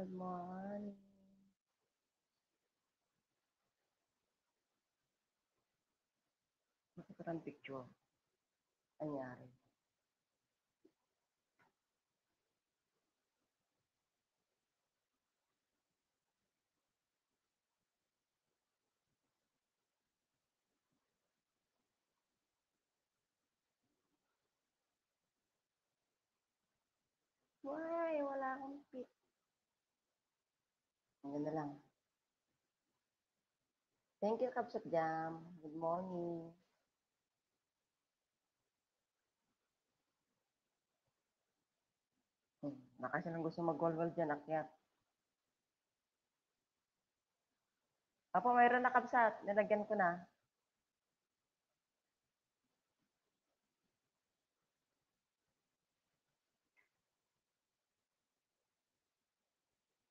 Good morning. Bakit parang picture? Anyari? Why? Wala akong pic. Ang ganda lang. Thank you, Kapsat Jam. Good morning. Hmm, baka siya nang gusto magwalwal dyan, akyat. Apo, mayroon na kapsat. Nilagyan ko na.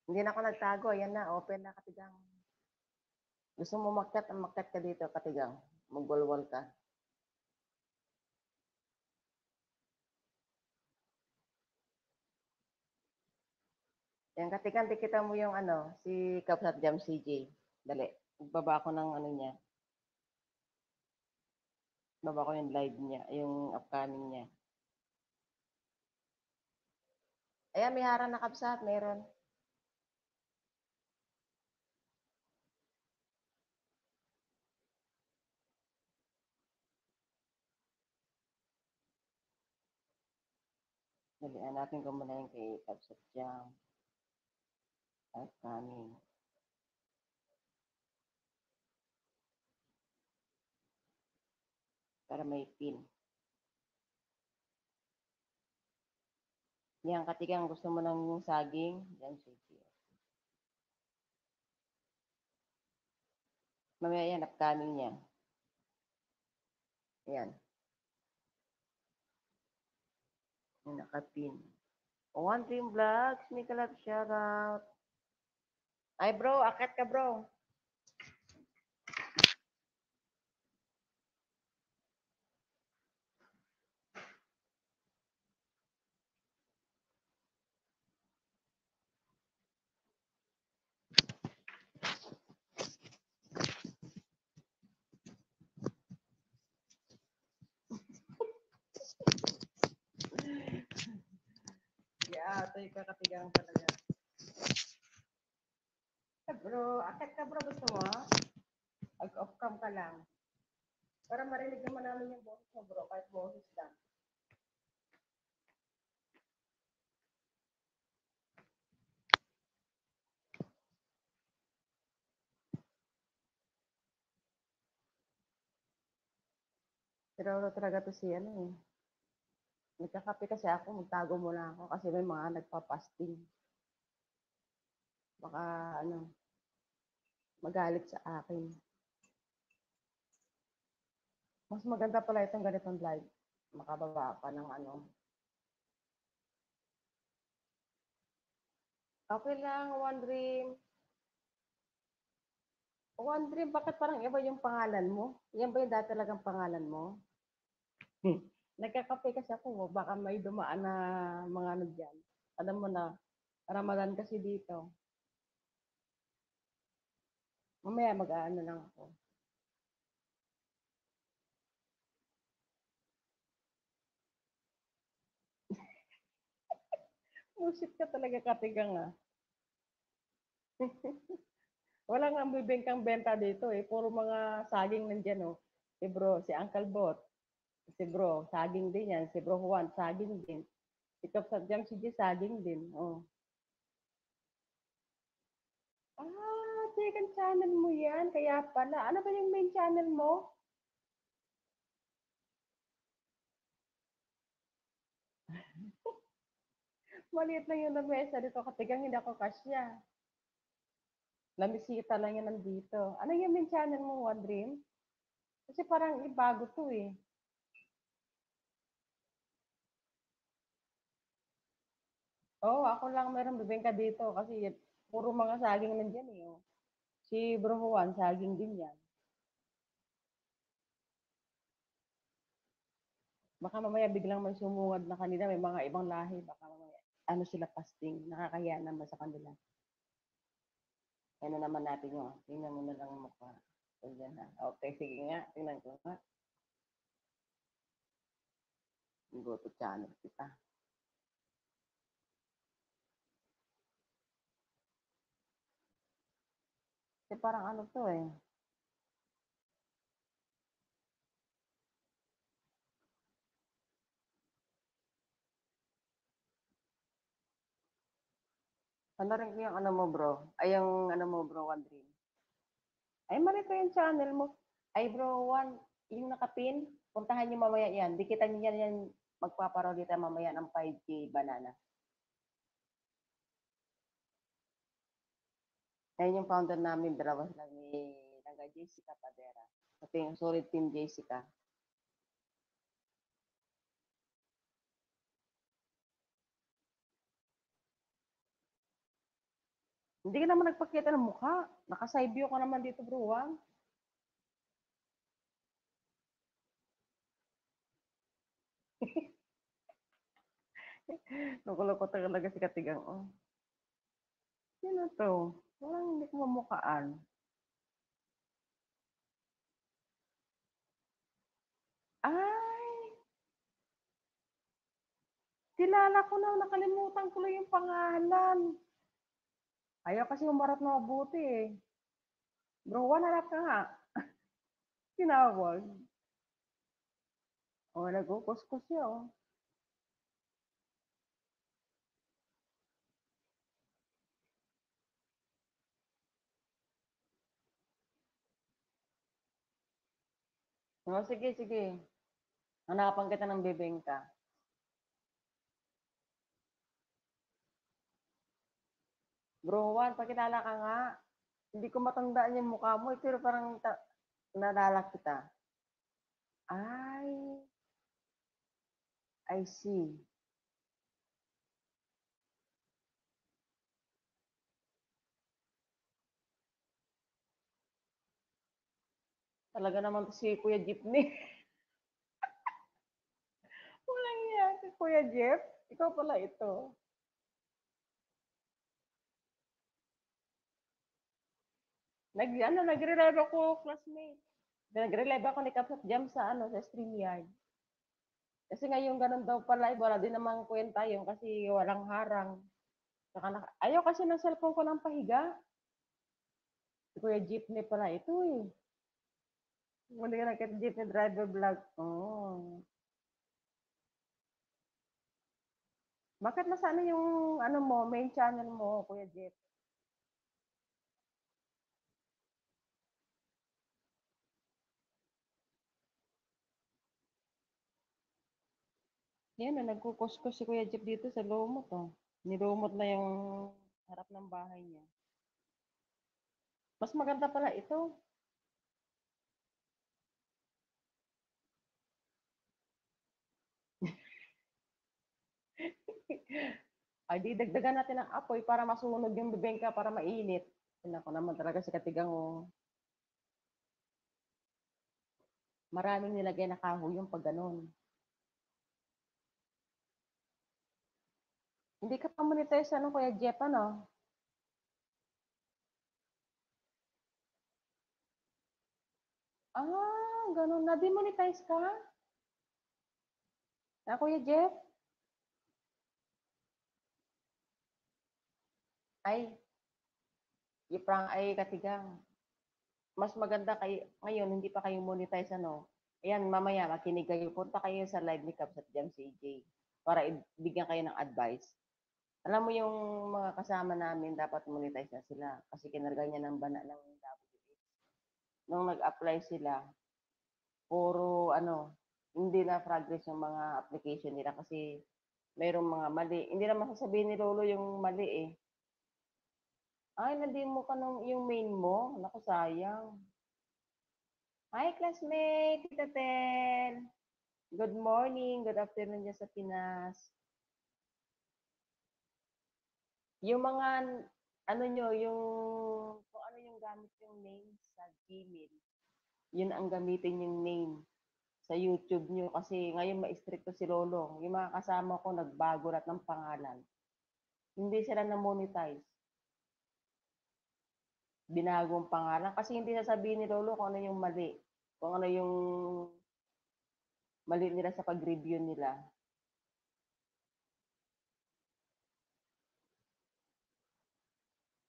Hindi na ako nagtago. Ayan na, open na katigang. Gusto mo makyat, makyat ka dito, katigang. Magwalwal ka. Yan, katigang, tikita mo yung ano, si Kapsat Jam CJ. Dali. Baba ko ng ano niya. Baba ko yung live niya, yung upcoming niya. Ayan, may harang na kapsat, meron. Dalian natin ko muna yung kay Kapsat Jam. Upcoming. Para may pin. Yan, katigang gusto mo ng saging. Yan, sige. Mamaya yan, upcoming niya. Yan. Yung nakapin. One Dream Vlogs, may kalab shoutout. Ay bro, akat ka bro. Ito yung kakatigang talaga. Eh, bro, akat ka bro, gusto mo? Ag-off cam ka lang. Para marinig naman namin yung boses mo bro, kahit boses lang. Pero talaga to si ano eh. Nagkakape kasi ako, magtago muna ako kasi may mga nagpa-fasting. Baka ano, magalit sa akin. Mas maganda pala itong ganitong live. Makababa pa ng ano. Okay lang, One Dream. One Dream, bakit parang iba yung pangalan mo? Yan ba yung dati talagang pangalan mo? Nagkakape kasi ako, baka may dumaan na mga ano dyan. Alam mo na, Ramadan kasi dito. Mamaya mag-aano lang ako. Musit ka talaga katigang ah. Wala nga bibengkang benta dito eh. Puro mga saging nandyan oh. Si bro, si Uncle Bot. Si bro, saging din yan. Si bro Juan, saging din. Si Kapsat Jam, si G, saging din. Oh. Ah, second channel mo yan. Kaya pala. Ano ba yung main channel mo? Maliit lang yung lamesa dito. Katigang hindi ako kasya. Namisita lang yan nandito. Ano yung main channel mo, One Dream? Kasi parang ibago to eh. Oo, oh, ako lang meron bibengka dito kasi puro mga saging nandyan eh. Oh. Si Bro Juan, saging din yan. Baka mamaya biglang may sumungad na kanila, may mga ibang lahi, baka mamaya ano sila fasting, nakakaya naman sa kanila. Ano naman natin yung, tingnan mo na lang ang mukha. So, ha. Okay, sige nga. Tingnan ko nga. Go to channel kita. Kasi parang ano to eh. Ano rin yung ano mo bro? Ay yung ano mo bro, One Dream. Ay mali ko yung channel mo. Ay bro, One, yung nakapin, puntahan niyo mamaya yan. Dikitan niyo yan, yan magpaparody tayo mamaya ng 5K banana. Yan yung founder namin, dalawa sila ni Naga Jessica Padera. Ito yung solid team Jessica. Hindi ka naman nagpakita ng mukha. Naka-side view ka naman dito, bro. Wang. Nakuloko talaga si Katigang. Oh. Sino to? Parang hindi ko mamukhaan. Ay! Kilala ko na, nakalimutan ko lang yung pangalan. Ayaw kasi umarap na mabuti eh. Bro, harap ka nga. Tinawag. O, oh, nagkukuskus siya oh. O, sige, sige. Hanapan kita ng bibingka. Bro Juan, pakilala ka nga. Hindi ko matandaan yung mukha mo, eh, pero parang ta- nalala kita. Ay, I see. Talaga naman si Kuya Jeepney. Walang yan, si Kuya Jeff. Ikaw pala ito. Nag, ano, nagre-live ako, classmate. Nagre-live ako ni Kapsat Jam sa, ano, sa StreamYard. Kasi ngayon ganun daw pala, wala din namang kwenta yun kasi walang harang. Saka naka, ayaw kasi ng cellphone ko ng pahiga. Si Kuya Jeepney pala ito eh. Hindi ka nakita jeepney driver vlog. Oh. Bakit nasaan yung ano mo, main channel mo, Kuya Jeep? Yan na, nagkukuskus si Kuya Jeep dito sa lumot. Oh. Nilumot na yung harap ng bahay niya. Mas maganda pala ito. Ay, di dagdagan natin ng apoy para masunog yung bibengka para mainit. Nako naman talaga si Katigang oh. Maraming nilagay na kahoy yung pag ganun. Hindi ka pa monetize ano, Kuya Jeff, ano? Ah, ganun. Na-demonetize ka? Ah, Kuya Jeff? Ay, iprang ay katigang. Mas maganda kay ngayon hindi pa kayo monetize ano. Ayan, mamaya makinig kayo. Punta kayo sa live ni Caps at Jam CJ para ibigyan kayo ng advice. Alam mo yung mga kasama namin dapat monetize na sila kasi kinarga niya ng bana ng WH. Nung nag-apply sila, puro ano, hindi na progress yung mga application nila kasi mayroong mga mali. Hindi naman sasabihin ni Lolo yung mali eh. Ay, nadi mo ka nung, yung main mo. Naku, sayang. Hi, classmate, Tita Tel. Good morning, good afternoon dyan sa Pinas. Yung mga, ano nyo, yung, kung ano yung gamit yung name sa Gmail, yun ang gamitin yung name sa YouTube nyo. Kasi ngayon ma-stricto si Lolo. Yung mga kasama ko, nagbago lahat ng pangalan. Hindi sila na-monetize. Binagong pangalan. Kasi hindi sasabihin ni Lolo kung ano yung mali. Kung ano yung mali nila sa pag-review nila.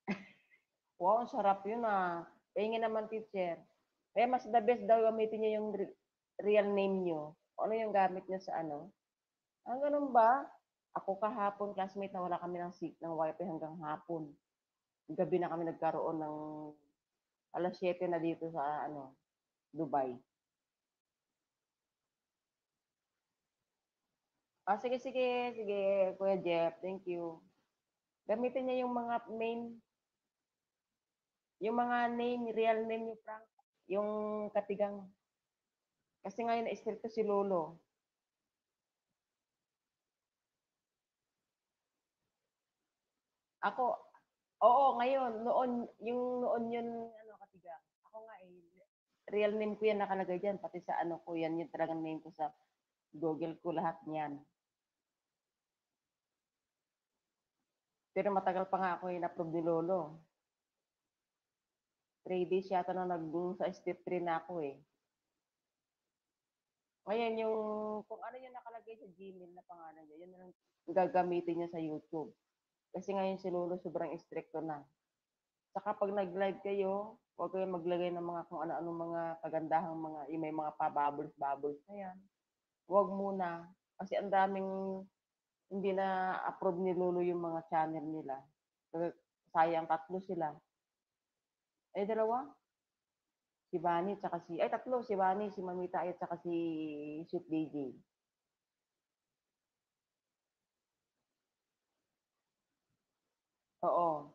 Wow, ang sarap yun ah. Pahingi naman teacher. Kaya mas the best daw gamitin niyo yung re- real name niyo. Ano yung gamit niyo sa ano? Ah, ganun ba? Ako kahapon, classmate, na wala kami ng, ng wifi hanggang hapon. Gabi na kami nagkaroon ng alas 7 na dito sa ano, Dubai. Ah, sige, sige, sige, Kuya Jeff, thank you. Gamitin niya yung mga main, yung mga name, real name ni Frank, yung katigang. Kasi ngayon na-stricto si Lolo. Ako, oo, ngayon, noon, yung noon yun, ano, katigang. Ako nga eh, real name ko yan nakalagay dyan, pati sa ano ko yan, yung talagang name ko sa Google ko lahat niyan. Pero matagal pa nga ako in-approve ni Lolo. 3 days yata na nag sa step 3 na ako eh. Ngayon yung kung ano yung nakalagay sa Gmail na pangalan niya, yun ang gagamitin niya sa YouTube. Kasi ngayon si Lolo sobrang stricto na. Saka pag nag-live kayo, huwag kayong maglagay ng mga kung ano-ano mga kagandahang mga, yung may mga pa-bubbles-bubbles na yan. Huwag muna. Kasi ang daming hindi na approve ni Lolo yung mga channel nila. Sayang tatlo sila. Ay, dalawa? Si Bani, tsaka si, ay tatlo, si Bani, si Mamita, at tsaka si Sweet DJ. Oo.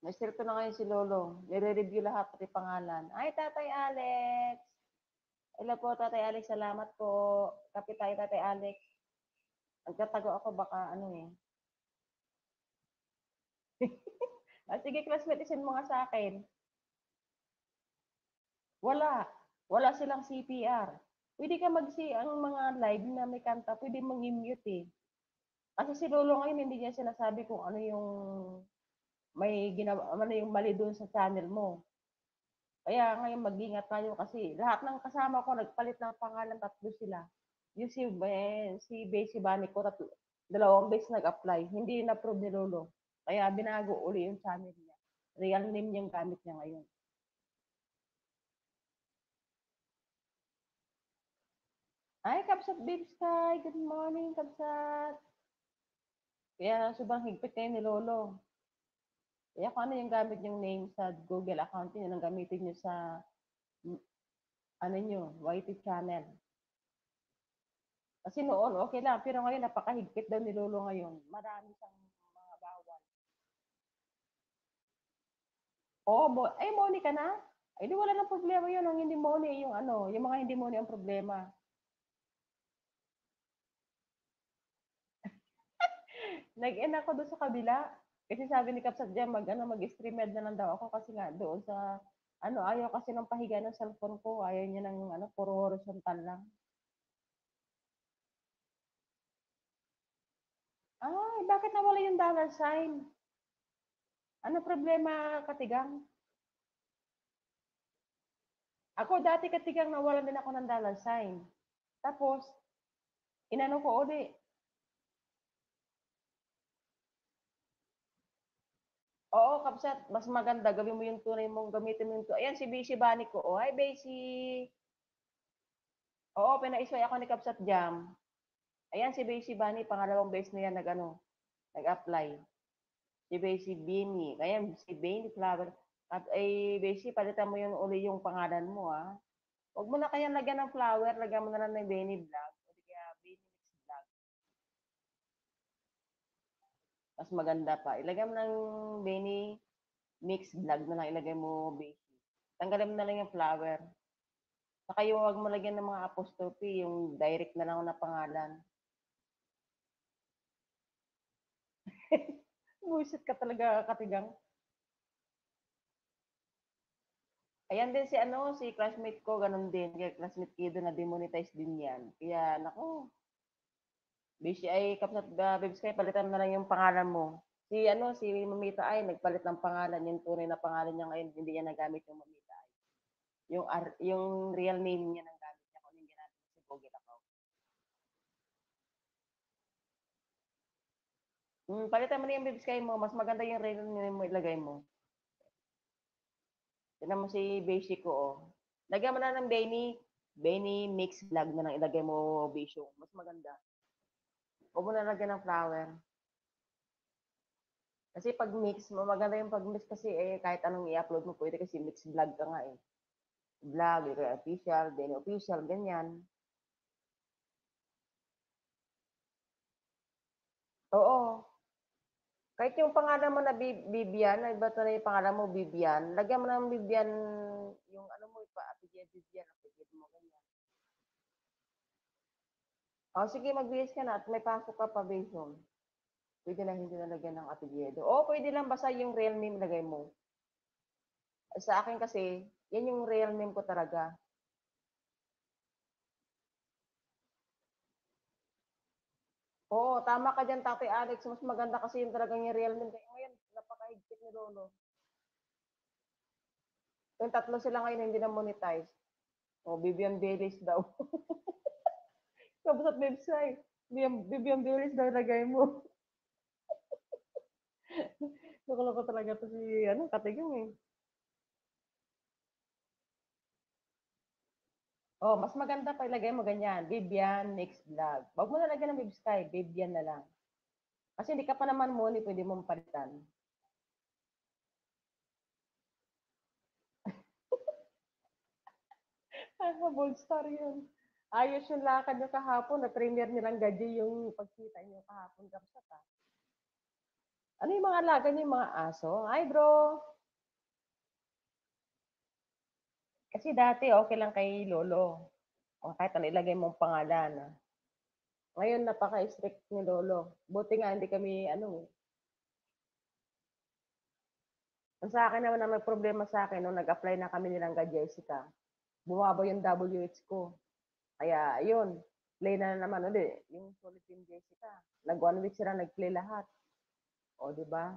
Na-stricto na ngayon si Lolo. Nire-review lahat, pati pangalan. Ay, Tatay Alex! Hello po, Tatay Alex. Salamat po. Kapit tayo, Tatay Alex. Nagtatago ako, baka ano eh. ah, sige, classmate, isin mo nga sa akin. Wala. Wala silang CPR. Pwede ka mag-si ang mga live na may kanta, pwede mag-mute eh. Kasi si Lolo ngayon, hindi niya sinasabi kung ano yung may ginawa, ano yung mali doon sa channel mo. Kaya ngayon mag-ingat tayo kasi lahat ng kasama ko nagpalit ng pangalan, tatlo sila. Yung si, eh, si Besi Bani ko, tatlo, dalawang beses nag-apply. Hindi na-approve ni Lolo. Kaya binago uli yung channel niya. Real name niyang gamit niya ngayon. Ay, Kapsat Babe Sky. Good morning, Kapsat. Kaya sobrang higpit kayo ni Lolo. Kaya kung ano yung gamit yung name sa Google account niyo, ang gamitin niyo sa ano niyo, YT channel. Kasi noon, okay lang. Pero ngayon, napakahigpit daw ni Lolo ngayon. Marami siyang mga bawal. Oo, mo, ay, Moni ka na? Ay, di wala nang problema yun. Ang hindi Moni, yung ano, yung mga hindi Moni ang problema. Nag-in ako doon sa kabila. Kasi sabi ni Kapsat Jam, mag, ano, mag-stream med na lang daw ako kasi nga doon sa, ano, ayaw kasi ng pahiga ng cellphone ko. Ayaw niya ng, ano, puro horizontal lang. Ay, bakit nawala yung dollar sign? Ano problema, Katigang? Ako dati Katigang nawalan din ako ng dollar sign. Tapos, inano ko uli. Oo, Kapsat, mas maganda. Gawin mo yung tunay mong gamitin mo yung tunay. Ayan, si Bisi Bani ko. Oh, hi, Bisi. Oo, pinaisway ako ni Kapsat Jam. Ayan, si Bisi Bani, pangalawang beses na yan nag, ano, nag-apply. Si Basi Bini. Ayan, si Bini Flower. At ay, Basi, palitan mo yung uli yung pangalan mo, ah. Huwag mo na kaya lagyan ng flower, lagyan mo na lang ng Benny Vlog. O di kaya Benny Mix Vlog. Mas maganda pa. Ilagay mo ng Benny Mix Vlog na lang ilagay mo, Basi. Tanggalin mo na lang yung flower. Saka yung huwag mo lagyan ng mga apostrophe, yung direct na lang na pangalan. Buisit ka talaga, katigang. Ayan din si ano, si classmate ko, ganun din. Kaya classmate Kido na demonetize din yan. Kaya, nako. Ay kapsat uh, babes kay palitan na lang yung pangalan mo. Si ano, si Mamita ay nagpalit ng pangalan, yung tunay na pangalan niya ngayon, hindi niya nagamit yung Mamita ay. Yung, ar- yung real name niya nang gamit niya kung hindi ginamit si Google account. Hmm, palitan mo na yung Sky mo, mas maganda yung real name mo ilagay mo. Tignan mo si Basic ko, oh. Lagyan mo na ng Benny, Benny Mix Vlog na lang ilagay mo, Bisyo. Mas maganda. Huwag mo na lagyan ng flower. Kasi pag mix, mo maganda yung pag mix kasi eh, kahit anong i-upload mo, pwede kasi mix vlog ka nga eh. Vlog, eh, official, then official, ganyan. Oo. Kahit yung pangalan mo na Bi- Bibian, ay ba na yung pangalan mo Bibian, lagyan mo ng Bibian, yung ano mo, ipa-apigyan Bibian, apigyan mo, ganyan. O, sige, magbihis ka na at may pasok ka pa, Besom. Pwede na hindi nalagyan ng apelyido. O, pwede lang basta yung real name lagay mo. Sa akin kasi, yan yung real name ko talaga. Oo, tama ka dyan, Tate Alex. Mas maganda kasi yung talagang yung real name. Kaya ngayon, napakahigpit ni Lolo. Yung tatlo sila ngayon hindi na monetize. O, Vivian Bellis daw. Tapos at website, Vivian Bellis daw lagay mo. Nakuloko talaga to si, ano, katigong eh. Oh, mas maganda pa ilagay mo ganyan. Vivian next vlog. Huwag mo na lagyan ng Bib Sky. Vivian na lang. Kasi hindi ka pa naman money, pwede mong palitan. Ah, bold star yun. Ayos yung lakad nyo kahapon. Na-premier nilang gadyo yung pagkita nyo kahapon. Kapsat ah. Ano yung mga alaga nyo, yung mga aso? Ay, bro. Kasi dati okay lang kay Lolo. O kahit ano ilagay mong pangalan. ah. Ngayon napaka-strict ni Lolo. Buti nga hindi kami ano. Ang sa akin naman na may problema sa akin nung nag-apply na kami nilang kay Jessica. Bumaba yung WH ko. Kaya yun, play na naman ulit. Yung solid team Jessica. Nag one week sila nag-play lahat. O, di ba?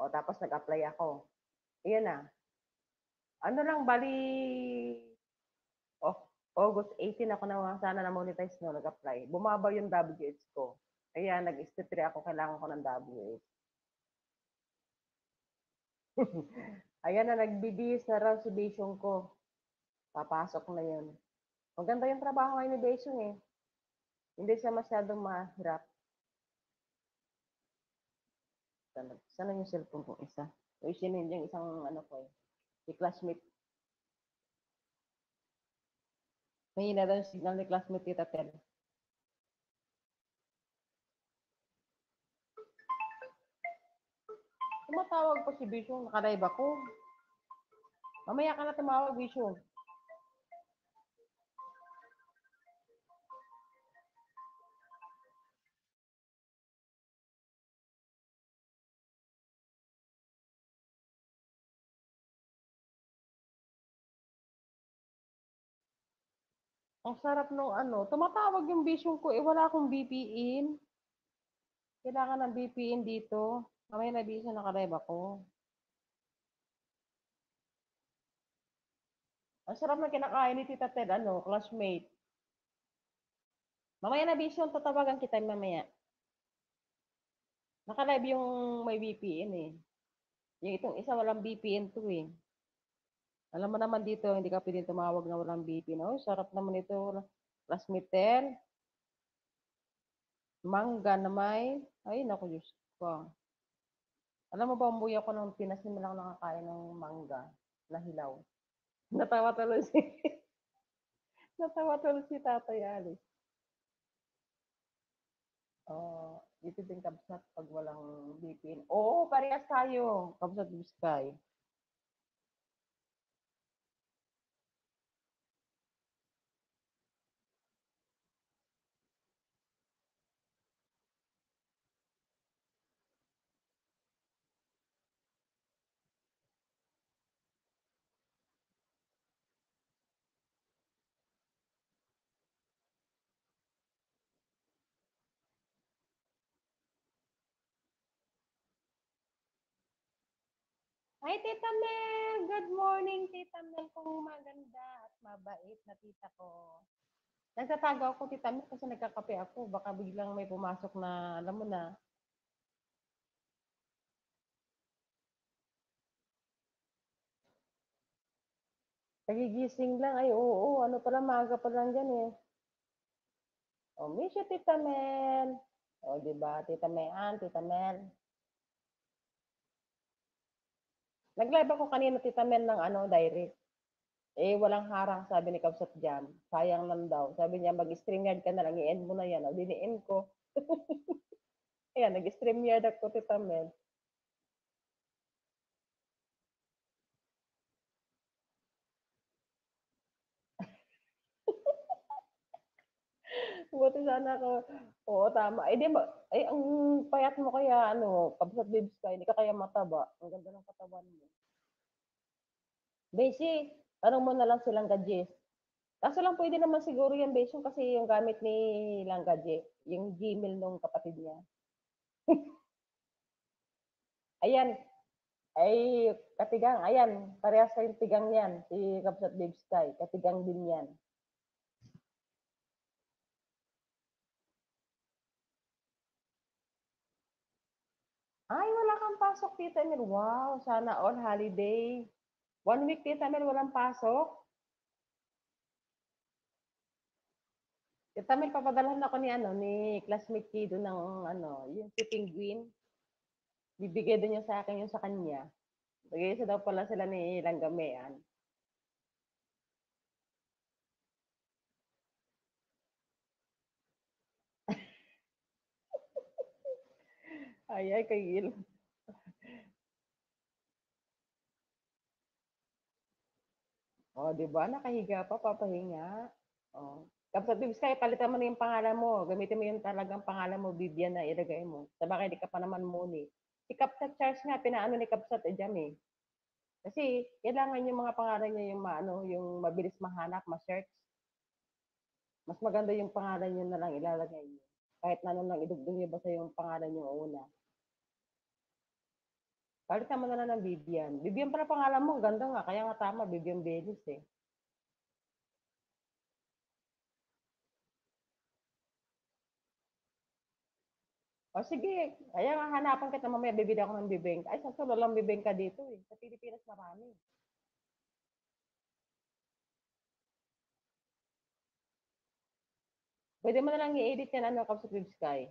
O, tapos nag-apply ako. Iyan na. Ano lang, bali, oh, August 18 ako na sana na monetize no, nag-apply. Bumaba yung WH ko. Kaya nag-istitry ako, kailangan ko ng WH. Ayan na, nagbibihis na raw si ko. Papasok na yun. Maganda yung trabaho ngayon ni Bishong eh. Hindi siya masyadong mahirap. Sana, yung cellphone kong isa. O isinin yung isang ano ko eh. Si classmate. Mahina daw yung signal ni classmate Tita Tel. Tumatawag pa si Bishong. Nakalive ako. Mamaya ka na tumawag, Bishong. Ang sarap nung ano. Tumatawag yung Bishong ko. Eh, wala akong VPN. Kailangan ng VPN dito. Mamaya na Bishong nakalive ako. Ang sarap na kinakain ni Tita Ted, ano, classmate. Mamaya na Bishong, tatawagan kita mamaya. Nakalive yung may VPN eh. Yung itong isa walang VPN to eh. Alam mo naman dito, hindi ka pwedeng tumawag na walang VPN. Oh, sarap naman ito. Classmate Tel. Mangga na may. Ay, naku, Diyos ko. Alam mo ba, umuwi ako ng Pinas, hindi lang nakakain ng mangga na hilaw. Natawa tuloy si... Natawa tuloy si Tatay Alice. Oh, dito din kabsat pag walang VPN. Oo, parehas tayo. Kabsat Sky. Hi, Tita Mel! Good morning, Tita Mel. Kung maganda at mabait na tita ko. Nagtatago ako, Tita Mel, kasi nagkakape ako. Baka biglang may pumasok na, alam mo na, Nagigising lang. Ay, oo, ano pala, maaga pa lang dyan eh. Oh, miss you, Tita Mel. O, di ba? Tita Mayan, Tita Mel. Nag-live ako kanina, Tita Mel, ng ano, direct. Eh, walang harang, sabi ni Kapsat Jam. Sayang lang daw. Sabi niya, mag-stream yard ka na lang. I-end mo na yan. O, dini-end ko. Ayan, nag-stream yard ako, Tita Mel. Buti sana ako. Oo, tama. Eh, di ba, eh, ang payat mo kaya, ano, kabsat babes ka, hindi ka kaya mataba. Ang ganda ng katawan mo. Besi, tanong mo na lang silang gadgets. Kaso lang pwede naman siguro yan, yung kasi yung gamit ni Langgaje, yung Gmail nung kapatid niya. ayan, ay, katigang, ayan, parehas kayong tigang yan, si Kapsat Babes Sky, katigang din yan. Ay, wala kang pasok, Tita Mel. Wow, sana all holiday. One week, Tita Mel, walang pasok. Tita Mel, papadalhan ako ni, ano, ni classmate Kido ng, ano, yung si Penguin. Bibigay din niya sa akin yung sa kanya. Bigay sa daw pala sila ni Langgamean. Ay, ay, kay Il. Oh, di ba? Nakahiga pa, papahinga. Oh. Kapag Bibs kayo, palitan mo na yung pangalan mo. Gamitin mo yung talagang pangalan mo, Vivian na ilagay mo. Sabaka hindi ka pa naman muni. Si Kapsat Charles nga, pinaano ni Kapsat Ejam eh. Kasi kailangan yung mga pangalan niya yung maano, yung mabilis mahanap, ma-search. Mas maganda yung pangalan niyo na lang ilalagay niyo. Kahit na nung idugtong niyo basta yung pangalan niyo una. Palitan mo na lang ng Vivian. Vivian pala pangalan mo, ganda nga. Kaya nga tama, Vivian Belis eh. O sige, kaya nga hanapan kita mamaya, bibili ako ng bibengka. Ay, sa lang bibengka dito eh. Sa Pilipinas marami. Pwede mo na lang i-edit yan, ano, Kapsa Crib Sky.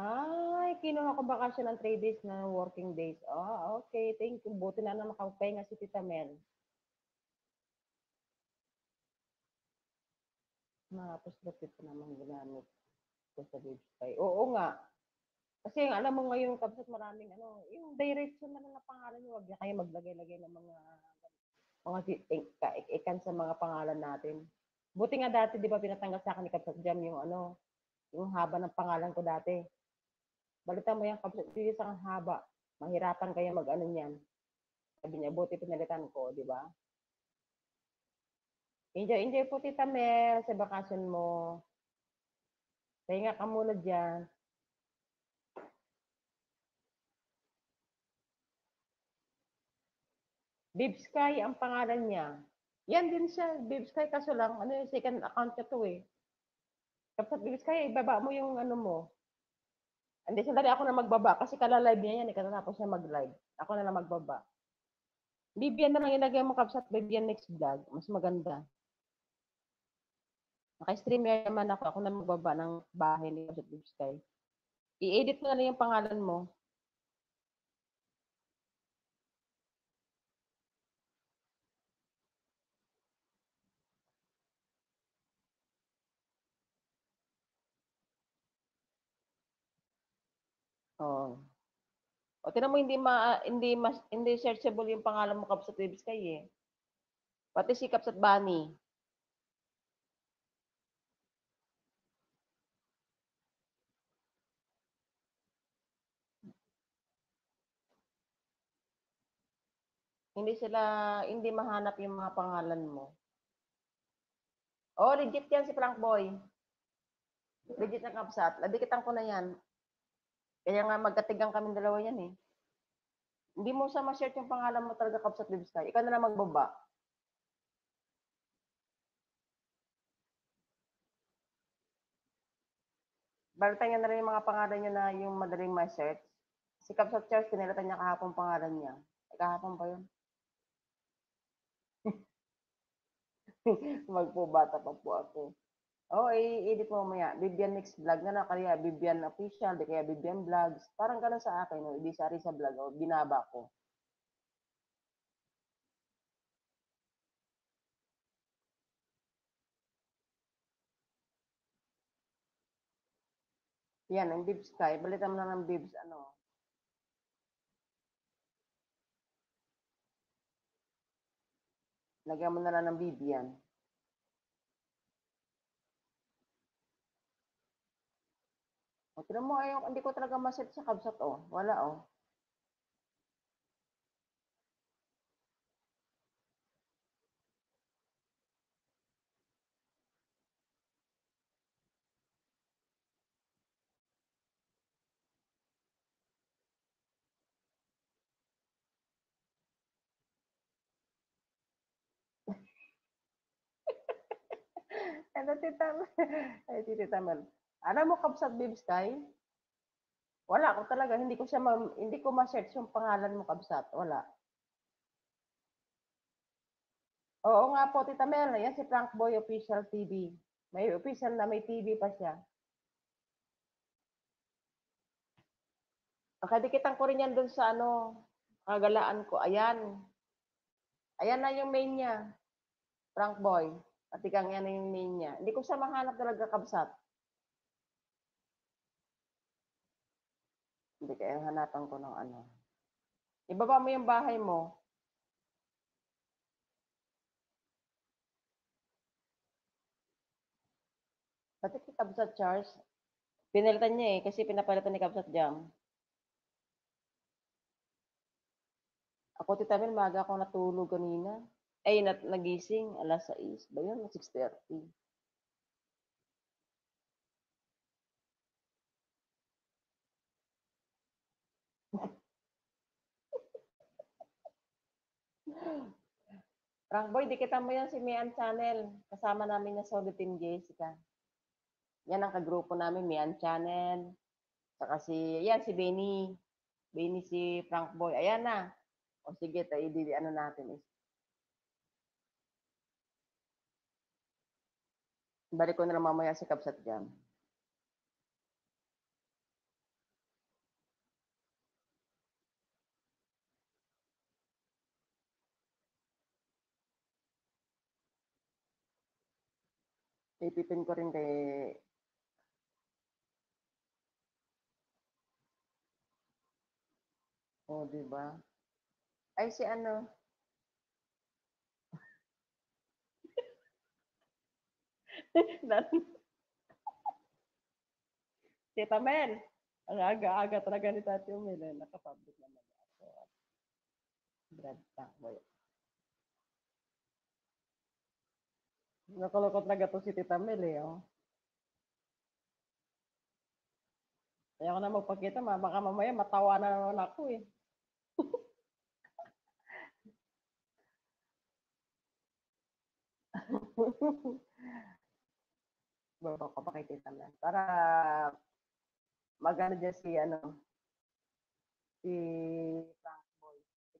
Ay, kinuha ko bakasyon ng 3 days na working days. Ah, okay. Thank you. Buti na na makapahinga si Tita Mel. Tapos bakit ko naman ginamit ko sa website. Oo nga. Kasi alam mo ngayon, kapsat maraming ano, yung direction na lang na pangalan nyo, wag na kayo maglagay-lagay ng mga mga ikan sa mga pangalan natin. Buti nga dati, di ba, pinatanggal sa akin ni Kapsat Jam yung ano, yung haba ng pangalan ko dati. Balita mo yan, hindi sa haba. Mahirapan kaya mag-ano niyan. Sabi niya, buti pinalitan ko, di ba? Enjoy, enjoy po, Tita Mel, sa bakasyon mo. Pahinga ka muna dyan. Babe Sky ang pangalan niya. Yan din siya, Babe Sky, kaso lang, ano yung second account niya to eh. Kapag Babe Sky, ibaba mo yung ano mo. Hindi, sandali ako na magbaba kasi kala-live niya yan eh, katapos niya mag-live. Ako na lang magbaba. Bibian na lang ilagay mo kapsat, Bibian next vlog. Mas maganda. Naka-streamer naman ako. Ako na magbaba ng bahay ni Kapsat Babe Sky. I-edit mo na lang yung pangalan mo. Oh. O tinan mo hindi ma hindi mas hindi searchable yung pangalan mo Kapsat Babe Sky eh. Pati si Kapsat Bunny. Hindi sila, hindi mahanap yung mga pangalan mo. Oh, legit yan si Frank Boy. Legit na kapsat. Ladikitan ko na yan. Kaya nga magkatigang kami dalawa yan eh. Hindi mo siya ma-share yung pangalan mo talaga, Kabsat Bibs Kai. Ikaw na lang magbaba. Balitan niya na rin yung mga pangalan niya na yung madaling ma-search. Si Kabsat Charles, pinalitan niya kahapon pangalan niya. Ay, kahapon pa yun. Magpo-bata pa po ako. Oo, oh, i-edit mo mamaya. Bibian Mix Vlog na na, kaya Bibian Official, di kaya Bibian Vlogs. Parang ganun sa akin, no? Hindi sari sa vlog, o binaba ko. Yan, ang Bibs Sky. Balitan mo na ng Bibs, ano. Lagyan mo na lang ng Bibian. O, tinan mo, ayaw, hindi ko talaga maset sa kabsat, oh. Wala, oh. Ano, tita Mel? Ay, tita Mel. Alam mo, kabsat Bibs? Wala ko talaga, hindi ko siya, ma- hindi ko ma-search yung pangalan mo, kabsat. Wala. Oo nga po, Tita Mel. Yan si Frank Boy Official TV. May official na may TV pa siya. Nakadikitan ko rin yan dun sa ano, kagalaan ko. Ayan. Ayan na yung main niya. Frank Boy. Pati kang yan na yung main niya. Hindi ko siya mahanap talaga kabsat. Hindi kaya hanapan ko ng ano. Ibaba mo yung bahay mo. Pati si Kabsat Charles, pinalitan niya eh, kasi pinapalitan ni Kabsat Jam. Ako, Tita Mel, maaga ako natulog kanina. Ay, nat nagising, alas 6. Ba yun? 6.30. Frank Boy, dikita mo yan si Mian Channel. Kasama namin yung Solid Team Jessica. Yan ang kagrupo namin, Mian Channel. Saka si, yan si Benny. Benny si Frank Boy. Ayan na. O sige, tayo di ano natin is. Balik ko na lang mamaya si Kapsat Jam. Ipipin ko rin kay O, di ba? Ay, si ano? Tita Mel, ang aga-aga talaga ni Tati Mel. Eh. Nakapublic naman ako. Brad Takboy. Nakaloko talaga to si Tita Mel eh. Oh. Kaya ko na magpakita, ma- baka mamaya matawa na naman ako eh. Baba ko pa kay Tita Mel. Para magano dyan si ano, si Frank Boy, si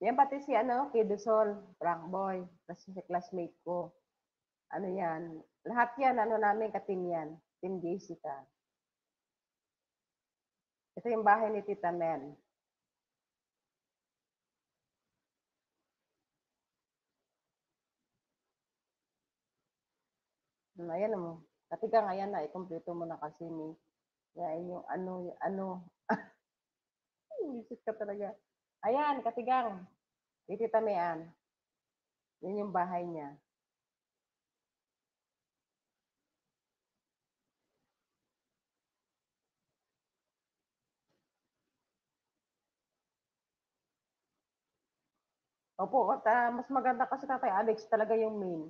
Yan pati si ano, Kid Sol, Frank Boy, kasi si classmate ko. Ano yan, lahat yan, ano namin, katim yan, Team Jessica. Ito yung bahay ni Tita Mel. Hmm, Ayan mo. Katigang, ayan na, ikumpleto mo na kasi ni, yan yung ano, yung ano. Isip ka talaga. Ayan, katigang. Di Tita Mian. Yan yung bahay niya. Opo, at ah, mas maganda kasi Tatay Alex talaga yung main.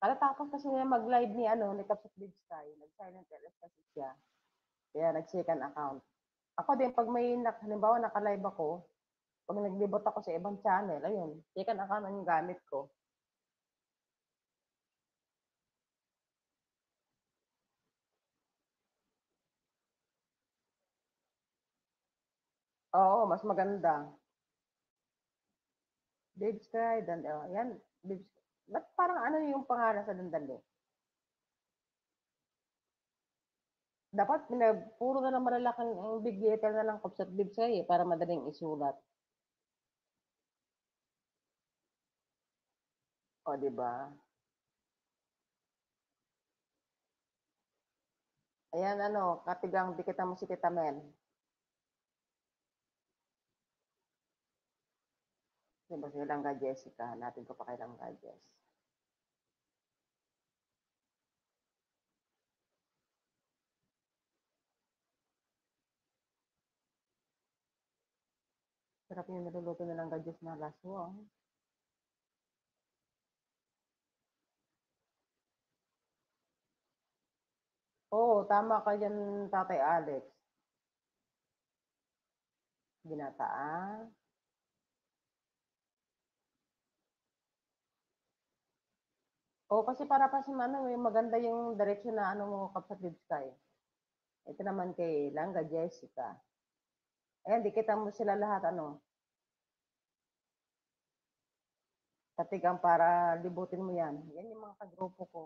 Katatapos kasi niya mag-live ni ano, ni Kapsat Big Sky, nag-silent LS kasi siya. Kaya nag-second account. Ako din, pag may, halimbawa naka-live ako, pag naglibot ako sa ibang channel, ayun, second account ang gamit ko. Oo, mas maganda. Big Sky, dan, oh, yan, Sky. Ba't parang ano yung pangalan sa dandali? Dapat pinag, puro na lang malalaking big letter na lang Kapsat Big Sky eh, para madaling isulat. O, di ba? Ayan, ano, katigang di kita mo si Tita Mel. Diba si Langga Jessica? Natin ko pa kay Langga Jess. Sarap yung niluluto na Langga Jess na laswang. Oo, tama ka dyan, Tatay Alex. Ginataan. Oo, kasi para pa si ano, eh, maganda yung direction na ano mo, Kapsat Sky. Ito naman kay Langga Jessica. Ayan, di kita mo sila lahat, ano, katigang para libutin mo yan. Yan yung mga kagrupo ko.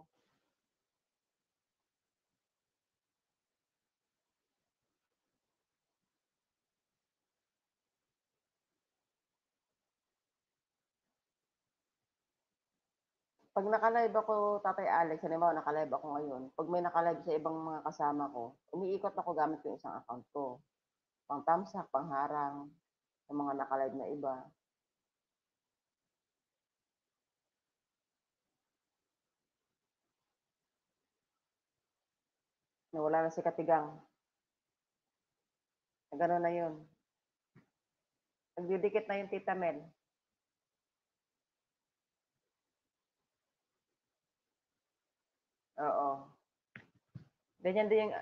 Pag naka-live ako, Tatay Alex, halimbawa naka-live ako ngayon, pag may naka-live sa ibang mga kasama ko, umiikot ako gamit ko yung isang account ko. Pang tamsak, pang harang, yung mga naka-live na iba. Nawala na si Katigang. Gano'n na yun. Nagdidikit na yung Tita Mel. Oo. Ganyan din yung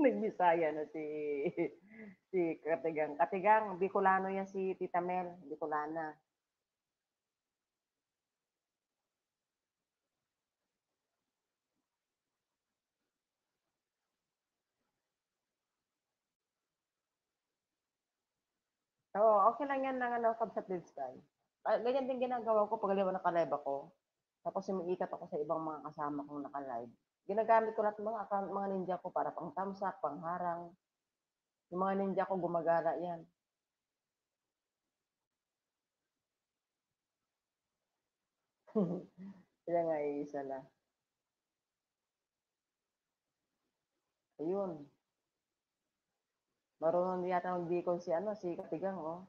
nagbisaya na si si Katigang. Katigang, Bicolano yan si Tita Mel, Bicolana. Oo, okay lang yan ng ano, Kabsat Live Sky. Ah, Ganyan din ginagawa ko pag halimbawa naka-live ako. Tapos umiikat ako sa ibang mga kasama kong naka-live. Ginagamit ko lahat mga account, mga ninja ko para pang tamsak, pang harang. Yung mga ninja ko gumagala yan. Sila nga isa na. Ayun. Marunong yata mag-beacon si ano, si Katigang, oh.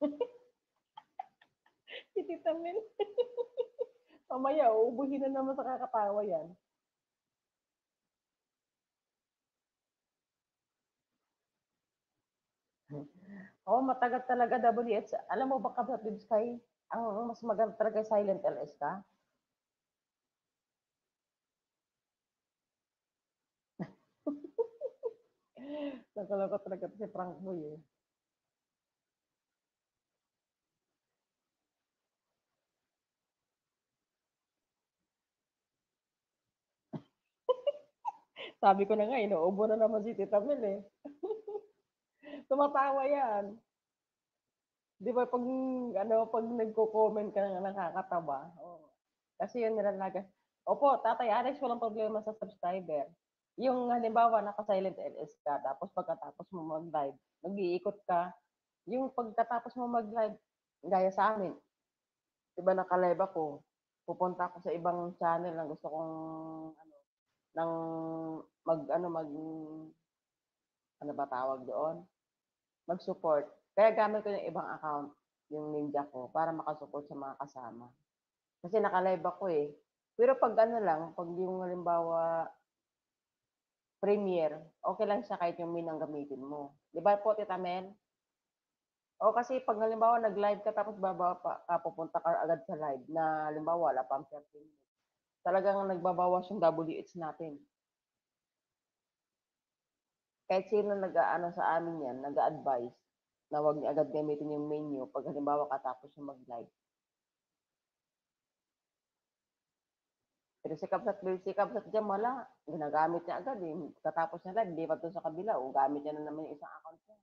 si Tita Mel. Mamaya, uubuhin na naman sa kakatawa yan. Oh, matagal talaga WH. Alam mo ba Kabsat Live Sky, ang mas maganda talaga silent LS ka? Nakaloko talaga si Frank Boy eh. Sabi ko na nga, inuubo na naman si Tita Mel eh. Tumatawa yan. Di ba pag, ano, pag nagko-comment ka na nakakatawa, oh. kasi yun nilalaga. Opo, Tatay Alex, walang problema sa subscriber. Yung halimbawa, naka-silent LS ka, tapos pagkatapos mo mag-live, nag-iikot ka, yung pagkatapos mo mag-live, gaya sa amin, di ba naka-live ako, pupunta ako sa ibang channel na gusto kong, ano, ng mag, ano, mag, ano ba tawag doon? Mag-support. Kaya gamit ko yung ibang account, yung ninja ko, para makasupport sa mga kasama. Kasi naka-live ako eh. Pero pag ano lang, pag yung halimbawa Premiere, okay lang siya kahit yung min ang gamitin mo. Di ba po, Tita Mel? O kasi pag halimbawa nag-live ka tapos baba pa, ka, pupunta ka agad sa live na halimbawa wala pang 30 minutes. Talagang nagbabawas yung WH natin. Kahit sino nag-aano sa amin yan, nag-advise na huwag niya agad gamitin yung menu pag halimbawa katapos yung mag-live. Pero si Kapsat, si Kapsat dyan wala. Ginagamit niya agad eh. Katapos niya live, lipat doon sa kabila. O gamit niya na naman yung isang account niya.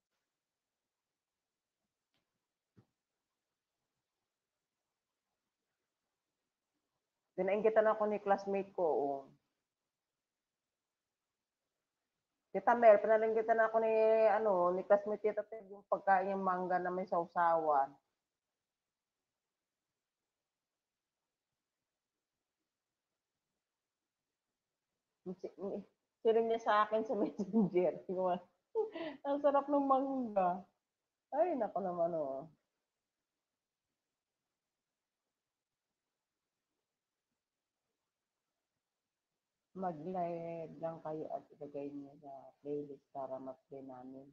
Dinainggitan ako ni classmate ko. Oh. Tita Mel, pinalinggitan ako ni, ano, ni classmate Tita Ted yung pagkain yung mangga na may sausawan. Sirin niya sa akin sa messenger. Ang sarap ng mangga. Ay, nako naman oh. Mag-live lang kayo at ilagay niyo sa playlist para ma-play namin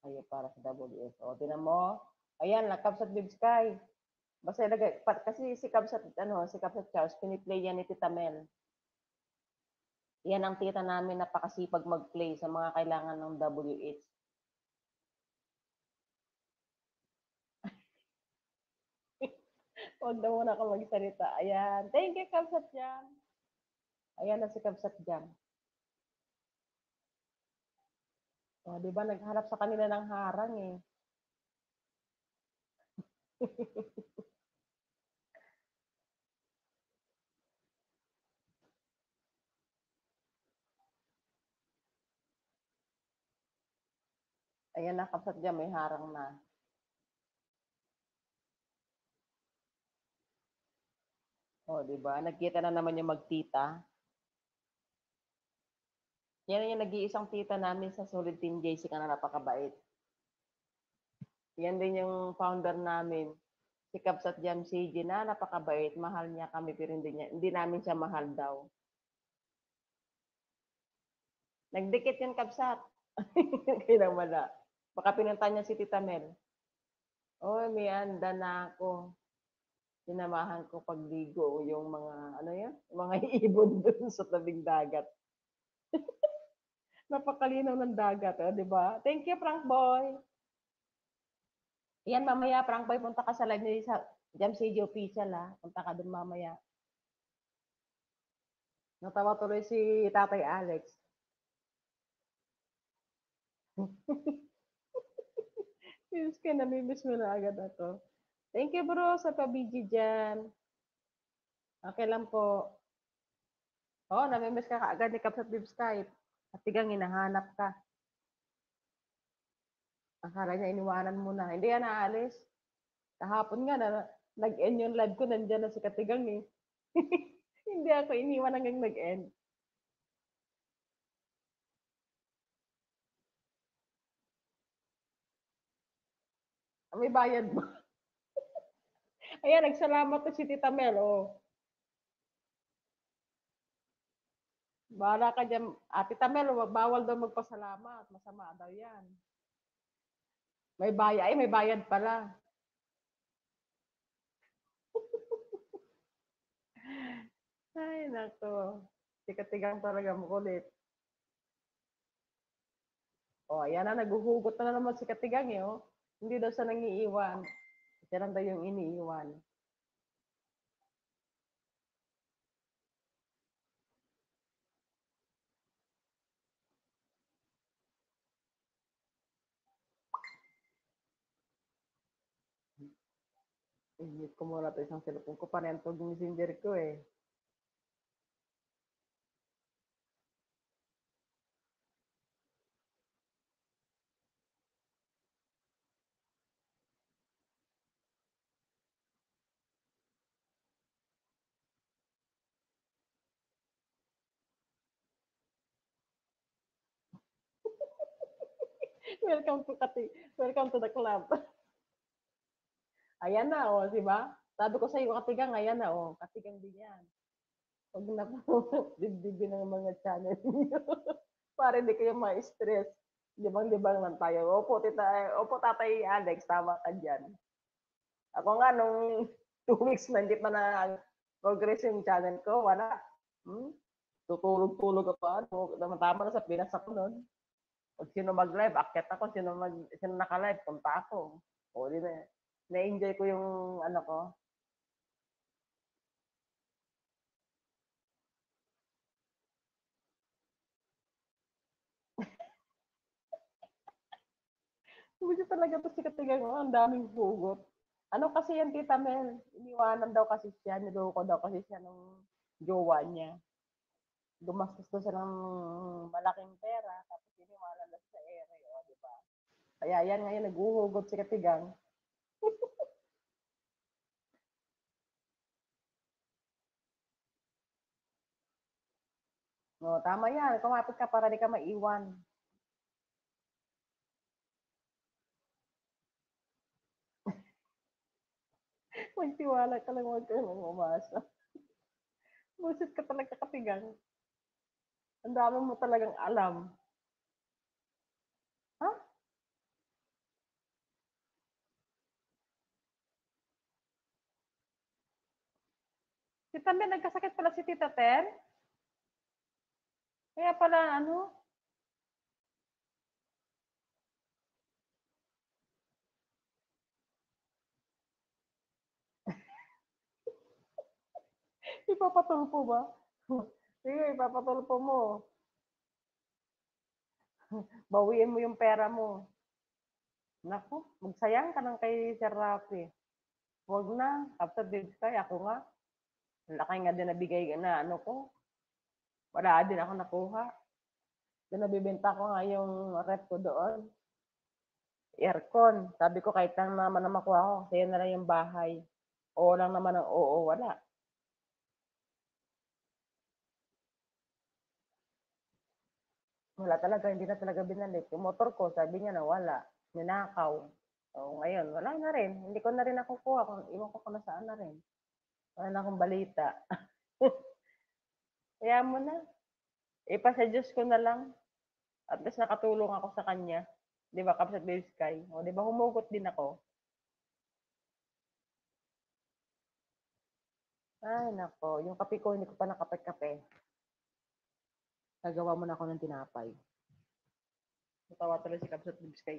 kayo para sa WS. O, tinan mo. Ayan, nakapsat Bib Sky. Basta ilagay. Kasi si Kapsat, ano, si Kapsat Charles, piniplay yan ni Tita Mel. Yan ang tita namin napakasipag mag-play sa mga kailangan ng WH. Huwag na muna ka magsalita. Ayan. Thank you, Kapsat Jam. Ayan na si Kapsat Jam. O, di ba naghanap sa kanila ng harang eh. Ayan na, Kapsat Jam, may harang na. O, di ba? Nagkita na naman yung magtita. Yan yung nag-iisang tita namin sa Solid Team JC ka na napakabait. Yan din yung founder namin, si Kapsat Jam CJ na napakabait. Mahal niya kami pero hindi, niya, hindi namin siya mahal daw. Nagdikit yung Kapsat. Kaya wala. Baka pinunta niya si Tita Mel. Oy, may anda na ako. Sinamahan ko pagligo yung mga, ano yan? Mga ibon dun sa tabing dagat. Napakalinaw ng dagat, eh, di ba? Thank you, Frank Boy. Yan, mamaya, Frank Boy, punta ka sa live ni sa Jam CJ official, ha? Punta ka dun mamaya. Natawa tuloy si Tatay Alex. Miss ka, namimiss mo na agad ako. Thank you, bro, sa pabigi dyan. Okay lang po. Oo, oh, namimiss ka kaagad ni Kapsat Bib Skype. At tigang hinahanap ka. Akala niya iniwanan mo na. Hindi yan naalis. Kahapon nga na nag-end yung live ko, nandiyan na si Katigang eh. Hindi ako iniwan hanggang nag-end. May bayad ba? Ayan, nagsalamat to si Tita Mel, oh. Bahala ka dyan. Ah, Tita Mel, bawal daw magpasalamat. Masama daw yan. May bayad. Ay, may bayad pala. Ay, nako. Tikatigang talaga makulit. O, oh, ayan na, naguhugot na, na naman si Katigang, eh, oh. Hindi daw siya nangiiwan. Siya lang daw yung iniiwan. Ko muna ito isang cellphone ko. Parentog messenger ko eh. welcome to Kati. Welcome to the club. Ayan na, oh, di ba? Sabi ko sa iyo, katigang, ayan na, oh, katigang din yan. Huwag na po, dibdibin ng mga channel niyo. Para hindi kayo ma-stress. Libang-libang lang tayo. Opo, tita, opo, tatay Alex, tama ka dyan. Ako nga, nung two weeks na hindi pa na progress yung channel ko, wala. Hmm? Tutulog-tulog ako. Ano, tama na sa Pinas ako noon. Kung sino mag-live, akyat ako. Sino, mag, sino naka-live, punta ako. O, di na. Na-enjoy ko yung ano ko. Hindi talaga to si Katigang, oh, ang daming hugot. Ano kasi yan, Tita Mel? Iniwanan daw kasi siya, niloko daw kasi siya ng jowa niya. Gumastos daw siya ng malaking pera, tapos iniwanan na sa ere, o, di ba? Kaya yan ngayon, naghuhugot si Katigang. No, tama yan. Kumapit ka para di ka maiwan. Magtiwala ka lang, huwag ka nang umasa. Busit ka talaga katigang. Ang dami mo talagang alam. Ha? Si Tambe, nagkasakit pala si Tita Ter? Kaya pala, ano? Ipapatulpo ba? Sige, ipapatulpo mo. Bawiin mo yung pera mo. Naku, magsayang ka ng kay Sir Rafi. Huwag na. After this kay ako nga. Laki nga din nabigay na ano ko. Wala din ako nakuha. Doon nabibenta ko nga yung rep ko doon. Aircon. Sabi ko kahit lang naman na makuha ko, sa'yo na lang yung bahay. Oo lang naman ang oo, wala. Wala talaga, hindi na talaga binalik. Yung motor ko, sabi niya na wala. Ninakaw. So, ngayon, wala na rin. Hindi ko na rin nakukuha. Iwan ko kung nasaan na rin. Wala akong balita. Kaya mo na. Ipasa Diyos ko na lang. At least nakatulong ako sa kanya. Di ba, Kapsat Baby Sky? O, di ba, humugot din ako. Ay, nako. Yung kape ko, hindi ko pa nakape-kape. Nagawa mo na ako ng tinapay. Natawa tuloy si Kapsat Baby Sky.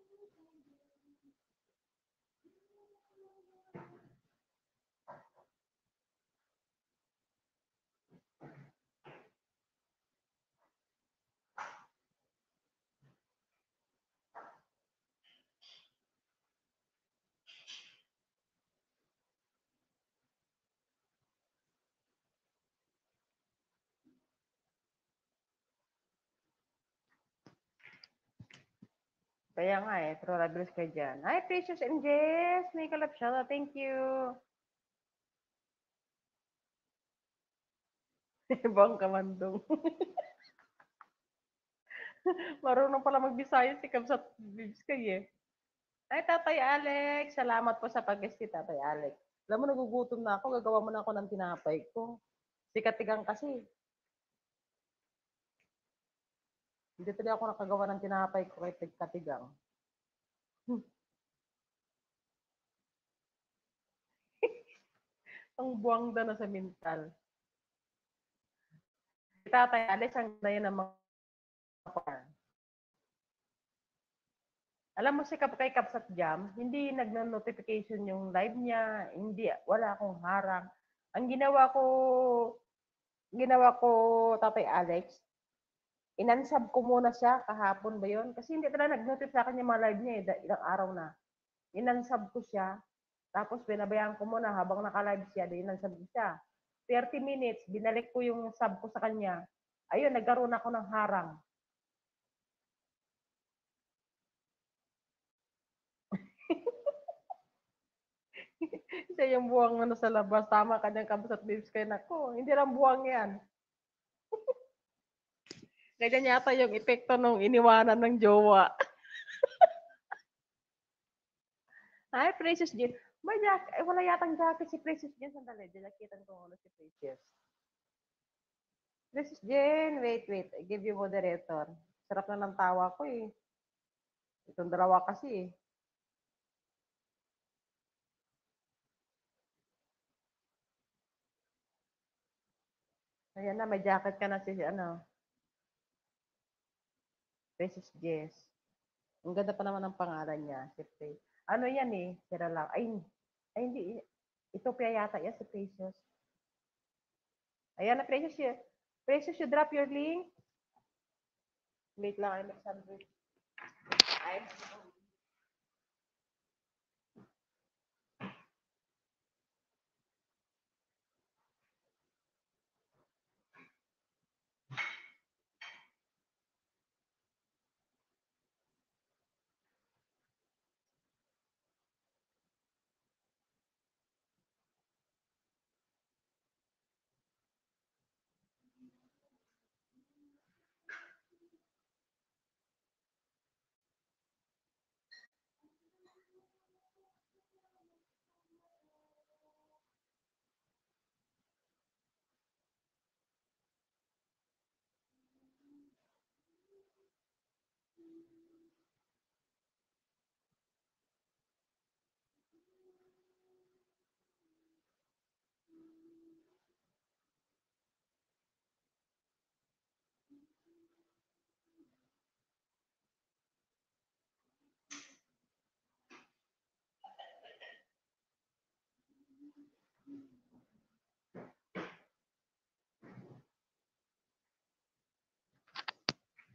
Kaya nga eh, trolabils ka dyan. Hi, Precious and Jess! May kalap siya. Thank you. Ibang kamandong. Marunong pala magbisaya si Kamsat Bibs kay eh. Ay, Tatay Alex. Salamat po sa pag-guest ni Tatay Alex. Alam mo, nagugutom na ako. Gagawa mo na ako ng tinapay ko. Si Katigang kasi. Hindi talaga ako nakagawa ng tinapay ko kay Katigang. Hmm. Ang buwangda na sa mental. Tatay Alex, ang ganda ng mga alam mo si Kap kay Kapsat Jam, hindi nagno-notification yung live niya, hindi wala akong harang. Ang ginawa ko ginawa ko Tatay Alex, inansab ko muna siya kahapon ba yon kasi hindi talaga nag-notify sa akin yung mga live niya eh, ilang araw na. Inansab ko siya, tapos binabayaan ko muna habang naka-live siya, di inansab ko siya. 30 minutes, binalik ko yung sub ko sa kanya. Ayun, nagkaroon ako ng harang. Siya yung buwang ano sa labas. Tama ka dyan, kabsat babes kayo. Nako, hindi lang buwang yan. Ganyan yata yung epekto nung iniwanan ng jowa. Ay, Precious Jean. May jacket. Eh, wala yatang jacket si Precious Jean. Sandali, dinakitan ko ano si Precious. Precious Jean, wait, wait. I give you moderator. Sarap na ng tawa ko eh. Itong dalawa kasi eh. Ayan na, may jacket ka na si ano. Precious Jess. Ang ganda pa naman ng pangalan niya, si. Ano yan eh? Sira lang. Ay, ay hindi. Ethiopia yata yan si Precious. Ayan na, Precious. Precious, you drop your link. Wait lang, I'm Alexander. Ay,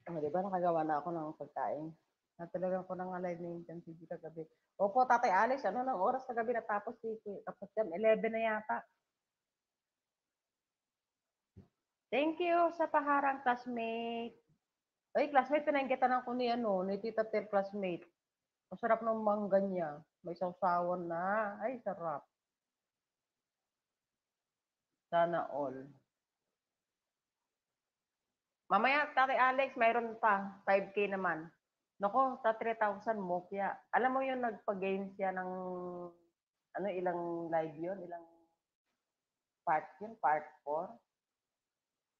Oh, di ba nakagawa na ako ng pagkain? Natalagan ko ng live na yung si Gita gabi. Opo, Tatay Alex, ano nang oras sa gabi natapos si tapos yan, 11 na yata. Thank you sa paharang classmate. Ay, classmate, pinanggitan ako ni ano, ni Tita Ter classmate. Masarap ng mangga niya. May sausawan na. Ay, sarap. Sana all. Mamaya, Tatay Alex, mayroon pa. 5K naman. Nako, ta 3,000 mo. Kaya, alam mo yung nagpa-gain siya ng, ano, ilang live yun? Ilang part yun? Part 4?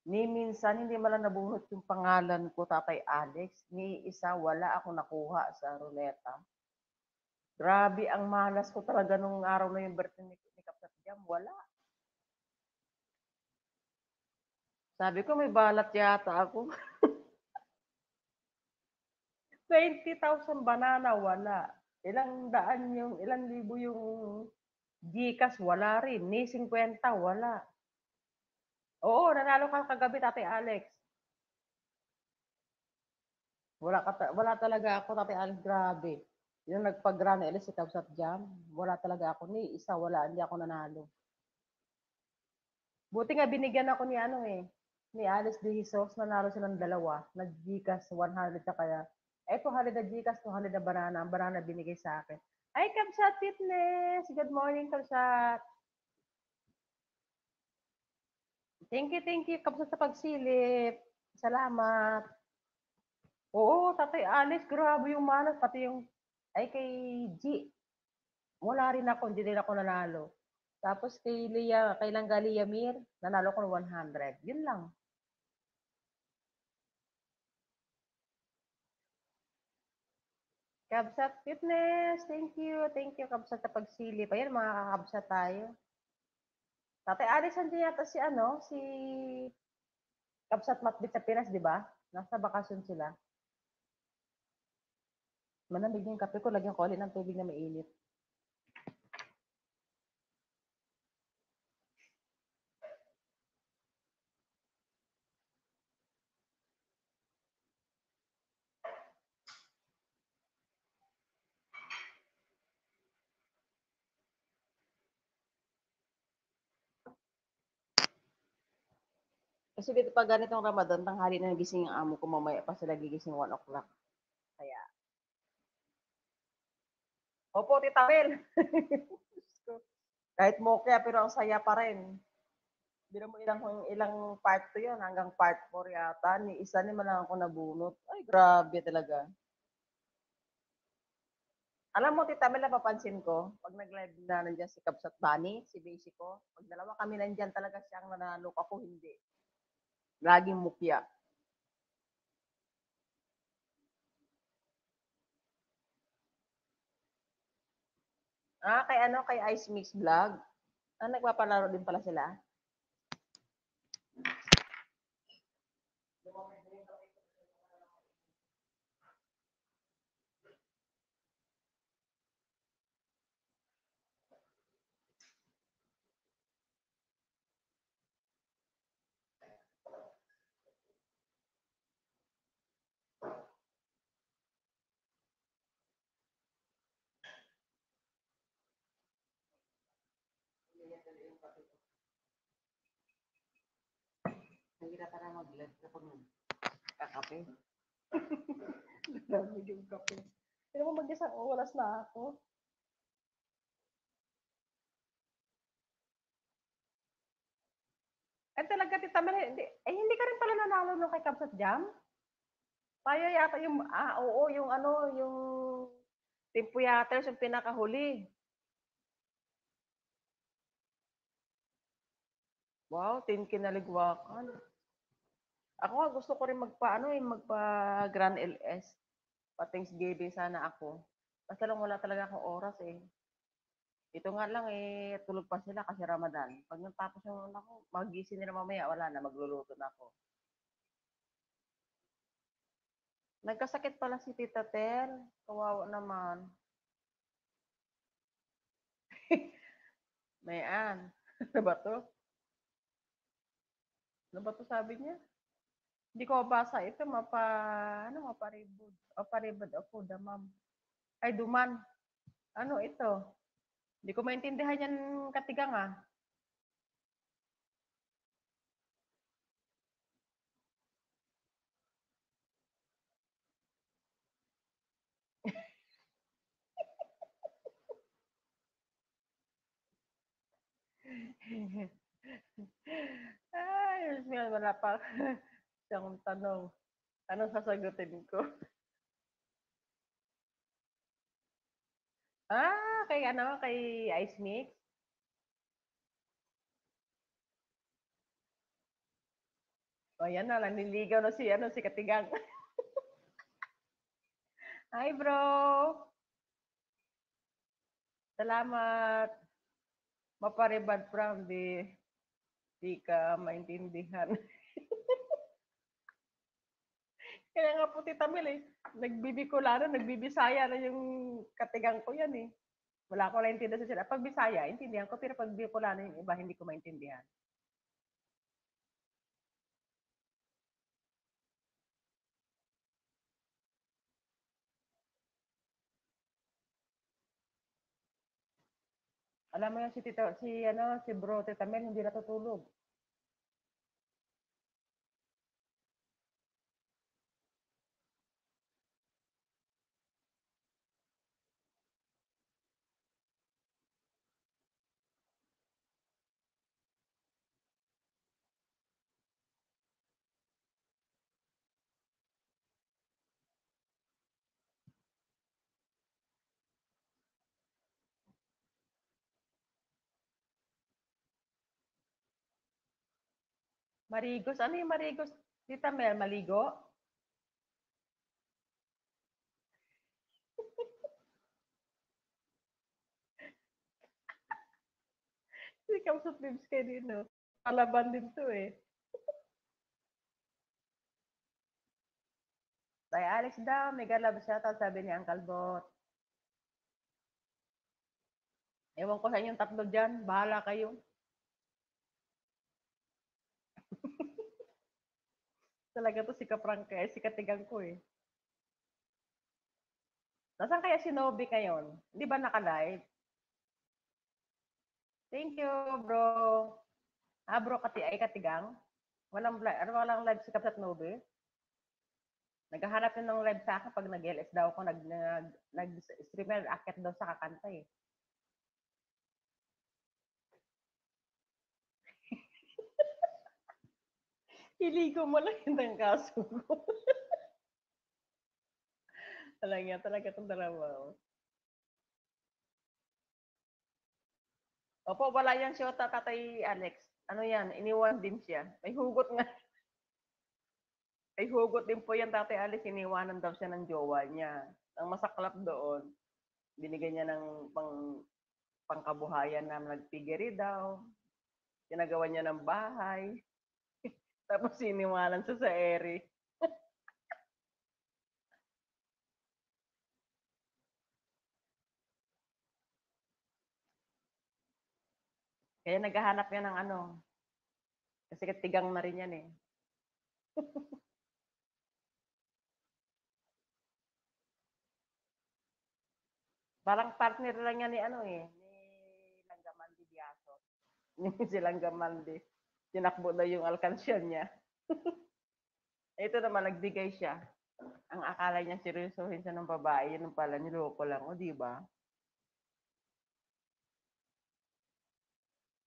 Ni minsan, hindi malang nabunot yung pangalan ko, Tatay Alex. Ni isa, wala ako nakuha sa Runeta. Grabe, ang malas ko talaga nung araw na yung birthday ni, ni Kapsat Jam. Wala. Sabi ko, may balat yata ako. 20,000 banana, wala. Ilang daan yung, ilang libo yung Gcash, wala rin. Ni 50, wala. Oo, nanalo ka kagabi, Tate Alex. Wala, ka, wala talaga ako, Tate Alex, grabe. Yung nagpag-run, elis, ikaw sa jam, wala talaga ako. Ni isa, wala, hindi ako nanalo. Buti nga binigyan ako ni ano eh, ni Alice De Jesus, nanalo silang dalawa, nag-Gcash 100 sa kaya. Eh, 200 na Gcash, 200 na banana. Ang banana binigay sa akin. Ay, Kamsat Fitness! Good morning, Kamsat! Thank you, thank you, Kamsat sa pagsilip. Salamat. Oo, Tatay Alice, grabe yung malas. Pati yung, ay kay G. Wala rin ako, hindi rin ako nanalo. Tapos kay Lia, kay Langgalia Mir, nanalo ko ng 100. Yun lang. Kabsat Fitness, thank you. Thank you, Kabsat, sa pagsilip. Ayan, mga kakabsat tayo. Tatay Alice, nandiyan yata si ano, si Kabsat Matbit sa Pinas, di ba? Nasa bakasyon sila. Manamig yung kape ko, lagyan ko ulit ng tubig na mainit. Kasi dito pag ganitong Ramadan, tanghali na nagising ang amo ko, mamaya pa sila gigising 1 o'clock. Kaya. Opo, Tita ko. Kahit mokya, pero ang saya pa rin. Biro mo ilang, ilang part to yun, hanggang part 4 yata. Ni isa ni lang ako nabunot. Ay, grabe talaga. Alam mo, Tita Mel, napapansin ko, pag nag-live na nandiyan si Kabs Bunny, si Basic ko, pag dalawa kami nandiyan talaga siyang nanalo ako, hindi. Laging mukya. Ah, kay ano, kay Ice Mix Vlog. Ah, nagpapalaro din pala sila. Mahirap para mag-live kapag kakape. Lamig yung kape. Pero mo mag-isang oras na ako. Eh talaga, Tita Mel, hindi, eh, hindi ka rin pala nanalo nung kay Kabs at Jam? Tayo yata yung, ah, oo, yung ano, yung Timpo Yatters yung pinakahuli. Wow, 10 kinaligwakan. Ako nga, gusto ko rin magpa, ano eh, magpa Grand LS. Pa Thanksgiving sana ako. Basta lang wala talaga akong oras eh. Ito nga lang eh, tulog pa sila kasi Ramadan. Pag natapos yung ako, magising nila mamaya, wala na, magluluto na ako. Nagkasakit pala si Tita Tel. Kawawa naman. Mayan. Ano ba to? Ano ba to sabi niya? Hindi ko mabasa ito, mapa, ano, maparibod. O paribod ako, damam. Ay, duman. Ano ito? Hindi ko maintindihan yan katigang ah. Ay, Diyos wala pa isang tanong. Anong sasagutin ko? Ah, kay ano, kay Ice Mix? O yan na, naniligaw na si, ano, si Katigang. Hi, bro! Salamat. Maparibad from di, di ka maintindihan. Kaya nga po, Tita Mel, eh, nagbibikulano, nagbibisaya na yung katigang ko yan eh. Wala ko lang intindihan sa sila. Pag Bisaya, intindihan ko, pero pag Bicolano yung iba, hindi ko maintindihan. Alam mo yan si Tita, si ano, si Bro Tita Mel, hindi natutulog. Marigos, ano yung Marigos? Tita Mel, maligo? Si Kamsat Bibs kayo din, no? Kalaban din to eh. Kay Alex daw, mega love shoutout, sabi ni Uncle Bot. Ewan ko sa inyong tatlo dyan, bahala kayo. Talaga to si Kaprank eh, si Katigang ko eh. Nasaan kaya si Nobi ngayon? Di ba naka-live? Thank you, bro. Ah, bro, kati ay katigang. Walang, ano, walang live si Kapsat Nobi. Naghahanap yun ng live sa akin pag nag-LS daw ako, nag, nag, nag-streamer, akit daw sa kakanta eh. Iligo mo lang yun ang kaso ko. Talaga, talaga itong dalawa. oh. Opo, wala yan siya, tatay Alex. Ano yan, iniwan din siya. May hugot nga. May hugot din po yan, tatay Alex. Iniwanan daw siya ng jowa niya. Ang masaklap doon, binigyan niya ng pang pangkabuhayan na nagpigiri daw. Ginagawa niya ng bahay. Tapos iniwanan siya sa ere. Kaya naghahanap yan ng ano. Kasi katigang na rin yan eh. Parang partner lang yan ni ano eh, ni Langgamandi Diaso. si Langgamandi. Tinakbo na yung alkansyon niya. Ito naman, nagbigay siya. Ang akala niya seryosohin siya ng babae, yun pala, niloko lang. O, di ba?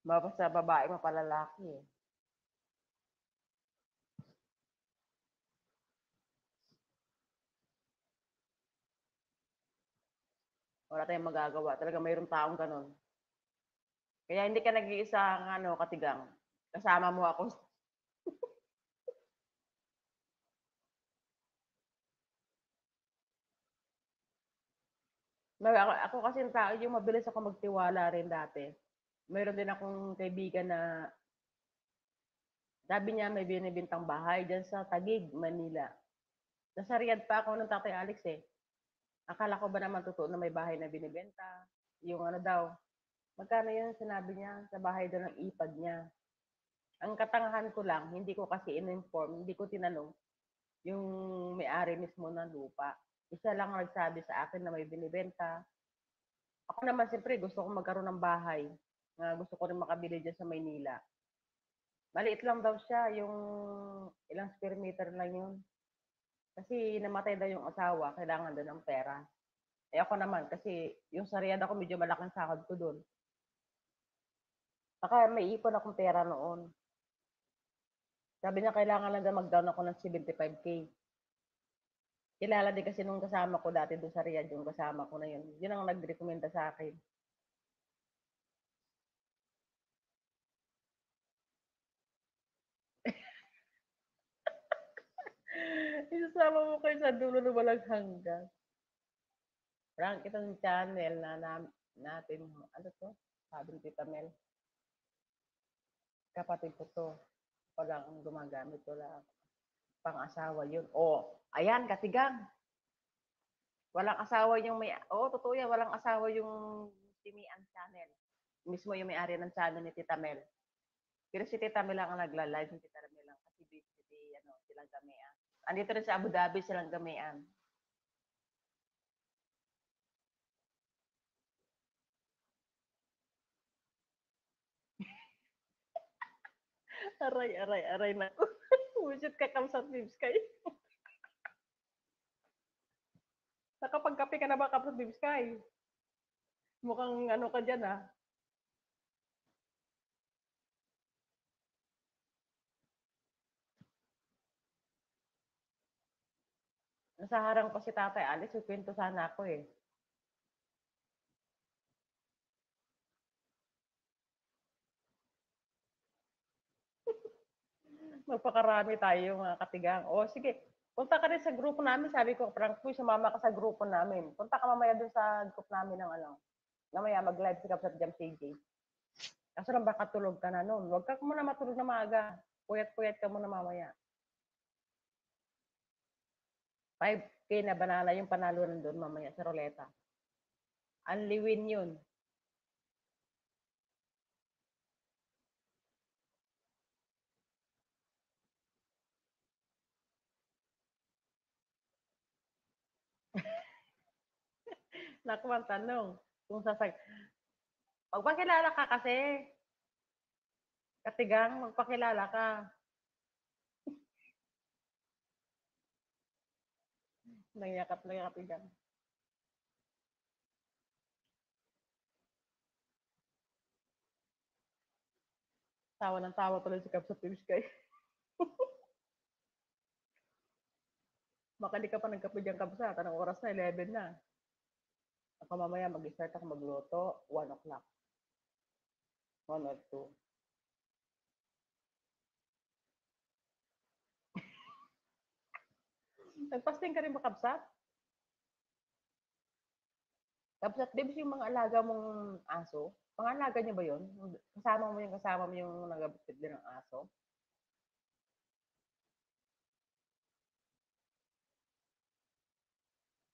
Mapa sa babae, mapalalaki eh. Wala tayong magagawa. Talaga mayroong taong ganun. Kaya hindi ka nag-iisa ano, katigang. Kasama mo ako. Ako, ako kasi tao, yung mabilis ako magtiwala rin dati. Mayroon din akong kaibigan na sabi niya may binibintang bahay dyan sa Tagig, Manila. Nasa Riyadh pa ako ng Tatay Alex eh. Akala ko ba naman totoo na may bahay na binibenta? Yung ano daw, magkano yun sinabi niya sa bahay daw ng ipad niya. Ang katangahan ko lang, hindi ko kasi in-inform, hindi ko tinanong yung may-ari mismo ng lupa. Isa lang ang nagsabi sa akin na may binibenta. Ako naman siyempre gusto ko magkaroon ng bahay. Na gusto ko rin makabili dyan sa Maynila. Maliit lang daw siya, yung ilang square meter lang yun. Kasi namatay daw yung asawa, kailangan daw ng pera. Eh ako naman, kasi yung sa Riyadh ako medyo malaking sahod ko doon. Saka may ipon akong pera noon. Sabi niya, kailangan lang daw mag-down ako ng 75k. Kilala din kasi nung kasama ko dati doon sa Riyadh, yung kasama ko na yun. Yun ang nag-recommenda sa akin. Isasama mo kayo sa dulo na walang hanggan. Frank, itong channel na, na natin, ano to? Sabi ni Tita Mel. Kapatid ko to. Ako lang ang gumagamit. Wala pang-asawa yun. Oh, ayan, katigang. Walang asawa yung may, oh, totoo yan, walang asawa yung Timian channel. Mismo yung may-ari ng channel ni Tita Mel. Pero si Tita Mel ang nagla-live, si Tita Mel lang kasi busy ano, silang gamian. Andito rin sa Abu Dhabi silang gamian. Aray, aray, aray na. Wisit ka kamsat bibs kayo. Nakapagkape ka na ba kamsat bibs kay? Mukhang ano ka dyan ah. Nasa harang ko si Tatay Alice, kwento sana ako eh. Magpakarami tayo mga katigang. O sige, punta ka rin sa grupo namin. Sabi ko, Frank, Puy, sumama ka sa grupo namin. Punta ka mamaya dun sa group namin ng ano. Mamaya mag-live si Kapsat Jam CJ. Kaso lang baka tulog ka na noon. Huwag ka muna matulog na maaga. Puyat-puyat ka muna mamaya. 5K na banana yung panalo doon mamaya sa roleta. Only win yun. Naku, ang tanong. Kung sasag... Magpakilala ka kasi. Katigang, magpakilala ka. Nangyakap na yung katigang. Tawa ng tawa tuloy si Kapsa Pims kay. Baka di ka pa nagkape dyan. Tanong oras na, 11 na. Ako mamaya mag-start ako magluto, 1 o'clock. 1 or 2. Nagpasting ka rin ba kabsat? Kabsat, di ba yung mga alaga mong aso? Mga alaga niya ba yun? Kasama mo yung kasama mo yung nagabit din ng aso?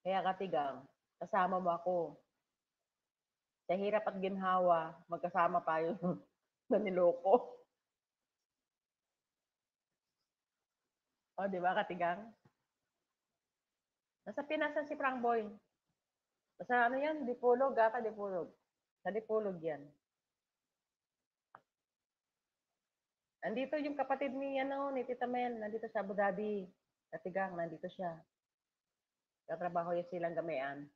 Kaya katigang, kasama mo ako. Sa hirap at ginhawa, magkasama tayo na niloko. O, di ba, katigang? Nasa Pinas na si Frank Boy. Nasa ano yan? Dipolog, ata Dipolog. Sa Dipolog yan. Nandito yung kapatid ni, ano, ni Tita Mel. Nandito sa Abu Dhabi. Katigang, nandito siya. Katrabaho yung silang gamean.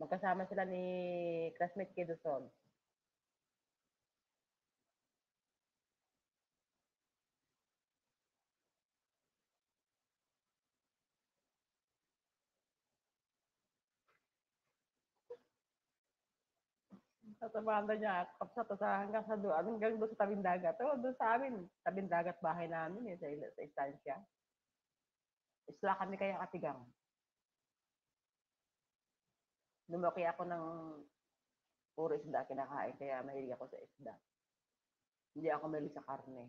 Magkasama sila ni classmate Kido Sol. Sa banda niya, kapsa to sa hanggang sa doon, hanggang doon sa tabing dagat. O, doon sa amin, tabing dagat bahay namin eh, sa, sa istansya. Isla kami kaya katigang. Lumaki ako ng puro isda kinakain, kaya mahilig ako sa isda. Hindi ako mahilig sa karne.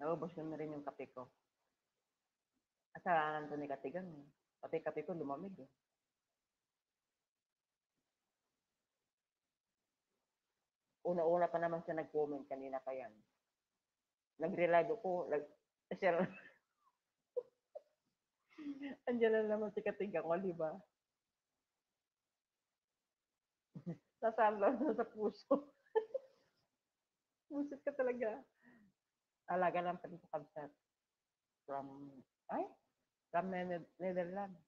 Naubos ko na rin yung kape ko. Kasalanan to ni Katigang. eh. Pati kape ko lumamig eh. Una-una pa naman siya nag-comment kanina pa yan. Nag-relive ako. Nag share. Andiyan na naman si Katigang, o, di ba? Nasalo na sa puso. Pusit ka talaga. Alaga lang pa rin sa kabsat. From, ay, from Nether- Netherlands.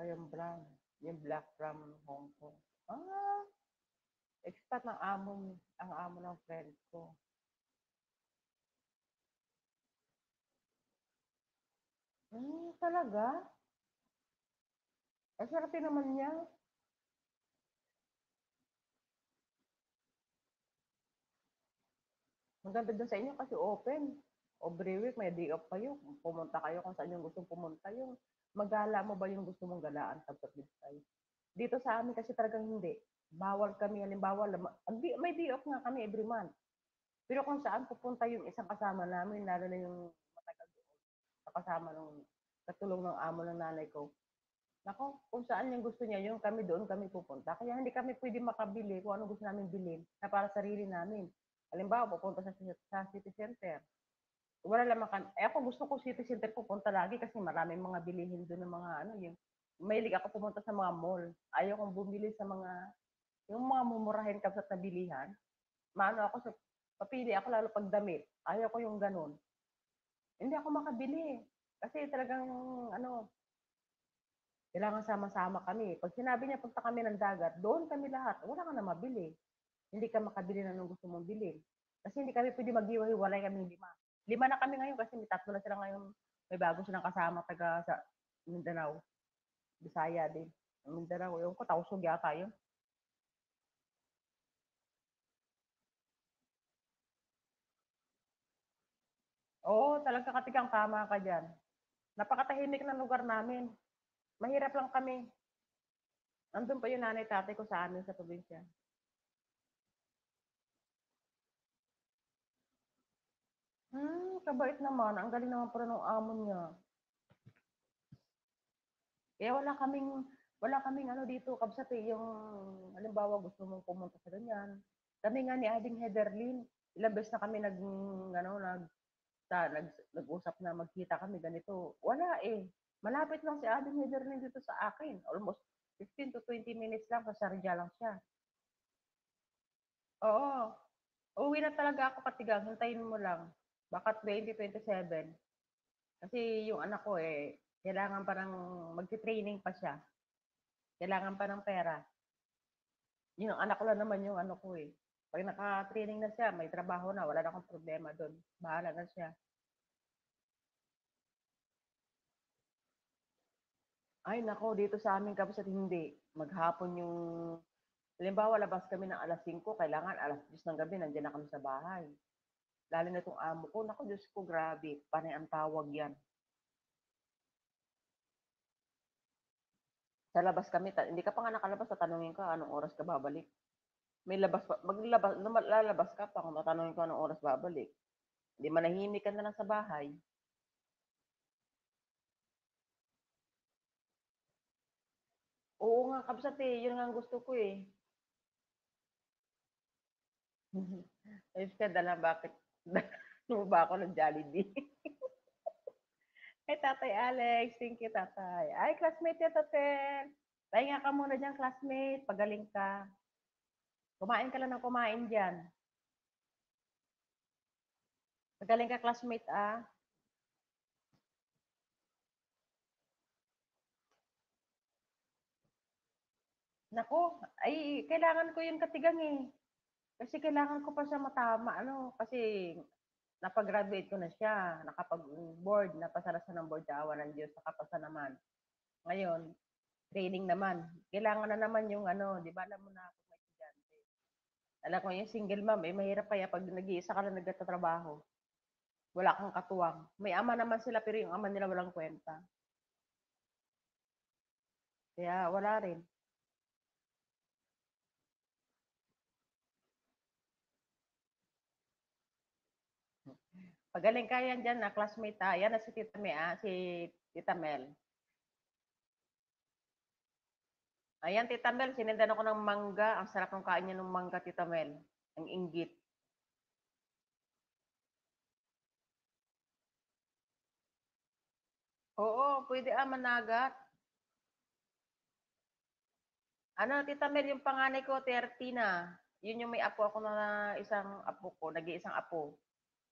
Ay, yung brown. Yung black from Hong Kong. Ah, expat ng amo, ang amo ng friend ko. Hmm, talaga? Ang sarap naman niya. Maganda doon sa inyo kasi open. Every week may day off kayo. Pumunta kayo kung saan yung gustong pumunta. Yung magala mo ba yung gusto mong galaan sa Bitsay? Dito sa amin kasi talagang hindi. Bawal kami. Halimbawa, may day off nga kami every month. Pero kung saan pupunta yung isang kasama namin, lalo na yung matagal doon, sa kasama ng katulong ng amo ng nanay ko, Nako, kung saan yung gusto niya, yung kami doon kami pupunta. Kaya hindi kami pwede makabili kung anong gusto namin bilhin na para sarili namin. Halimbawa, pupunta sa, sa city center. Wala lang makan. Eh ako gusto ko city center pupunta lagi kasi maraming mga bilihin doon ng mga ano yung mahilig ako pumunta sa mga mall. Ayaw kong bumili sa mga yung mga mumurahin kapsat na bilihan. Maano ako sa papili ako lalo pag damit. Ayaw ko yung ganun. Hindi ako makabili. Kasi talagang ano, kailangan sama-sama kami. Pag sinabi niya punta kami ng dagat, doon kami lahat. Wala ka na mabili. Hindi ka makabili na ng gusto mong bilhin. Kasi hindi kami pwede maghiwa-hiwalay kami lima. Lima na kami ngayon kasi may tatlo na sila ngayon. May bago silang kasama taga sa Mindanao. Bisaya din. Mindanao, yung ko, tausog yata yun. Oo, talaga katikang tama ka dyan. Napakatahimik ng lugar namin. Mahirap lang kami. Andun pa yung nanay tatay ko sa amin sa probinsya. Hmm, kabait naman. Ang galing naman pala ng amo niya. Kaya wala kaming, wala kaming ano dito, kabsat eh, yung, halimbawa gusto mong pumunta sa ganyan. Kami nga ni Ading Heatherlyn, ilang beses na kami nag, ano, nag, sa, nag, nag-usap na magkita kami ganito. Wala eh. Malapit lang si Ading Heatherlyn dito sa akin. Almost lang, sa Sharjah lang siya. Oo. Uuwi na talaga ako Katigang, hintayin mo lang. Baka 2027. Kasi yung anak ko eh, kailangan pa ng magti-training pa siya. Kailangan pa ng pera. Yun ang anak ko lang naman yung ano ko eh. Pag naka-training na siya, may trabaho na, wala na akong problema doon. Bahala na siya. Ay nako, dito sa amin kapsat hindi. Maghapon yung halimbawa labas kami ng alas 5, kailangan alas 10 ng gabi nandiyan na kami sa bahay. Lalo na itong amo ko, naku Diyos ko, grabe, panay ang tawag yan. Sa labas kami, hindi ka pa nga nakalabas, tatanungin ka, anong oras ka babalik? May labas pa, maglabas, lalabas ka pa kung tatanungin ko anong oras babalik. Hindi manahimik ka na lang sa bahay. Oo nga, kabsat eh, yun nga ang gusto ko eh. Ayos ka, dala bakit? Dala ba ako ng Jollibee? Ay, Tatay Alex. Thank you, Tatay. Ay, classmate ya, Tatay. Pahinga ka muna dyan, classmate. Pagaling ka. Kumain ka lang ng kumain dyan. Pagaling ka, classmate, ah. Nako, ay, kailangan ko yung katigang eh. Kasi kailangan ko pa siya matama, ano, kasi napag-graduate ko na siya, nakapag-board, napasara siya ng board sa ng Diyos, nakapasa naman. Ngayon, training naman. Kailangan na naman yung ano, di ba alam mo na ako may estudyante. Alam ko yung single mom, eh, mahirap kaya pag nag-iisa ka lang nagtatrabaho. Wala kang katuwang. May ama naman sila, pero yung ama nila walang kwenta. Kaya wala rin. Pagaling ka yan dyan na classmate ah. Yan na si Tita Mel, ah, si Tita Mel. Ayan, Tita Mel, sinindan ako ng mangga. Ang sarap ng kain niya ng mangga, Tita Mel. Ang inggit. Oo, pwede ah, managat. Ano, Tita Mel, yung panganay ko, 30 na. Yun yung may apo ako na isang apo ko, nag-iisang apo.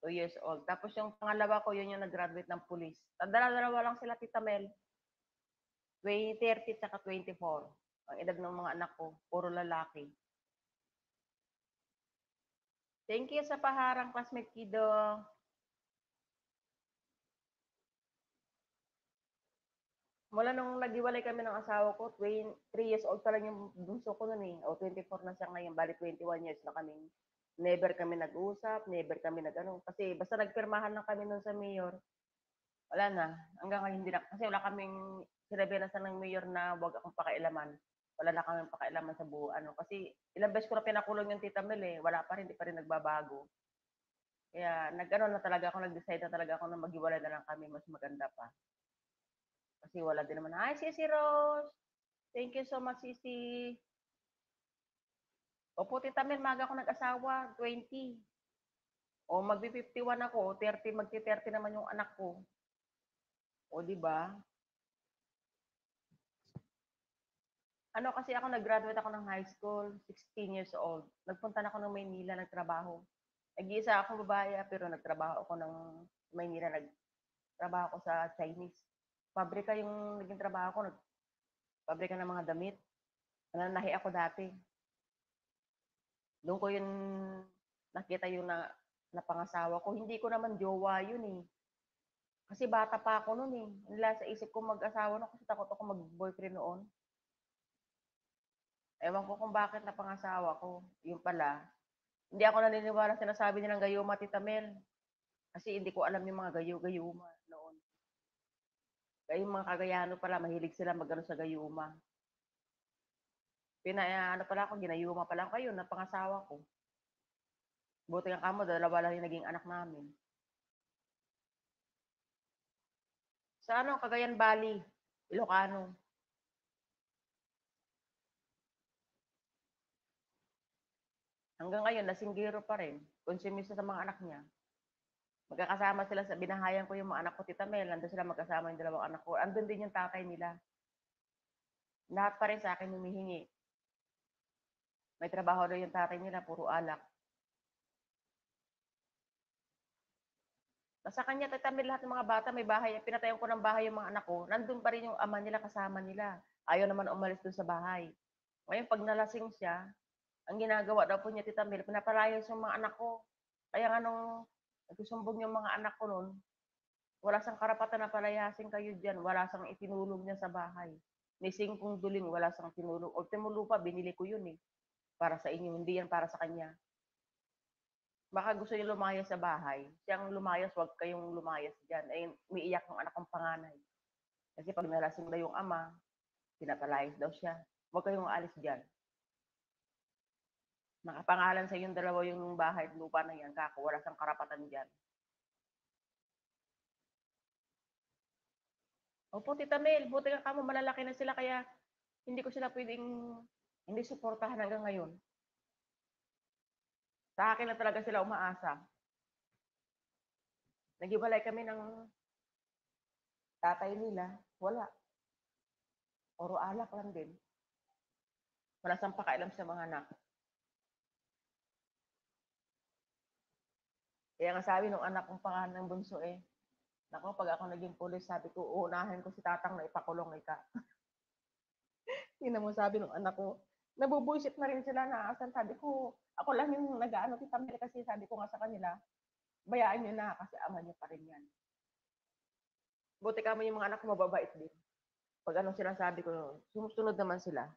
2 years old. Tapos yung pangalawa ko, yun yung nag-graduate ng police. Dalawa lang sila, Tita Mel. 20, 30, tsaka 24. Ang edad ng mga anak ko, puro lalaki. Thank you sa paharang, classmate Kido. Mula nung naghiwalay kami ng asawa ko, 3 years old pa lang yung bunso ko noon eh. O 24 na siya ngayon, bali 21 years na kami. Never kami nag-usap, never kami nag-ano. Kasi basta nagpirmahan lang kami noon sa mayor, wala na. Hanggang ngayon hindi na. Kasi wala kaming sinabi na sa ng mayor na wag akong pakailaman. Wala na kaming pakailaman sa buo. Ano. Kasi ilang beses ko na pinakulong yung tita Mel eh. Wala pa rin, hindi pa rin nagbabago. Kaya nag-ano na talaga ako, nag-decide na talaga ako na maghiwalay na lang kami, mas maganda pa. Kasi wala din naman, hi Sisi Rose! Thank you so much, Sisi. Opo, tita Mel, maga ako nag-asawa, 20. O magbi-51 ako, o 30, magti-30 naman yung anak ko. O di ba? Ano kasi ako nag-graduate ako ng high school, 16 years old. Nagpunta na ako ng Maynila, nagtrabaho. Nag-iisa akong babae, pero nagtrabaho ako ng Maynila, nagtrabaho ako sa Chinese. Pabrika yung naging trabaho ko, pabrika ng mga damit. Nananahi ako dati. Doon ko yun nakita yung na, napangasawa ko. Hindi ko naman jowa yun eh. Kasi bata pa ako noon eh. Nila sa isip ko mag-asawa na kasi takot ako mag-boyfriend noon. Ewan ko kung bakit napangasawa ko. Yung pala. Hindi ako naniniwala sinasabi nilang gayuma, Tita Mel. Kasi hindi ko alam yung mga gayo-gayuma noon. Kaya yung mga kagayano pala, mahilig sila magano sa gayuma. Pina, ano pala ako, ginayuma pala ako kayo, napangasawa ko. Buti nga kamo, dalawa lang yung naging anak namin. Sa ano, Cagayan Valley, Ilocano. Hanggang ngayon, nasinggero pa rin. Konsumista sa mga anak niya. Magkakasama sila sa, binahayan ko yung mga anak ko, Tita Mel, nandun sila magkasama yung dalawang anak ko. Andun din yung tatay nila. Lahat pa rin sa akin humihingi. May trabaho daw yung tatay nila, puro alak. Nasa kanya, tatamil lahat ng mga bata, may bahay. Pinatayan ko ng bahay yung mga anak ko. Nandun pa rin yung ama nila kasama nila. Ayaw naman umalis dun sa bahay. Ngayon, pag nalasing siya, ang ginagawa daw po niya, Tita Mel, pinapalayas yung mga anak ko. Kaya nga nung nagsusumbong yung mga anak ko nun, wala sang karapatan na palayasin kayo dyan. Wala sang itinulog niya sa bahay. May singkong duling, wala sang tinulog. O timulupa, binili ko yun eh. Para sa inyo, hindi yan para sa kanya. Baka gusto niya lumayas sa bahay. Siyang lumayas, wag kayong lumayas dyan. Ay, umiiyak yung anak kong panganay. Kasi pag nalasing na yung ama, pinapalayas daw siya. Huwag kayong aalis dyan. Nakapangalan sa yung dalawa yung bahay at lupa na yan, kako. Wala sang karapatan dyan. Opo, Tita Mel, buti nga kamo malalaki na sila kaya hindi ko sila pwedeng hindi suportahan hanggang ngayon. Sa akin lang talaga sila umaasa. Nagiwalay kami ng tatay nila. Wala. Puro alak lang din. Wala sang pakailam sa mga anak. Kaya nga sabi nung anak kong pangalan ng bunso eh, Nako, pag ako naging pulis, sabi ko, uunahin ko si tatang na ipakulong ika. Hindi mo sabi nung anak ko, nabubuisit na rin sila na asan. Sabi ko, ako lang yung nag-ano, tita Mel, kasi sabi ko nga sa kanila, bayaan nyo na kasi ama nyo pa rin yan. Buti kami yung mga anak ko mababait din. Pag anong sinasabi ko, sumusunod naman sila.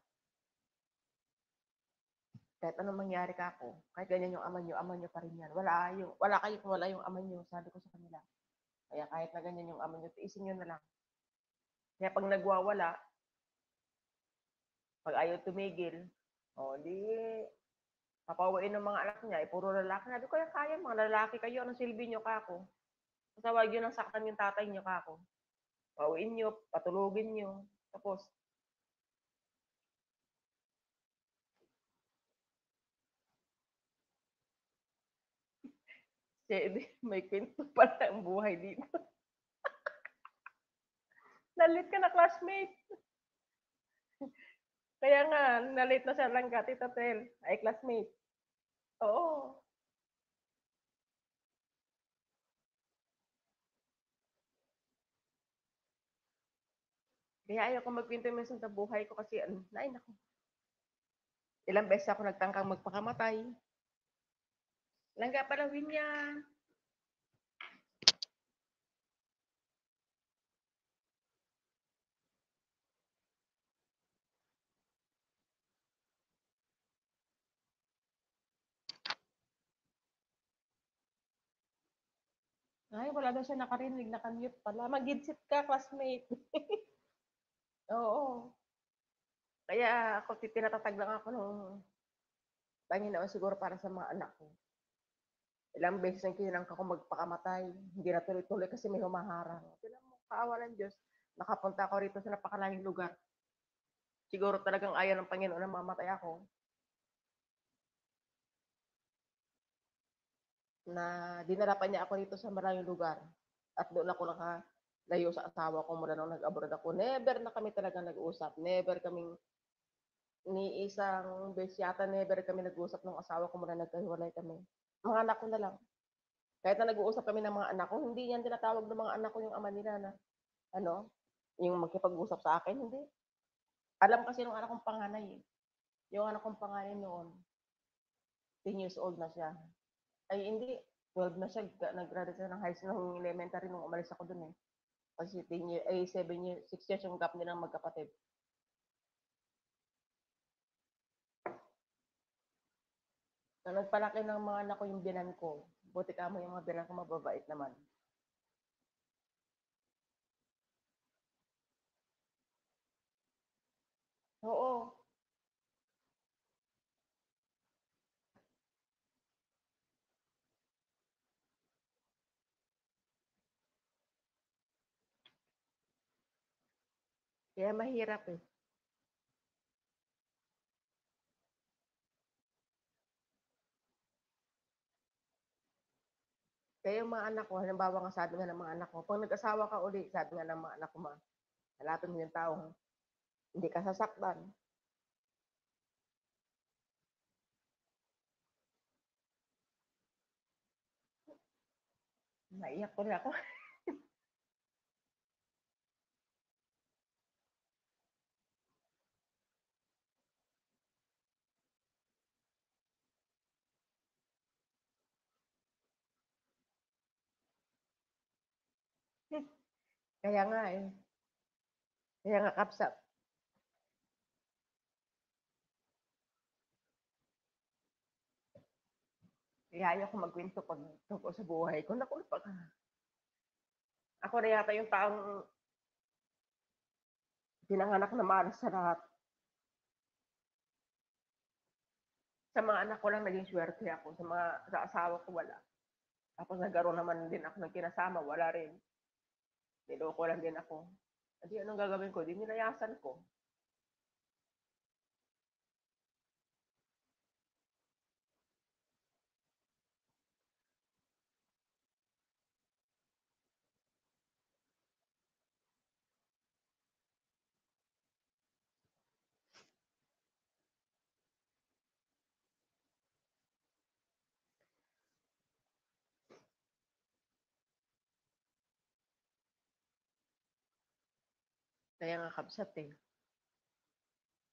Kahit anong mangyari ka ako, kahit ganyan yung ama nyo, ama nyo pa rin yan. Wala, yung, wala kayo kung wala yung ama nyo, sabi ko sa kanila. Kaya kahit na ganyan yung ama nyo, tiisin nyo na lang. Kaya pag nagwawala, pag ayaw tumigil, o di, papawain ng mga anak niya, eh, puro lalaki. Sabi ko, kaya mga lalaki kayo, anong silbi nyo kako? Tawag yun ang saktan yung tatay nyo kako. Pauwiin nyo, patulugin nyo. Tapos, Sige, may kwento pala ang buhay dito. Nalit ka na, classmate. Kaya nga, nalit na siya lang ka, Tita Tel. Ay, classmate. Oo. Kaya ayaw ko magkwento minsan sa buhay ko kasi, ano, ay, naku. Ilang beses ako nagtangkang magpakamatay. Langga palawin yan. Ay, wala daw siya nakarinig, nakamute pala. Mag-gidsit ka, classmate. Oo. Kaya ako, tinatatag lang ako nung Panginoon siguro para sa mga anak ko. Ilang beses nang kinang ako magpakamatay. Hindi na tuloy-tuloy kasi may humaharang. Tinan mo, kaawa ng Diyos. Nakapunta ako rito sa napakalaking lugar. Siguro talagang ayaw ng Panginoon na mamatay ako. Na dinala pa niya ako rito sa maraming lugar. At doon ako nakalayo sa asawa ko mula nung nag-abroad ako. Never na kami talaga nag-usap. Never kaming ni isang beses yata never kami nag-usap ng asawa ko mula nagkahiwalay kami. Mga anak ko na lang. Kahit na nag-uusap kami ng mga anak ko, hindi yan tinatawag ng mga anak ko yung ama nila na, ano, yung magkipag-usap sa akin, hindi. Alam kasi ng anak kong panganay eh. Yung anak kong panganay noon, 10 years old na siya. Ay, hindi. 12 na siya. Nag-graduate siya ng high school, ng elementary nung umalis ako dun eh. Kasi 10 years, ay 7 years, 6 years yung gap nilang magkapatid. Na nagpalaki ng mga anak ko yung binan ko. Buti ka mo yung mga binan ko mababait naman. Oo. Kaya mahirap eh. Kaya yung mga anak ko, halimbawa nga sabi nga ng mga anak ko, pag nag-asawa ka uli, sabi nga ng mga anak ko, ma, hanapin mo yung taong hindi ka sasaktan. Naiyak ko na ako. Kaya nga eh. Kaya nga kapsat. Kaya ayaw ko magkwento pag tungkol sa buhay ko. Naku, pag... Ako na yata yung taong pinanganak na malas sa lahat. Sa mga anak ko lang naging swerte ako. Sa mga sa asawa ko wala. Tapos nagkaroon naman din ako ng kinasama, wala rin. Niloko lang din ako. Hindi, anong gagawin ko? Di nilayasan ko. Kaya nga kapsat eh.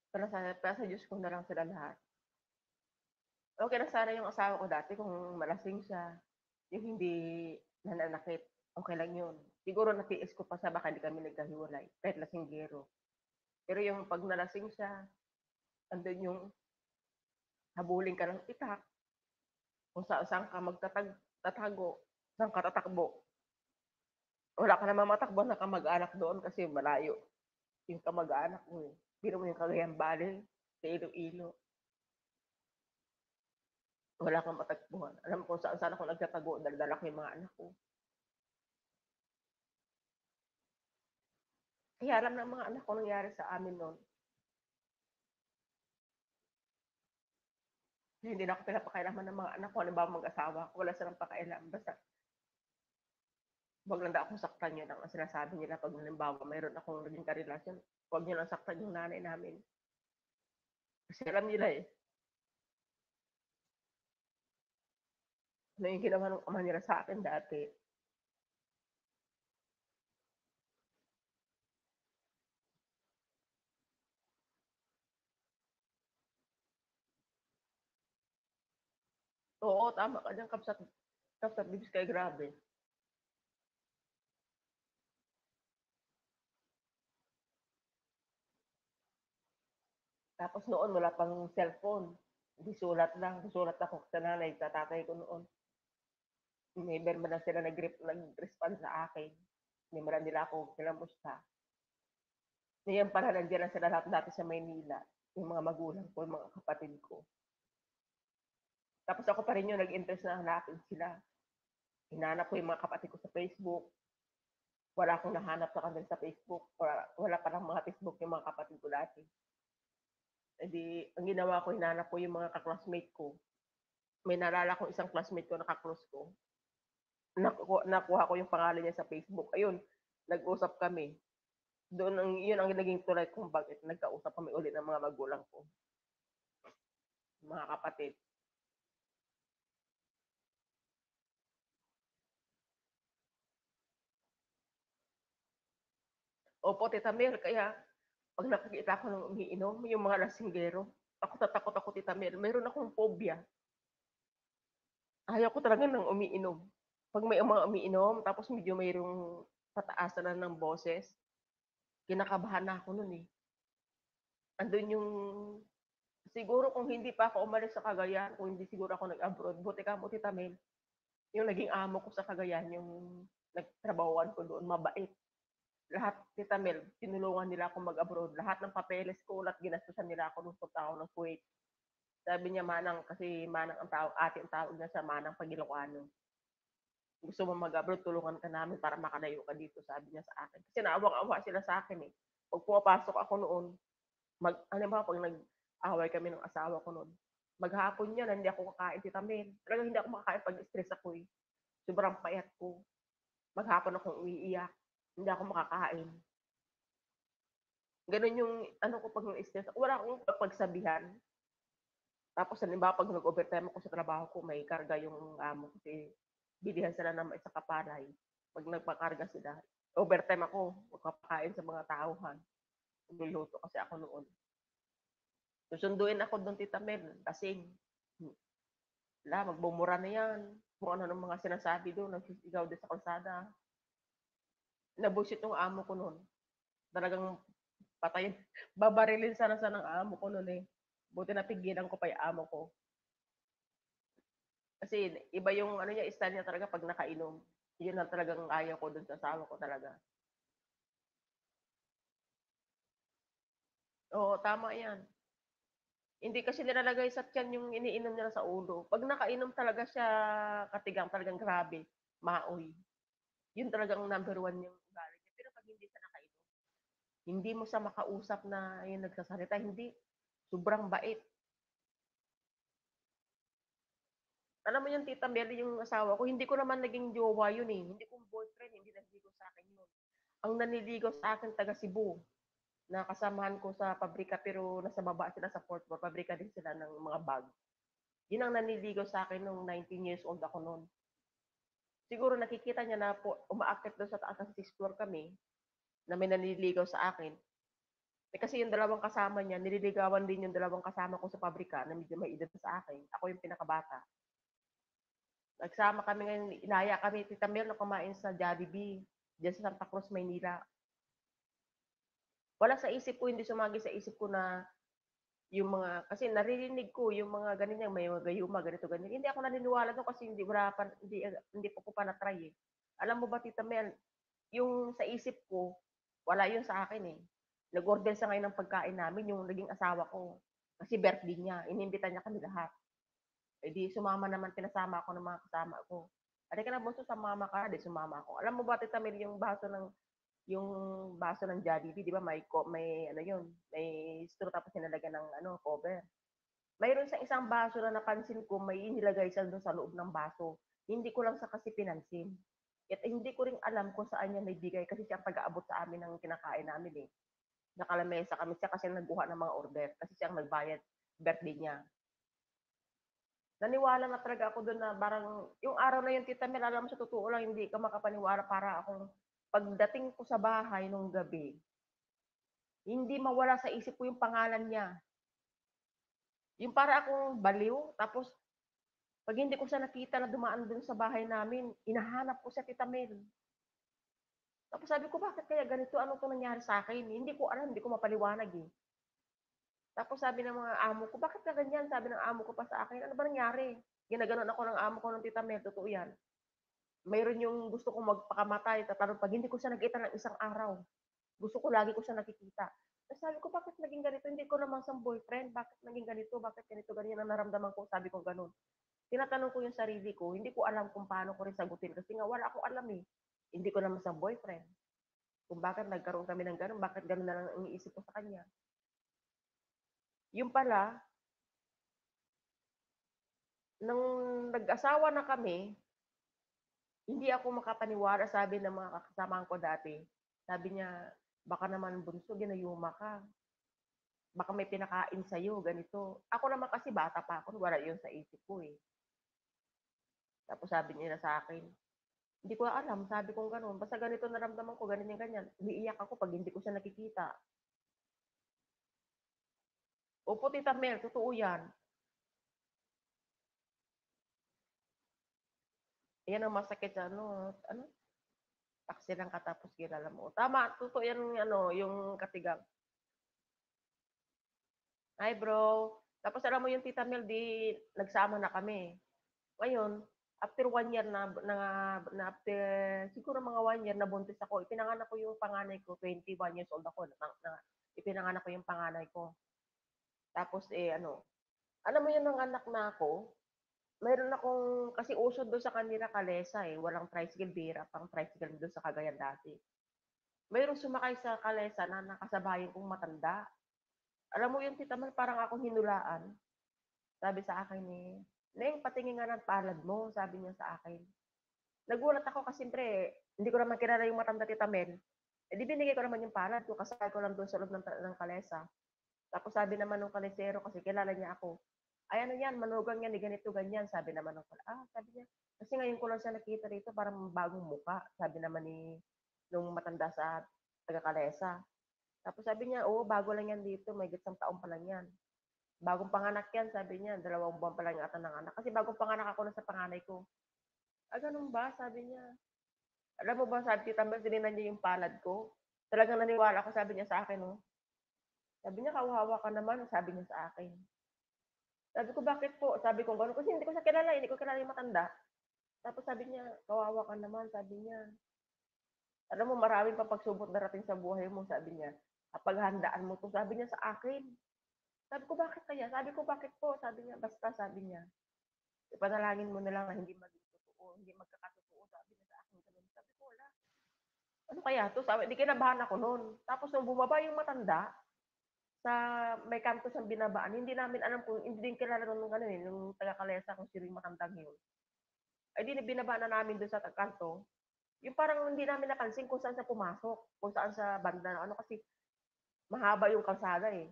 Pero sana, pero sa Diyos ko na lang sila lahat. Okay na sana yung asawa ko dati kung malasing siya. Yung hindi nananakit. Okay lang yun. Siguro natiis ko pa sa baka hindi kami nagkahiwalay. Kahit lasinggero. Pero yung pag nalasing siya, andun yung habulin ka ng itak. Kung saan, saan ka magtatago, saan ka tatakbo. Wala ka naman matakbo na kamag-anak doon kasi malayo yung kamag-anak mo eh. Biro mo yung Cagayan Valley, sa Iloilo. Wala kang matakbuhan. Alam ko saan saan ako nagtatago, dala ko yung mga anak ko. Kaya alam ng mga anak ko nangyari sa amin noon. Hindi na ako pinapakailaman ng mga anak ko. Halimbawa mag-asawa ko, wala silang pakailam. Basta wag lang daw akong saktan yun ang sinasabi nila pag halimbawa mayroon akong naging karelasyon, wag niyo lang saktan yung nanay namin. Kasi alam nila eh. Ano yung ginawa ng ama nila sa akin dati. Oo, tama ka dyan, kapsat. Kapsat, bibis kayo grabe. Tapos noon, wala pang cellphone. Hindi sulat lang. Sulat ako sa nanay, sa tatay ko noon. Never man lang sila nag-respond sa akin. Hindi man nila ako kinamusta. Ngayon pala nandiyan lang sila lahat dati sa Maynila. Yung mga magulang ko, yung mga kapatid ko. Tapos ako pa rin yung nag-interest na hanapin sila. Hinanap ko yung mga kapatid ko sa Facebook. Wala akong nahanap sa kanila sa Facebook. Wala, wala pa lang mga Facebook yung mga kapatid ko dati. Edi, ang ginawa ko, hinanap ko yung mga kaklasmate ko. May nalala ko isang classmate ko na kaklose ko. Nakuha, nakuha ko yung pangalan niya sa Facebook. Ayun, nag-usap kami. Doon, ang, yun ang naging tulay kung bakit nagkausap kami ulit ng mga magulang ko. Mga kapatid. Opo, Tita Mel, kaya pag nakikita ko ng umiinom, yung mga lasinggero, ako tatakot ako, Tita Mel. Meron akong phobia. Ayaw ko talaga ng umiinom. Pag may mga umiinom, tapos medyo mayroong pataasan na ng boses, kinakabahan na ako nun eh. Andun yung, siguro kung hindi pa ako umalis sa Cagayan, kung hindi siguro ako nag-abroad, buti ka mo, Tita Mel, yung naging amo ko sa Cagayan, yung nagtrabahoan ko doon, mabait lahat, Tita Mel, tinulungan nila ako mag-abroad. Lahat ng papeles ko, lahat ginastusan nila ako nung punta ako ng Kuwait. Sabi niya, Manang, kasi Manang ang tawag, ate ang tawag niya sa Manang Pagilocano. Gusto mo mag-abroad, tulungan ka namin para makalayo ka dito, sabi niya sa akin. Kasi naawang-awa sila sa akin eh. Pag pumapasok ako noon, mag, ano ba, pag nag-away kami ng asawa ko noon, maghapon yan, hindi ako kakain, Tita Mel. Talagang hindi ako makakain pag stress ako eh. Sobrang payat ko. Maghapon akong umiiyak hindi ako makakain. Ganun yung, ano ko pag stress, wala akong pagsabihan. Tapos, halimbawa, pag nag-overtime ako sa trabaho ko, may karga yung amo kasi bilihan sila ng isa kapalay. Pag nagpakarga sila, overtime ako, magpapakain sa mga tauhan. Nagluluto kasi ako noon. Susunduin ako doon, Tita Mel, kasing. Wala, magbumura na yan. Kung ano ng mga sinasabi doon, nagsisigaw din sa kalsada. Nabusit yung amo ko noon. Talagang patayin. Babarilin sana sa ng amo ko noon eh. Buti napigilan ko pa yung amo ko. Kasi iba yung ano niya, style niya talaga pag nakainom. Yun ang talagang ayaw ko dun sa asawa ko talaga. Oo, tama yan. Hindi kasi nilalagay sa tiyan yung iniinom nila sa ulo. Pag nakainom talaga siya, katigang talagang grabe, maoy. Yun talagang number one yung ugali niya. Pero pag hindi siya nakainom, hindi mo siya makausap na yung nagsasalita, hindi. Sobrang bait. Alam mo yung tita Meli, yung asawa ko, hindi ko naman naging jowa yun eh. Hindi kong boyfriend, hindi naniligaw sa akin yun. Ang naniligaw sa akin, taga Cebu. Na kasamahan ko sa pabrika, pero nasa baba sila sa fourth floor. Pabrika din sila ng mga bag. Yun ang naniligaw sa akin nung 19 years old ako noon. Siguro nakikita niya na po, umaakit doon sa taas ng sixth floor kami, na may naniligaw sa akin. Eh, kasi yung dalawang kasama niya, nililigawan din yung dalawang kasama ko sa pabrika na medyo may edad sa akin. Ako yung pinakabata. Nagsama kami ngayon, inaya kami, Tita Mel, na kumain sa Jollibee, dyan sa Santa Cruz, Maynila. Wala sa isip ko, hindi sumagi sa isip ko na yung mga, kasi naririnig ko yung mga ganyan, may mga gayuma, ganito, ganyan. Hindi ako naniniwala doon kasi hindi, wala pa, hindi, hindi po ko pa na-try eh. Alam mo ba, Tita Mel, yung sa isip ko, wala yun sa akin eh. Nag-order sa ngayon ng pagkain namin, yung naging asawa ko. Kasi birthday niya, inimbita niya kami lahat. Eh di sumama naman, pinasama ako ng mga kasama ko. Ate ka na bunso, sumama ka, di sumama ako. Alam mo ba, Tita Mel, yung baso ng yung baso ng Jollibee, di ba, may, may, ano yun, may straw tapos nilalagyan ng, ano, cover. Mayroon sa isang baso na napansin ko, may inilagay siya sa loob ng baso. Hindi ko lang sa kasi pinansin. At hindi ko rin alam kung saan niya naibigay kasi siya ang pag-aabot sa amin ng kinakain namin eh. Nakalamesa kami siya kasi nagbuha ng mga order kasi siya ang nagbayad birthday niya naniwala na talaga ako doon na parang, yung araw na yun, tita Mel, alam mo sa totoo lang, hindi ka makapaniwala para akong, pagdating ko sa bahay nung gabi, hindi mawala sa isip ko yung pangalan niya. Yung para akong baliw, tapos, pag hindi ko siya nakita na dumaan doon sa bahay namin, inahanap ko siya, tita Mel. Tapos sabi ko, bakit kaya ganito? Ano to nangyari sa akin? Hindi ko alam, hindi ko mapaliwanag eh. Tapos sabi ng mga amo ko, bakit ka ganyan? Sabi ng amo ko pa sa akin, ano ba nangyari? Ginaganon ako ng amo ko ng tita Mel, totoo yan. Mayroon yung gusto kong magpakamatay, tatanong pag hindi ko siya nakita ng isang araw. Gusto ko lagi ko siya nakikita. Tapos sabi ko, bakit naging ganito? Hindi ko naman sa boyfriend. Bakit naging ganito? Bakit ganito? Ganyan ang naramdaman ko. Sabi ko ganun. Tinatanong ko yung sarili ko. Hindi ko alam kung paano ko rin sagutin. Kasi nga wala akong alam eh. Hindi ko naman sa boyfriend. Kung bakit nagkaroon kami ng ganun. Bakit ganun na lang ang iniisip ko sa kanya. Yung pala, nung nag-asawa na kami, hindi ako makapaniwala, sabi ng mga kasamahan ko dati. Sabi niya, baka naman bunso, ginayuma ka. Baka may pinakain sa'yo, ganito. Ako naman kasi bata pa ako, wala yun sa isip ko eh. Tapos sabi niya sa akin, hindi ko alam, sabi ko gano'n. Basta ganito naramdaman ko, ganyan ganyan. Umiiyak ako pag hindi ko siya nakikita. Opo, Tita Mel, totoo yan. Yan ang masakit sa ano, ano? Taksi lang katapos kilala mo. Tama, totoo yan yung, ano, yung katigang. Hi, bro. Tapos alam mo yung Tita Mel, di nagsama na kami. Ngayon, after one year na, na, na after, siguro mga one year na buntis ako, ipinanganak ko yung panganay ko, 21 years old ako, na, na, ipinanganak ko yung panganay ko. Tapos eh ano, alam mo yun ng anak na ako, mayroon akong, kasi uso doon sa kanila kalesa eh, walang tricycle bira, pang tricycle doon sa Cagayan dati. Mayroong sumakay sa kalesa na nakasabayan kong matanda. Alam mo yung tita man, parang akong hinulaan. Sabi sa akin eh, Neng, patingin nga ng palad mo, sabi niya sa akin. Nagulat ako kasi siyempre, hindi ko naman kilala yung matanda tita Mel. Eh di binigay ko naman yung palad ko, kasal ko lang doon sa loob ng, ng kalesa. Tapos sabi naman ng kalesero, kasi kilala niya ako, Ay ano yan, manugang yan, ni ganito, ganyan. Sabi naman ng pala, ah, sabi niya, kasi ngayon ko lang siya nakita rito, parang bagong muka. Sabi naman ni, nung matanda sa taga-kalesa. Tapos sabi niya, oo, bago lang yan dito, may gitsang taon pa lang yan. Bagong panganak yan, sabi niya, dalawang buwan pa lang ata ng anak. Kasi bagong panganak ako na sa panganay ko. Ah, ganun ba? Sabi niya. Alam mo ba, sabi tita Mel, tinignan niya yung palad ko. Talagang naniwala ko, sabi niya sa akin, oh. Sabi niya, kawawa ka naman, sabi niya sa akin. Sabi ko, bakit po? Sabi ko, gano'n. Kasi hindi ko siya kilala, hindi ko kilala yung matanda. Tapos sabi niya, kawawa ka naman, sabi niya. Alam mo, maraming pa pagsubot darating sa buhay mo, sabi niya. Kapag handaan mo to, sabi niya sa akin. Sabi ko, bakit kaya? Sabi ko, bakit po? Sabi niya, basta, sabi niya. Ipanalangin mo na lang na hindi maging totoo, hindi magkakatotoo, sabi niya sa akin. Ganun. Sabi ko, wala. Ano kaya to? Sabi, di kinabahan ako noon. Tapos nung bumaba yung matanda, sa may kanto siyang binabaan, hindi namin alam kung, hindi din kilala nung ano eh, nung taga-kalesa kung sino yung matandang yun. Ay di binaba na namin doon sa kanto. Yung parang hindi namin napansin kung saan siya pumasok, kung saan sa banda ano kasi mahaba yung kalsada eh.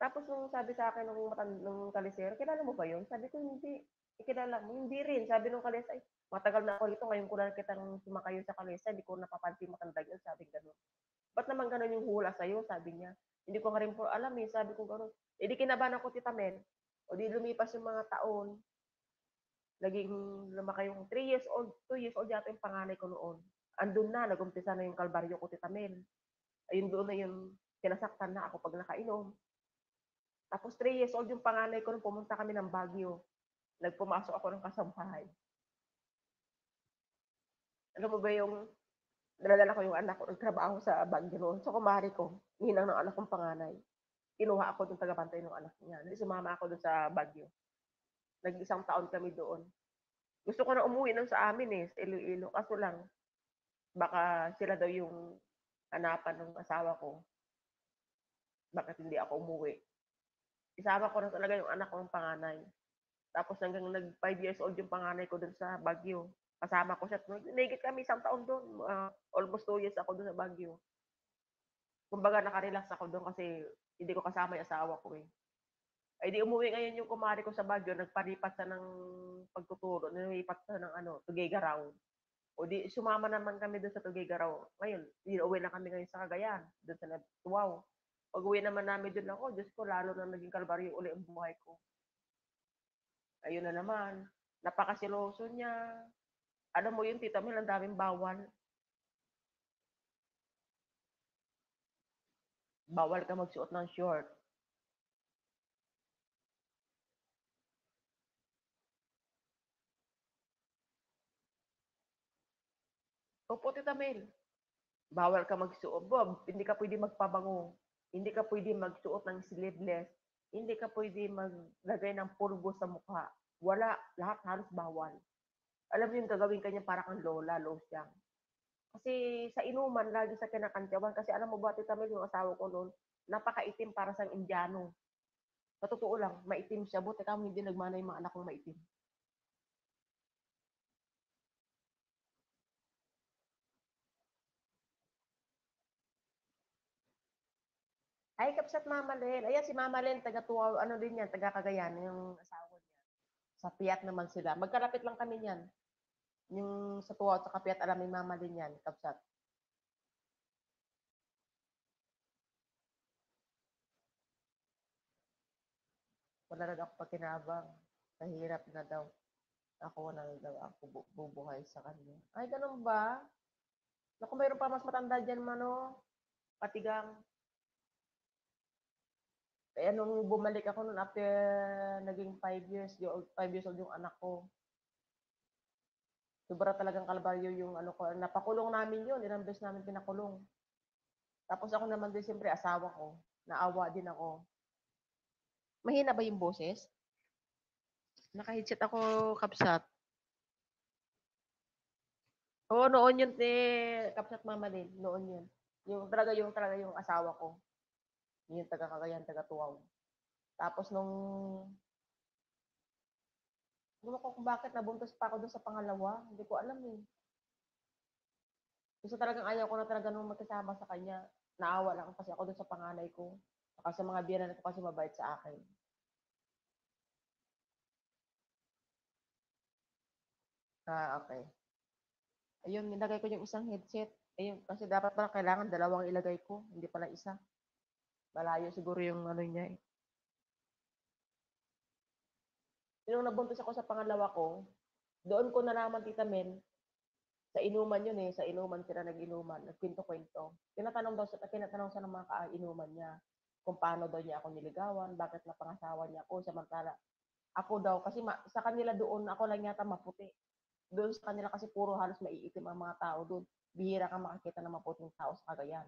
Tapos nung sabi sa akin nung, matan- nung kalisero, kilala mo ba yun? Sabi ko, hindi. Ikilala mo? Hindi rin. Sabi nung kalesa, ay, matagal na ako dito, ngayon ko na kitang sumakayo sa kalesa, hindi ko napapansin matanda yun. Sabi gano'n. Ba't naman gano'n yung hula sa'yo? Sabi niya. Hindi ko nga rin po alam eh. Sabi ko gano'n. Eh di kinabahan ako, Tita Mel. O di lumipas yung mga taon. Naging lumaki yung 3 years old, 2 years old yata yung panganay ko noon. Andun na, nagumpisa na yung kalbaryo ko, Tita Mel. Ayun doon na yung sinasaktan na ako pag nakainom. Tapos 3 years old yung panganay ko nung pumunta kami ng Baguio. Nagpumasok ako ng kasambahay. Alam mo ba yung nalalala ko yung anak ko, nagtrabaho sa Baguio noon. So, kumari ko, ninang ng anak kong panganay. Kinuha ako yung tagapantay ng anak niya. Hindi sumama ako doon sa Baguio. Nag-isang taon kami doon. Gusto ko na umuwi nang sa amin eh, sa Iloilo. Kaso lang, baka sila daw yung hanapan ng asawa ko. Bakit hindi ako umuwi? Isama ko na talaga yung anak kong panganay. Tapos hanggang nag 5 years old yung panganay ko doon sa Baguio. Kasama ko siya. Nagigit kami isang taon doon. Uh, almost 2 years ako doon sa Baguio. Kumbaga nakarelax ako doon kasi hindi ko kasama yung asawa ko eh. Ay di umuwi ngayon yung kumari ko sa Baguio, nagparipat sa ng pagtuturo, nilipat sa ng ano, Tugigaraw. O di sumama naman kami doon sa Tugigaraw. Ngayon, di uwi na kami ngayon sa Cagayan, doon sa Tuwaw. Pag uwi naman namin doon ako, Diyos ko, lalo na naging kalbaryo uli ang buhay ko. Ayun na naman, napakasiloso niya. Alam mo yun, tita Mel, ang daming bawal. Bawal ka magsuot ng short. Opo, Tita Mel. Bawal ka magsuot. Bob, hindi ka pwede magpabango. Hindi ka pwede magsuot ng sleeveless. Hindi ka pwede maglagay ng pulbo sa mukha. Wala. Lahat halos bawal. Alam mo yung gagawin kanya para kang lola, losyang. Kasi sa inuman, lagi sa kinakantyawan. Kasi alam mo ba, Tita Mel, yung asawa ko noon, napakaitim para sa Indiano. Sa totoo lang, maitim siya. Buti kami hindi nagmana yung mga anak kong maitim. Ay, kapsat Mama Len. Ayan, si Mama Len, taga Tuwaw, ano din yan, taga Cagayan, yung asawa niya. Sa Piat naman sila. Magkalapit lang kami niyan. Yung sa Tuwaw at sa Piat, alam ni Mama Len yan, kapsat. Wala na ako pakinabang. Nahirap na daw. Ako na daw ako bu- bubuhay sa kanya. Ay, ganun ba? Naku, mayroon pa mas matanda dyan, mano. Patigang. Kaya nung bumalik ako nun after naging 5 years, 5 years old yung anak ko. Sobra talagang kalbaryo yung ano ko. Napakulong namin yun. Ilang beses namin pinakulong. Tapos ako naman din siyempre asawa ko. Naawa din ako. Mahina ba yung boses? Naka-headset ako, kapsat. Oo, noon yun, eh, kapsat mama din. Noon yun. Yung talaga yung talaga yung asawa ko. Yun, taga Cagayan, taga Tuwaw. Tapos nung Gulo ko kung bakit nabuntos pa ako doon sa pangalawa. Hindi ko alam eh. Gusto talagang ayaw ko na talaga nung magkasama sa kanya. Naawa lang kasi ako doon sa panganay ko. Saka sa mga biyanan ko kasi mabait sa akin. Ah, okay. Ayun, nilagay ko yung isang headset. Ayun, kasi dapat pala kailangan dalawang ilagay ko, hindi pala isa. Malayo siguro yung ano niya eh. Nung nabuntis ako sa pangalawa ko, doon ko nalaman, Tita Mel, sa inuman yun eh, sa inuman sila nag-inuman, nagkwento-kwento. Tinatanong daw sa, tinatanong sa ng mga kainuman niya kung paano daw niya ako niligawan, bakit napangasawa niya ako, samantala ako daw, kasi ma, sa kanila doon, ako lang yata maputi. Doon sa kanila kasi puro halos maiitim ang mga tao doon. Bihira kang makakita ng maputing tao sa Cagayan.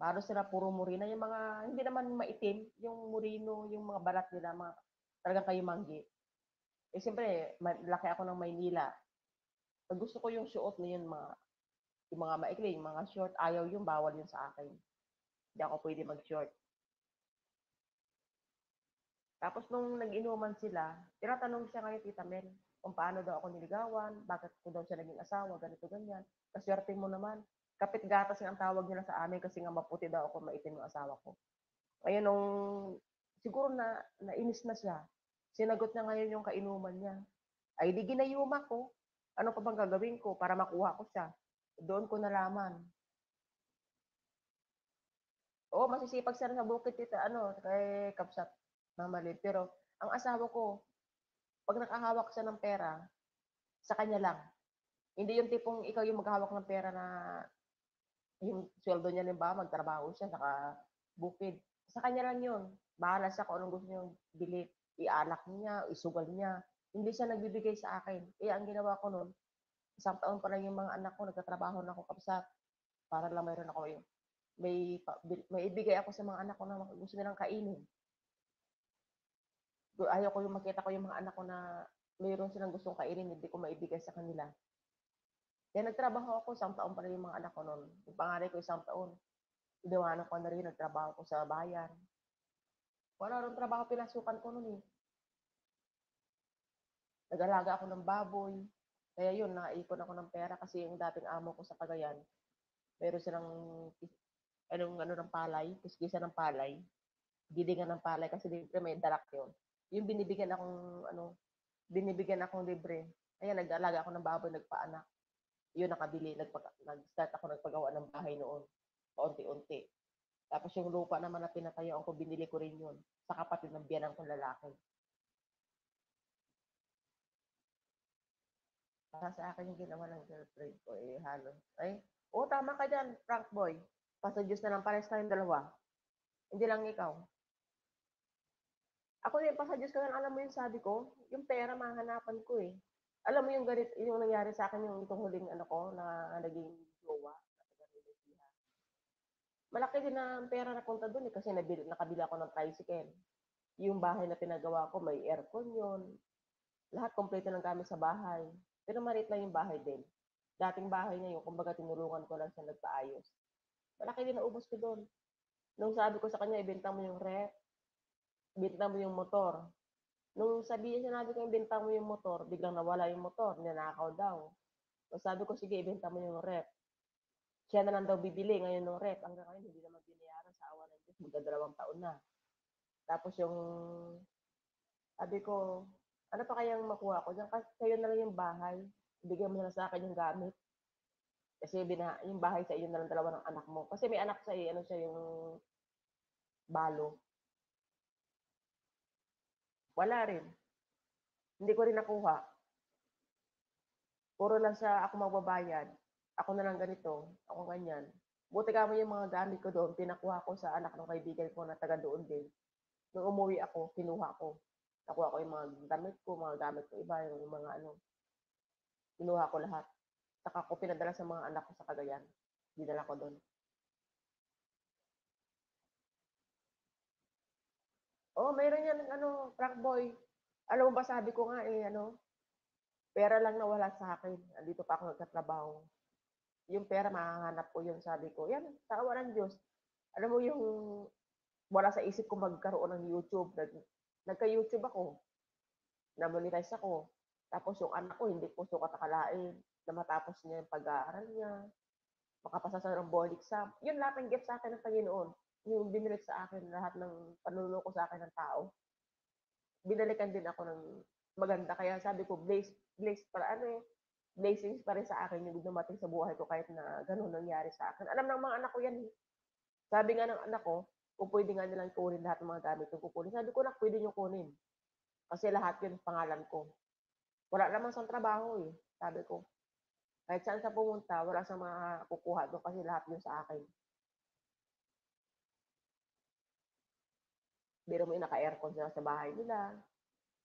Para sila puro murina, yung mga, hindi naman maitim, yung murino, yung mga balat nila, mga, talagang kayo manggi. Eh, siyempre, laki ako ng Maynila. Pag gusto ko yung suot na yun, mga, yung mga maikli, yung mga short, ayaw yung bawal yun sa akin. Hindi ako pwede mag-short. Tapos nung nag-inuman sila, tinatanong siya ngayon, Tita Mel, kung paano daw ako niligawan, bakit ko daw siya naging asawa, ganito, ganyan. Kaswerte mo naman. Kapit gatas nga ang tawag nila sa amin kasi nga maputi daw ako, maitim yung asawa ko. Ngayon, nung siguro na nainis na siya, sinagot niya ngayon yung kainuman niya. Ay, di ginayuma ko. Ano pa bang gagawin ko para makuha ko siya? Doon ko nalaman. Oo, masisipag siya sa bukid tita, ano, kay Kapsat, Mamalid. Pero, ang asawa ko, pag nakahawak siya ng pera, sa kanya lang. Hindi yung tipong ikaw yung maghahawak ng pera na yung sweldo niya ba, magtrabaho siya, naka bukid. Sa kanya lang yun. Bahala siya kung anong gusto niyang bili. Ialak niya, isugal niya. Hindi siya nagbibigay sa akin. Kaya ang ginawa ko noon, isang taon pa lang yung mga anak ko, nagtatrabaho na ako kapsat. Para lang mayroon ako yung may, may ibigay ako sa mga anak ko na gusto nilang kainin. Ayaw ko yung makita ko yung mga anak ko na mayroon silang gustong kainin, hindi ko maibigay sa kanila. Kaya nagtrabaho ako, isang taon pa rin yung mga anak ko noon. Yung pangalan ko isang taon. Iniwanan ko na rin, nagtrabaho ko sa bayan. Wala rin trabaho, pinasukan ko noon eh. Nag-alaga ako ng baboy. Kaya yun, nakaipon ako ng pera kasi yung dating amo ko sa Cagayan, meron silang anong ano ng palay, kiskisa ng palay, gilingan ng palay kasi libre may dalak yun. Yung binibigyan akong ano, binibigyan akong libre. Ayan, nag-alaga ako ng baboy, nagpaanak. Yun nakabili, nagpa, nag-start ako nagpagawa ng bahay noon. Paunti-unti. Tapos yung lupa naman na pinatayuan ko, binili ko rin yun. Sa kapatid ng biyanan kong lalaki. Para sa akin yung ginawa ng girlfriend ko, eh, halos. Ay, oo, tama ka dyan, Frank Boy. Pasadyos na lang, pares tayong dalawa. Hindi lang ikaw. Ako din, pasadyos ka lang, alam mo yung sabi ko, yung pera mahanapan ko eh. Alam mo yung ganit, yung nangyari sa akin yung itong huling ano ko, na naging jowa. Malaki din ang pera na punta doon eh, kasi nabil, nakabila ako ng tricycle. Yung bahay na pinagawa ko, may aircon yun. Lahat kompleto ng gamit sa bahay. Pero maliit lang yung bahay din. Dating bahay niya yung, kumbaga tinulungan ko lang siya nagpaayos. Malaki din na ubos ko doon. Nung sabi ko sa kanya, ibenta mo yung rep, ibenta mo yung motor. Nung sabihin sinabi ko, ibenta mo yung motor, biglang nawala yung motor, ninakaw daw. So sabi ko, sige, ibenta mo yung rep. Siya na lang daw bibili ngayon ng rep. Hanggang ngayon, hindi naman binayaran sa awa ng Diyos. Magdadalawang taon na. Tapos yung, sabi ko, ano pa kayang makuha ko dyan? Kasi kayo na lang yung bahay. Bigyan mo na lang sa akin yung gamit. Kasi bina, yung bahay sa iyo na lang dalawa ng anak mo. Kasi may anak sa iyo, ano siya yung balo. Wala rin. Hindi ko rin nakuha. Puro lang sa ako magbabayad. Ako na lang ganito. Ako ganyan. Buti ka mo yung mga gamit ko doon. Pinakuha ko sa anak ng kaibigan ko na taga doon din. Nung umuwi ako, kinuha ko. Nakuha ko yung mga damit ko, mga gamit ko iba, yung mga ano. Kinuha ko lahat. Saka ko pinadala sa mga anak ko sa Cagayan. Dinala ko doon. Oh, mayroon yan, ano, Frank Boy. Alam mo ba, sabi ko nga, eh, ano, pera lang nawala sa akin. Andito pa ako nagtatrabaho. Yung pera, mahahanap ko yun, sabi ko. Yan, tawa ng Diyos. Alam mo yung, wala sa isip ko magkaroon ng YouTube. Nag, nagka-YouTube ako. Na-monetize ako. Tapos yung anak ko, hindi ko sukat akalain na matapos niya yung pag-aaral niya. Makapasa sa ng board exam. Yun lahat ng gift sa akin ng Panginoon. Yung binilik sa akin lahat ng panulong ko sa akin ng tao. Binalikan din ako ng maganda. Kaya sabi ko, blaze, blaze para ano eh, blessings pa rin sa akin yung dumating sa buhay ko kahit na ganun nangyari sa akin. Alam ng mga anak ko yan. eh. Sabi nga ng anak ko, kung pwede nga nilang kunin lahat ng mga gamit yung kukunin. Sabi ko, nak, pwede nyo kunin. Kasi lahat yun pangalan ko. Wala naman sa trabaho eh. Sabi ko, kahit saan sa pumunta, wala sa mga kukuha doon kasi lahat yun sa akin. Biro mo yung naka-aircon sila sa bahay nila.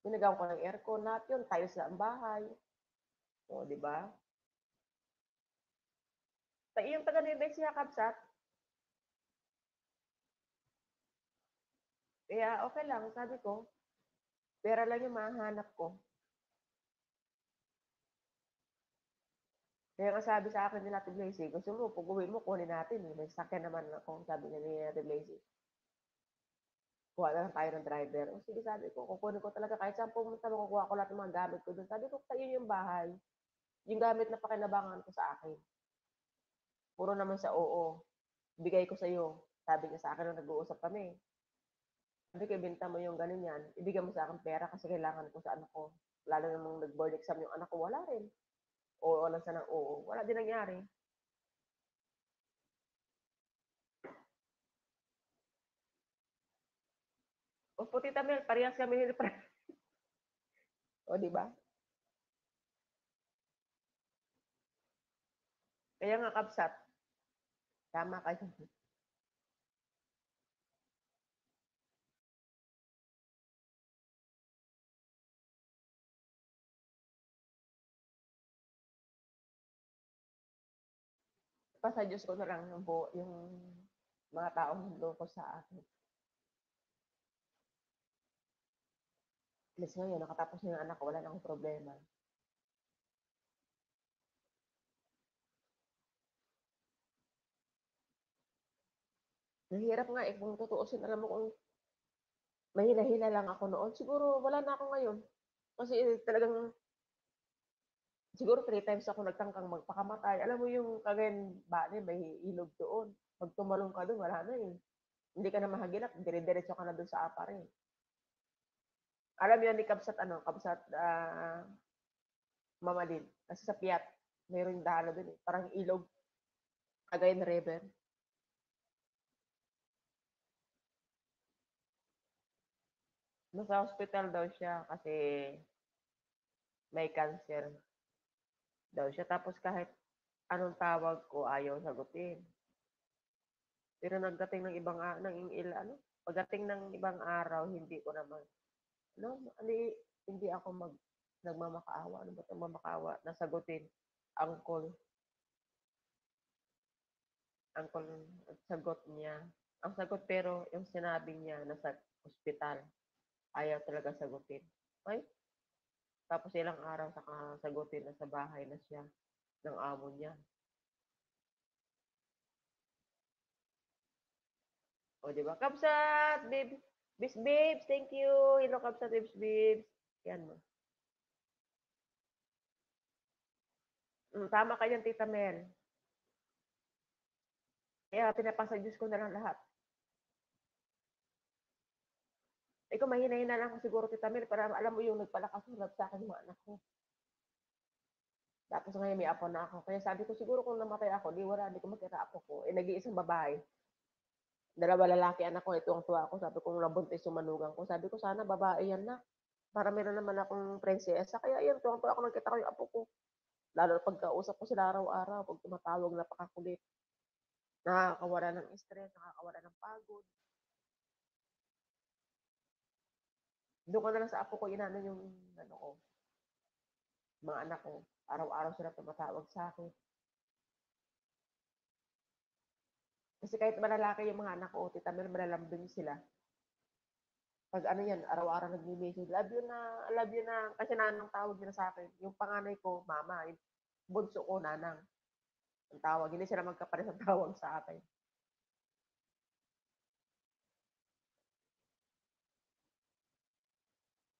Binagawan ko ng aircon, lahat yun, na ang bahay. O, di ba? Ta yung taga Nueva Ecija, Kapsat. Kaya okay lang, sabi ko. Pera lang yung mahanap ko. Kaya nga sabi sa akin ni Ate Blazy, gusto mo, pag uwi mo, kunin natin. May sakyan naman ako, sabi niya ni Ate Blazy. Kuha na lang tayo ng driver. O sige, sabi ko, kukunin ko talaga. Kahit saan pumunta, makukuha ko lahat ng mga gamit ko doon. Sabi ko, tayo yung bahay. Yung gamit na pakinabangan ko sa akin. Puro naman sa oo. Bigay ko sa'yo. Sabi niya sa akin nung nag-uusap kami. Sabi ko, ibenta mo yung ganun yan. Ibigay mo sa akin pera kasi kailangan ko sa anak ko. Lalo namang nag-board exam yung anak ko, wala rin. Oo lang sa ng oo. Wala din nangyari. O puti Tamel, parehas kami ni O, di ba? Kaya nga kapsat. Tama kayo. pa sa Diyos ko na lang yung, buo, yung mga taong loko sa akin. Least ngayon, nakatapos na yung anak ko, wala na akong problema. Nahirap nga eh, kung tutuusin, alam mo kung mahila-hila lang ako noon, siguro wala na ako ngayon. Kasi eh, talagang siguro three times ako nagtangkang magpakamatay. Alam mo yung kagayan ba may ilog doon. Pag tumalong ka doon, wala na eh. Hindi ka na mahagilap, dire-diretso ka na doon sa apa rin. Alam yun ni Kabsat, ano, Kabsat uh, Mamalin. Kasi sa Piat, mayroong daan doon eh. Parang ilog. Cagayan River. Nasa hospital daw siya kasi may cancer daw siya. Tapos kahit anong tawag ko, ayaw sagutin. Pero nagdating ng ibang, ng il, ano, pagdating ng ibang araw, hindi ko naman, no, hindi, ako mag, nagmamakaawa, ano ba ito mamakaawa, nasagutin, angkol. Angkol, sagot niya. Ang sagot pero, yung sinabi niya, nasa ospital, ayaw talaga sagutin. Ay, tapos ilang araw saka sagutin na sa bahay na siya ng amo niya. O, di ba? Kapsat, babe. Bis babes, thank you. Hello, Kapsat, babes, babes. Yan mo. Mm, tama ka yan, Tita Mel. Kaya pinapasa ko na lang lahat. Ikaw, mahina-hina lang ako siguro, Tita Mel, para alam mo yung nagpalakas ng love sa akin mga anak ko. Tapos ngayon may apo na ako. Kaya sabi ko, siguro kung namatay ako, di wala, di ko makita apo ko. Eh, nag-iisang babae. Dalawa lalaki anak ko, ito ang tuwa ko. Sabi ko, nabuntis yung manugang ko. Sabi ko, sana babae yan na. Para meron naman akong prinsesa. Kaya yan, tuwang tuwa ako, nagkita ko yung apo ko. Lalo pagkausap ko sila araw-araw, pag tumatawag, napakakulit. Nakakawala ng stress, nakakawala ng pagod. Doon ko na lang sa apo ko, inano yung, ano ko, mga anak ko. Araw-araw sila tumatawag sa akin. Kasi kahit malalaki yung mga anak ko, tita Mel, malalambing sila. Pag ano yan, araw-araw nag-message, love you na, love you na, kasi nanang tawag nila sa akin. Yung panganay ko, mama, yung bunso ko, nanang. Ang tawag, hindi sila magkapares ang tawag sa akin.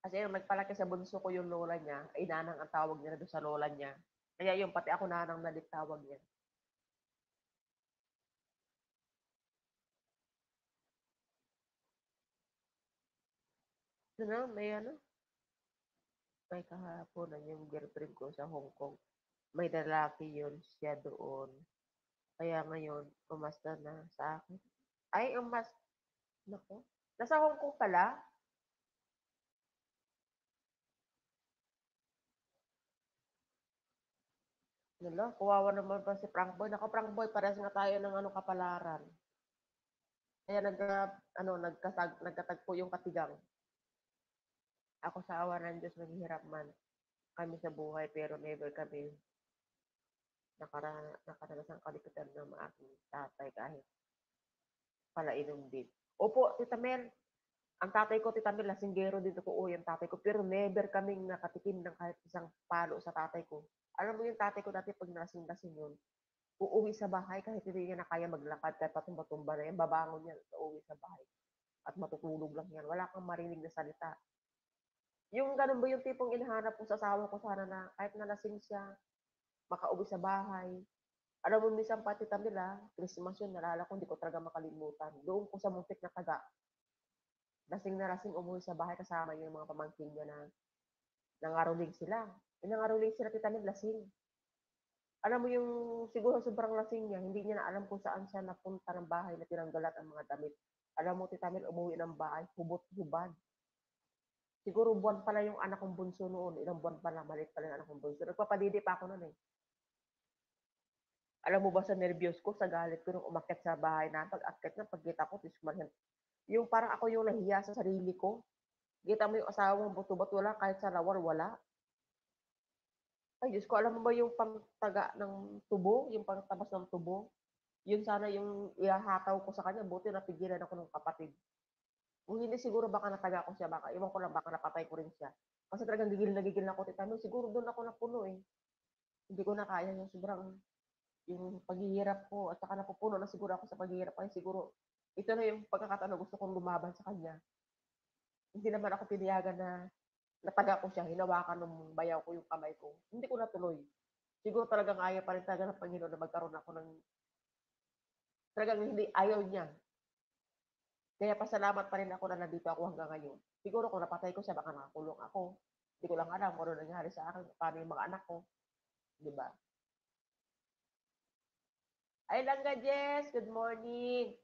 Kasi yung nagpalaki sa bunso ko yung lola niya, ay nanang ang tawag nila doon sa lola niya. Kaya yung pati ako nanang nalit tawag niya. Ano, may ano? Ay, kahapon na yung girlfriend ko sa Hong Kong. May lalaki yun siya doon. Kaya ngayon, umasta na sa akin. Ay, umas... Nako. Nasa Hong Kong pala? Nala, kuwawa naman pa si Frank Boy. Nako, Frank Boy, parehas nga tayo ng ano kapalaran. Kaya nag, ano, nagkatag, nagkatagpo yung katigang. Ako sa awa ng Diyos, naghihirap man kami sa buhay, pero never kami nakara, nakaranas ng kalikutan ng aking tatay kahit palainom din. Opo, Tita Mel, ang tatay ko, Tita Mel, lasinggero din ko, yung tatay ko, pero never kaming nakatikim ng kahit isang palo sa tatay ko. Alam mo yung tatay ko dati pag nasing-lasing yun, uuwi sa bahay kahit hindi niya na kaya maglakad, kahit patumba-tumba na yan, babangon yan sa uwi sa bahay. At matutulog lang yan. Wala kang marinig na salita. Yung ganun ba yung tipong inahanap ko sa asawa ko sana na kahit nalasing siya, makauwi sa bahay. Alam mo, minsan pati nila, Christmas yun, nalala ko, hindi ko talaga makalimutan. Doon ko sa muntik na taga. Lasing na lasing umuwi sa bahay kasama yung mga pamangkin niya na nangaruling sila. Yung nangaruling sila, tita Mel, lasing. Alam mo yung siguro sobrang lasing niya, hindi niya na alam kung saan siya napunta ng bahay na tinanggalat ang mga damit. Alam mo, tita Mel, umuwi ng bahay, hubot-hubad. Siguro buwan pala yung anak kong bunso noon. Ilang buwan pala, malit pala yung anak kong bunso. Nagpapadidi pa ako noon eh. Alam mo ba sa nervyos ko, sa galit ko nung umakyat sa bahay na, pag akyat na, pagkita ko, tismarhan. Yung parang ako yung nahiya sa sarili ko. Kita mo yung asawa mo, buto-bato wala, kahit sa lawar, wala. Ay, Diyos ko, alam mo ba yung pangtaga ng tubo, yung pangtabas ng tubo? Yun sana yung ihahataw ko sa kanya, buti napigilan ako ng kapatid. Kung hindi siguro baka nataga ko siya, baka iwan ko lang, baka napatay ko rin siya. Kasi talagang gigil na gigil na ako, tita, no, siguro doon ako napuno eh. Hindi ko na kaya yung sobrang yung paghihirap ko at saka napupuno na siguro ako sa paghihirap ay siguro ito na yung pagkakataon na gusto kong lumaban sa kanya. Hindi naman ako pinayagan na nataga ko siya, hinawakan ng bayaw ko yung kamay ko. Hindi ko natuloy. Siguro talagang ayaw pa rin talaga ng Panginoon na magkaroon ako ng talagang hindi ayaw niya. Kaya pasalamat pa rin ako na nandito ako hanggang ngayon. Siguro kung napatay ko siya, baka nakakulong ako. Hindi ko lang alam kung ano nangyari sa akin, paano yung mga anak ko. Di ba? Ay, Langga Jess, good morning.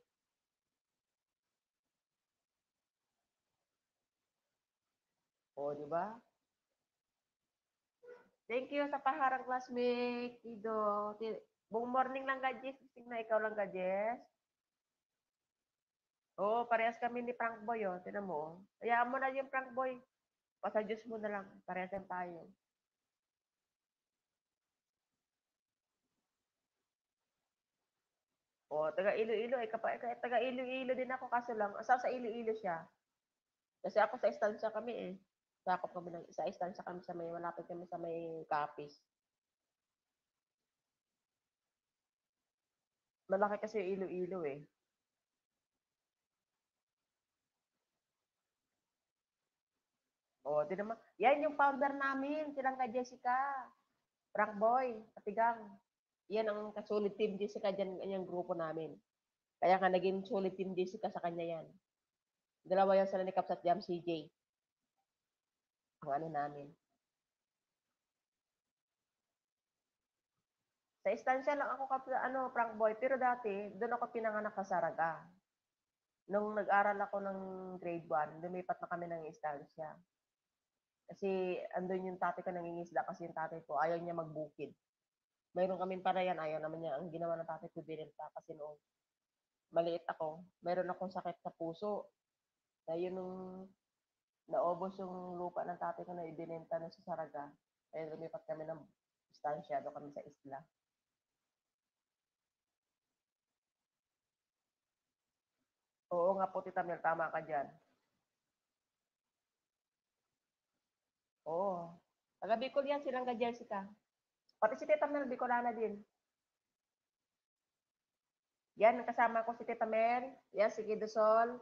O, di ba? Thank you sa paharang classmate, Ido. Buong morning lang, Jess. Gising na ikaw lang, Jess. Oo, parehas kami ni Frank Boy, oh. Tinan mo, oh. Hayaan mo na yung Frank Boy. Pasadyos mo na lang. Parehas tayo. O, taga Iloilo. Eh, kapa, ka- taga Iloilo din ako. Kaso lang, asa sa Iloilo siya. Kasi ako sa estansya kami eh. Sakop kami ng, sa estansya kami sa may, malapit kami sa may Capiz. Malaki kasi yung Iloilo eh. O, di naman. Yan yung founder namin, silang ka Jessica. Frank Boy, Katigang. Yan ang kasulit team Jessica dyan, yung grupo namin. Kaya nga naging sulit team Jessica sa kanya yan. Dalawa yan sila ni Kaps at Jam CJ. Ang ano namin. Sa istansya lang ako kap, ano, Frank Boy, pero dati, doon ako pinanganak sa Saraga. Nung nag-aral ako ng grade 1, lumipat na kami ng istansya. Kasi andun yung tatay ko nangingisda kasi yung tatay ko ayaw niya magbukid. Mayroon kaming parayan, ayaw naman niya. Ang ginawa ng tatay ko binenta kasi noong maliit ako, mayroon akong sakit sa puso. Kaya yun nung naubos yung lupa ng tatay ko na ibinenta na sa Saraga. Kaya lumipat kami ng istansya, doon kami sa isla. Oo nga po, Tita Mel, tama ka dyan. Oo. Taga Bicol yan, silang ka Jessica. Pati si Tita Mel, Bicolana din. Yan, kasama ko si Tita Mel. Yan, si Guido Sol.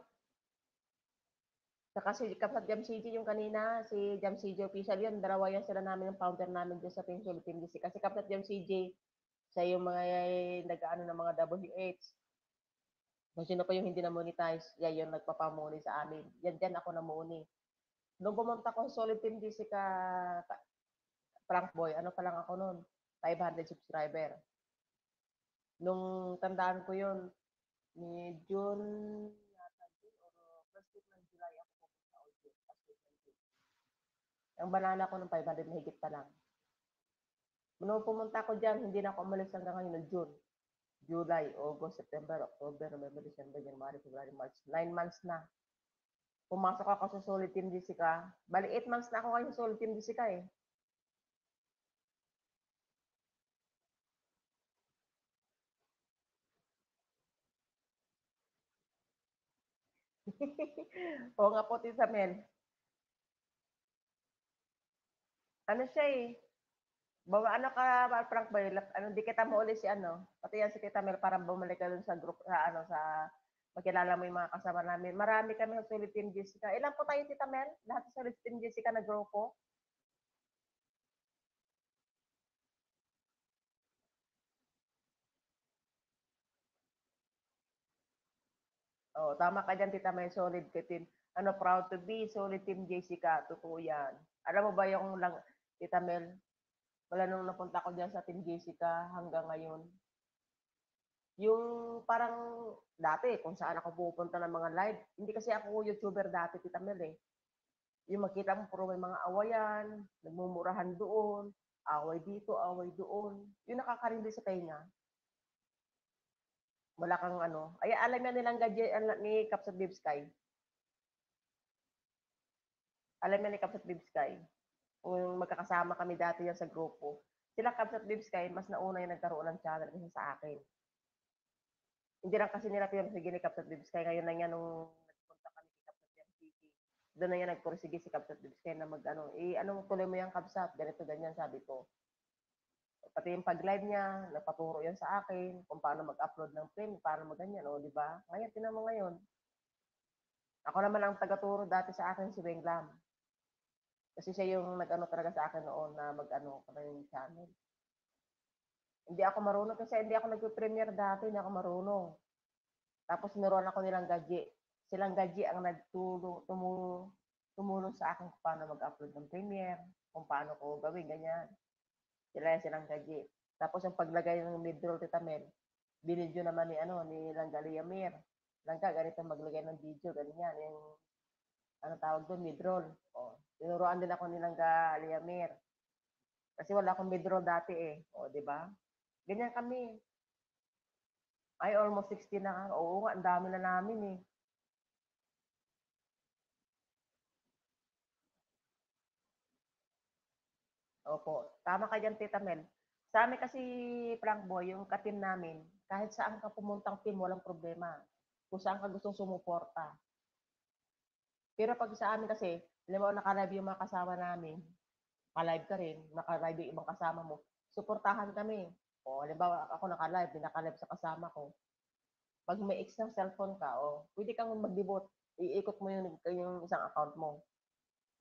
Saka si Kapsat Jam CJ yung kanina, si Jam CJ official yun. Dalawa yan sila namin, yung founder namin dyan sa Pension Team DC. Kasi Kapsat Jam CJ, siya yung mga nag-ano ng mga WH. Kung sino pa yung hindi na-monetize, yan yung nagpapamuni sa amin. Yan dyan ako na-muni. Nung pumunta ko sa Solid Team Jessica ka- Frank Boy, ano pa lang ako noon, 500 subscriber. Nung tandaan ko yun, ni June, yata June, first week ng July ako pumunta o. Ang banana ko ng 500 na higit pa lang. Nung pumunta ko dyan, hindi na ako umalis hanggang ngayon ng June. July, August, September, October, November, December, January, February, March. Nine months na. Pumasok ako sa Solid Team Jessica. Bali, eight months na ako ngayon sa Solid Team Jessica eh. Oo nga po, Tita Mel. Ano siya eh. Bawa ano ka, Frank Boy, lap- ano, di kita mo uli si ano, pati yan si Tita Mel, para bumalik ka dun sa group, sa ano, sa, makilala mo yung mga kasama namin. Marami kami sa Team Jessica. Ilan po tayo, Tita Mel? Lahat sa Team Jessica na grupo? Oh, tama ka dyan, Tita Mel, Solid ka team. Ano, proud to be Solid Team Jessica. Totoo yan. Alam mo ba yung lang, Tita Mel, wala nung napunta ko dyan sa Team Jessica hanggang ngayon. Yung parang dati, kung saan ako pupunta ng mga live, hindi kasi ako YouTuber dati, Tita Mel eh. Yung makita mo, puro may mga awayan, nagmumurahan doon, away dito, away doon. Yung nakakarindi sa tenga. Wala kang ano. Ay, alam na nilang gadget ano, ni Capsat Babe Sky. Alam na ni Capsat Babe Sky. Kung magkakasama kami dati yan sa grupo. Sila Capsat Babe Sky, mas nauna yung nagkaroon ng channel kasi sa akin. Hindi lang kasi nila pinursige ni Capsat Babe Sky. Ngayon na yan nung nagpunta kami kay Yan City. Doon na yan nagpursige si Capsat Babe Sky na mag ano, eh anong tuloy mo yung Capsat? Ganito ganyan sabi ko. Pati yung pag-live niya, napaturo yan sa akin kung paano mag-upload ng film, paano mag-ganyan, o di ba? Ngayon, tinan mo ngayon. Ako naman ang tagaturo dati sa akin si Weng Lam. Kasi siya yung nag-ano talaga sa akin noon na mag-ano pa yung channel. Hindi ako marunong kasi hindi ako nag-premiere dati, hindi ako marunong. Tapos meron ako nilang gadget. Silang gadget ang nagtulong, tumulong, tumulong sa akin kung paano mag-upload ng premiere, kung paano ko gawin, ganyan. Sila silang gadget. Tapos yung paglagay ng mid-roll, Tita binidyo naman ni, ano, ni Langga Liamir. Langga, ganito maglagay ng video, ganyan. Yung, ano tawag doon, mid-roll. O, tinuruan din ako ni Langga Liamir. Kasi wala akong mid-roll dati eh. O, di ba? Ganyan kami. Ay, almost 60 na. Oo nga, ang dami na namin eh. Opo. Tama ka dyan, Tita Mel. Sa amin kasi, Frank Boy, yung katim namin, kahit saan ka pumuntang team, walang problema. Kung saan ka gustong sumuporta. Pero pag sa amin kasi, alam mo, naka-live yung mga kasama namin, naka-live ka rin, naka-live yung ibang kasama mo, suportahan kami. O, halimbawa, ako naka-live, naka-live sa kasama ko. Pag may extra cellphone ka, o, pwede kang mag-debot. Iikot mo yung, yung isang account mo.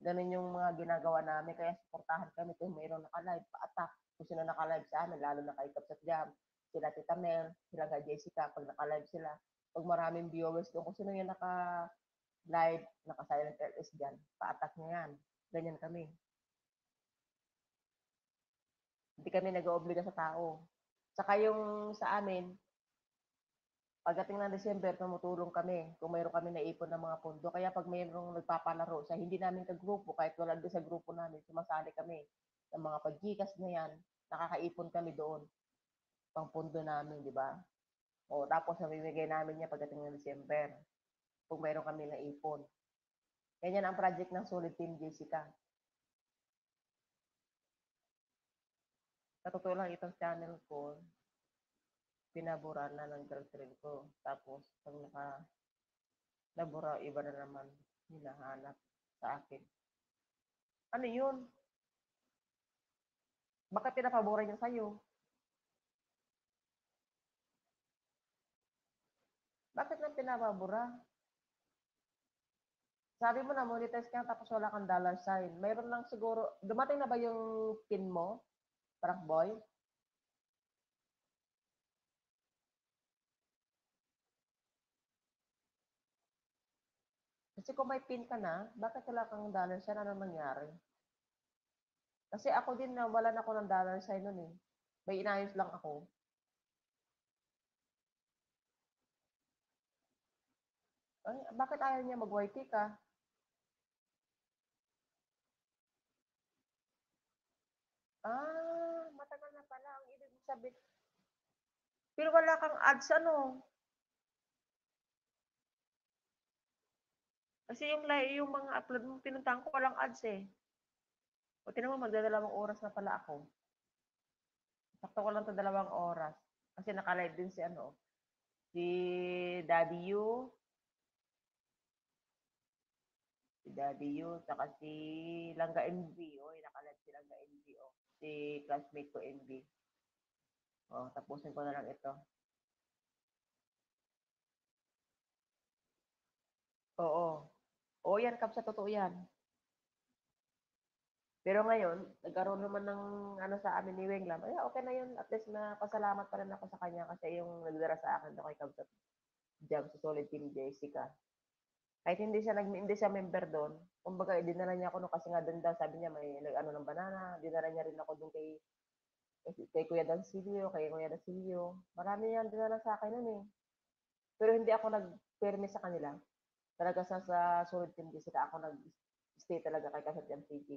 Ganun yung mga ginagawa namin. Kaya suportahan kami kung mayroong naka-live, pa-attack. Kung sino naka-live sa amin, lalo na kay Kapsat Jam, sila Tita Mel, sila kay Jessica, pag naka-live sila. Pag maraming viewers doon, kung sino yung naka-live, naka-silent LS dyan, pa-attack niya yan. Ganyan kami. Hindi kami nag-oobliga sa tao. Saka yung sa amin, pagdating ng December, tumutulong kami kung mayroon kami naipon ng mga pondo. Kaya pag mayroong nagpapalaro sa hindi namin kagrupo, kahit wala doon sa grupo namin, sumasali kami ng mga pagkikas na yan, nakakaipon kami doon pang pondo namin, di ba? O tapos namimigay namin niya pagdating ng December kung mayroon kami naipon. Ganyan ang project ng Solid Team Jessica. Sa lang itong channel ko, pinabura na ng girlfriend ko. Tapos, pag naka nabura, iba na naman hinahanap sa akin. Ano yun? Bakit pinapabura niya sa'yo? Bakit nang pinapabura? Sabi mo na, monetize ka tapos wala kang dollar sign. Mayroon lang siguro, dumating na ba yung pin mo? Boy? Kasi kung may pin ka na, bakit wala kang dollar sign? Ano nangyari? Kasi ako din na wala na ako ng dollar sign nun eh. May inayos lang ako. Ay, bakit ayaw niya mag-YT ka? Ah, matagal na pala. Ang ibig sabihin. Pero wala kang ads ano? Kasi yung, yung mga upload mo, pinuntahan ko, walang ads eh. O tinan mo, magdadalawang oras na pala ako. Sakto ko lang to dalawang oras. Kasi nakalive din si ano, si Daddy Yu, si Daddy Yu, saka si Langga MV. Oy, nakalive si Langga MV. Si classmate ko MV. Oh, tapusin ko na lang ito. Oo. Oo yan, Kap, sa totoo yan. Pero ngayon, nagkaroon naman ng ano sa amin ni Wenglam. Ay, okay na yun. At least na pasalamat pa rin ako sa kanya kasi yung nagdara sa akin doon kay Kap sa jam sa Solid Team Jessica. Kahit hindi siya nag hindi siya member doon, kumbaga dinala niya ako no kasi nga doon daw sabi niya may nag ano ng banana, dinala niya rin ako doon kay kay Kuya Dancilio, kay Kuya Dancilio. Marami yan dinala sa akin noon eh. Pero hindi ako nag-perme sa kanila. Talaga sa, sa Solid Team Jessica ako nag-stay talaga kay Kasat CJ.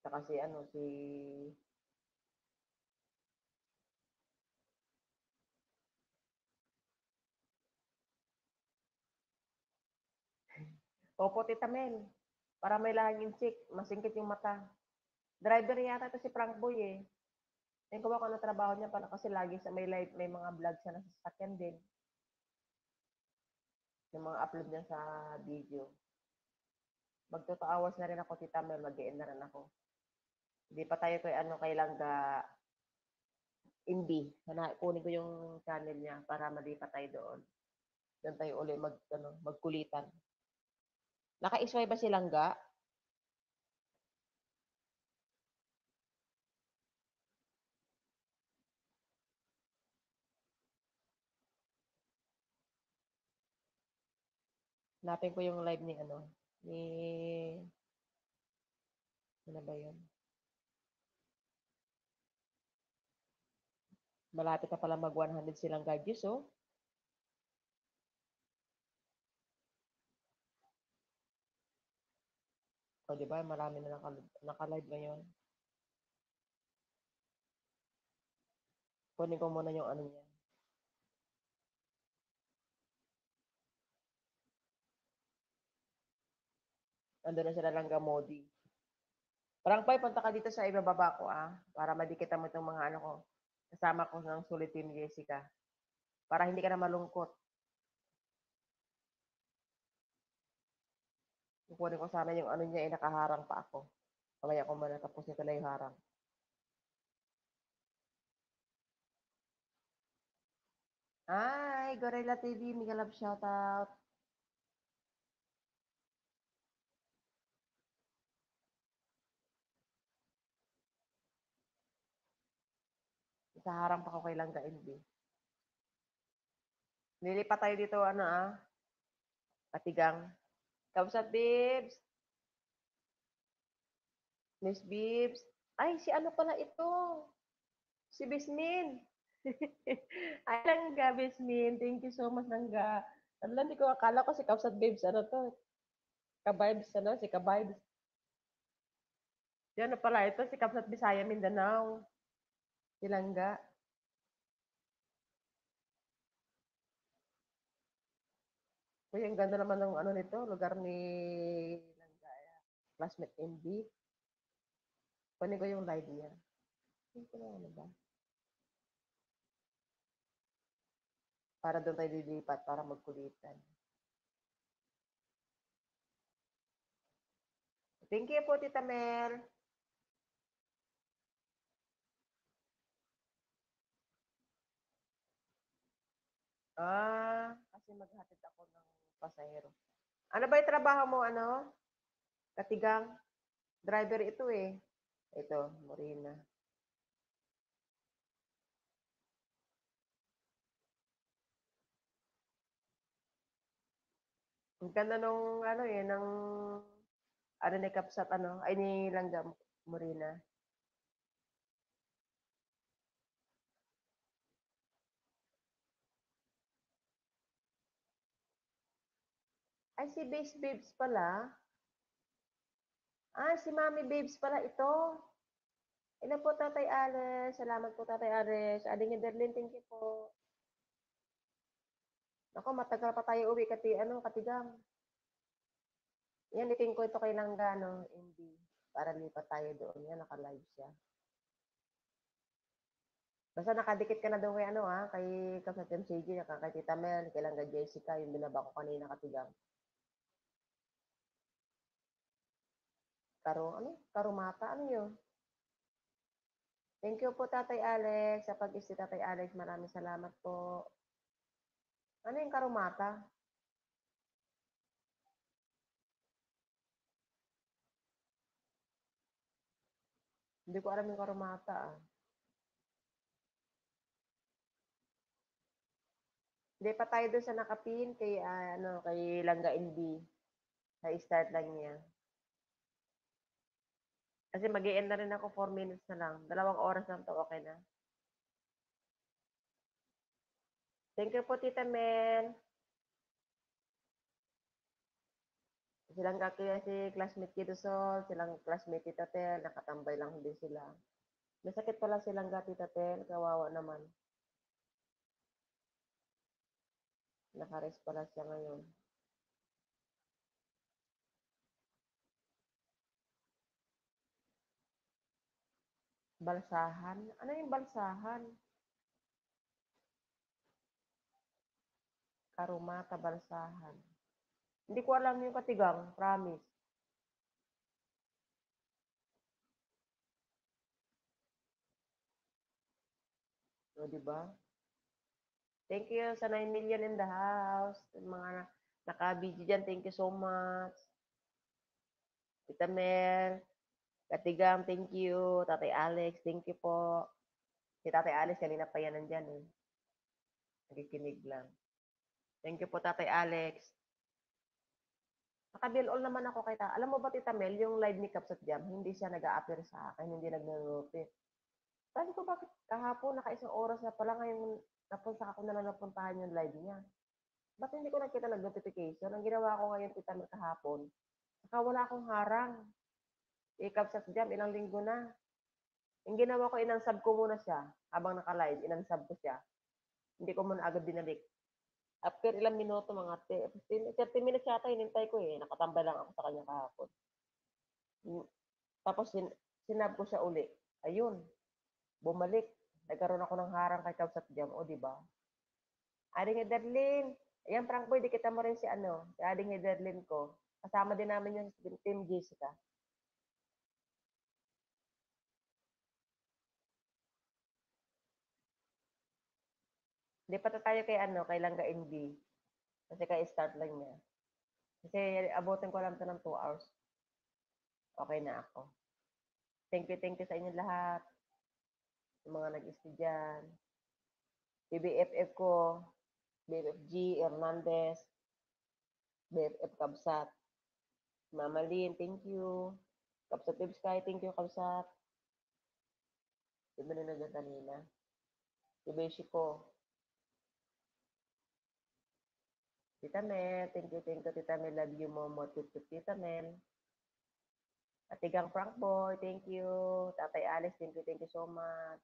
Saka si ano, si Opo, Tita. Para may lahing chick, masingkit yung mata. Driver yata to si Frank Boy eh. Ayun ko ba kung ano trabaho niya para kasi lagi sa may live, may mga vlog siya na sa sasakyan din. Yung mga upload niya sa video. Magto hours na rin ako, Tita Mel. mag na rin ako. Hindi pa tayo kay ano, kay Langga Indi. Sana kunin ko yung channel niya para malipat tayo doon. Doon tayo uli mag, ano, magkulitan. Naka-isway ba si Langga? Hanapin ko yung live ni ano, ni ano ba yun? Malapit na pala mag 100 silang gadgets, oh. O, di ba? Marami na naka- naka-live ngayon. Kunin ko muna yung ano niya. Ando na sila lang gamodi. Parang pa, punta ka dito sa ibababa ko ah. Para madikita mo itong mga ano ko. Kasama ko ng sulit team Jessica. Para hindi ka na malungkot. Kukunin ko sana yung ano niya, eh, nakaharang pa ako. Mamaya ko muna tapos nito na yung harang. Hi, Gorilla TV, Mega Love shoutout. Nakaharang pa ako kay Langga NB. Nilipat tayo dito, ano ah, Patigang. Kausap, Bibs. Miss Bibs. Ay, si ano pala ito? Si Bismin. Ay, Langga, Bismin. Thank you so much, Langga. Ano lang, di ko akala ko si Kausap Bibs. Ano to? Kabibes, ano? Si Kabibes. Yan na pala ito, si Kapsat Bisaya, Mindanao. Si Uy, ang ganda naman ng ano nito, lugar ni Langgaya. Classmate MB. Kunin ko yung live niya. Kunin ko ano ba? Para doon tayo lilipat, para magkulitan. Thank you po, Tita Mel. Ah, kasi maghatid ako ng pasahero. Ano ba yung trabaho mo, ano? Katigang? Driver ito eh. Ito, Morena. Ang ganda nung ano eh, ng ano ni Kapsat ano, ay ni Langga Morena. Ay, si Babes Babes pala. Ah, si Mami Babes pala ito. Ilan po, Tatay Alex? Salamat po, Tatay Alex. Ading Berlin, thank you po. Ako, matagal pa tayo uwi, kati, ano, katigang. Yan, iting ko ito kay Langga, no, hindi. Para lipat tayo doon. Yan, naka-live siya. Basta nakadikit ka na doon kay, ano, ha, kay Kapsat MCG, kay Tita Mel, kay Langga Jessica, yung binaba ko kanina katigang. Karo, ano? Karumata, ano yun? Thank you po, Tatay Alex. Sa pag-isti, Tatay Alex, maraming salamat po. Ano yung karumata? Hindi ko alam yung karumata, ah. Hindi pa tayo doon sa nakapin kay, ah, ano, kay Langga NB. Sa start lang niya. Kasi mag end na rin ako 4 minutes na lang. Dalawang oras lang to, okay na. Thank you po, Tita Mel. Silang kakaya si classmate Sol, silang classmate Tita Tel, nakatambay lang din sila. May sakit pala silang ga Tita Tel, kawawa naman. Nakares pala siya ngayon. Balsahan? Ano yung balsahan? Karumata balsahan. Hindi ko alam yung katigang, promise. O, di ba? Thank you sa 9 million in the house. Yung mga naka-video dyan, thank you so much. Tita Mel, Katigam, thank you. Tatay Alex, thank you po. Si Tatay Alex, kanina pa yan nandyan eh. Nakikinig lang. Thank you po, Tatay Alex. Nakabill all naman ako kay ta. Alam mo ba, Tita Mel, yung live ni Caps at Jam, hindi siya nag-a-appear sa akin, hindi nag-notify. Sabi ko, bakit kahapon, naka-isang oras na pala ngayon, napunta ako na lang napuntahan yung live niya. Ba't hindi ko nakita nag-notification? Ang ginawa ko ngayon, Tita Mel, kahapon, saka wala akong harang. Eh, Caps at Jam, ilang linggo na. Yung ginawa ko, inansab ko muna siya. Habang naka-live, inansab ko siya. Hindi ko muna agad binalik. After ilang minuto, mga 15, 30 minutes yata, hinintay ko eh. Nakatambay lang ako sa kanya kahapon. Mm, Tapos, sin sinab ko siya uli. Ayun. Bumalik. Nagkaroon ako ng harang kay Caps at Jam. O, di ba? Ading Ederlin. Ayan, Frank Boy, di kita mo rin si ano, si Ading Ederlin ko. Kasama din namin yung Team Jessica. Hindi pa tayo kay ano, kay Langga NB. Kasi kay start lang niya. Kasi abutin ko lang ito ng 2 hours. Okay na ako. Thank you, thank you sa inyo lahat. Yung mga dyan. BBFF ko, BFFG, Hernandez, BFF Kabsat. Mama Lynn, thank you. Kabsat Web Sky, thank you, Kabsat. Di ba na kanina? Si Beshi ko, Tita Mel, thank you, thank you, Tita Mel. Love you, Momo. Tut, tut, Tita Mel. Atigang Frank Boy, thank you. Tatay Alice, thank you, thank you so much.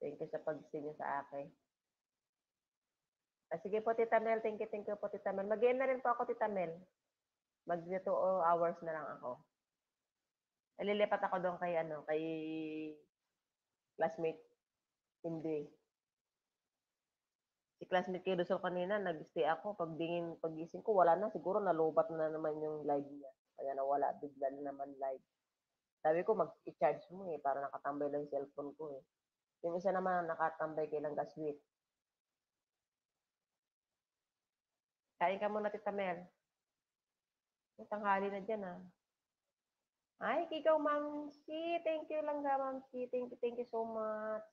Thank you sa pag-stay niyo sa akin. Ah, sige po, Tita Mel. Thank you, thank you po, Tita Mel. mag na rin po ako, Tita Mel. mag 2 hours na lang ako. Nalilipat ako doon kay, ano, kay classmate. Hindi si classmate kay Rizal kanina, nag-stay ako. Pagdingin, pagising ko, wala na. Siguro nalubat na naman yung live niya. Kaya nawala, bigla na naman live. Sabi ko, mag-charge mo eh, para nakatambay lang cellphone ko eh. Yung isa naman, nakatambay kay lang gaswit. Kain ka muna, Tita Mel. Tanghali na dyan ah. Ay, ikaw, Ma'am Si. Thank you lang ga, Ma'am Si. Thank you, thank you so much.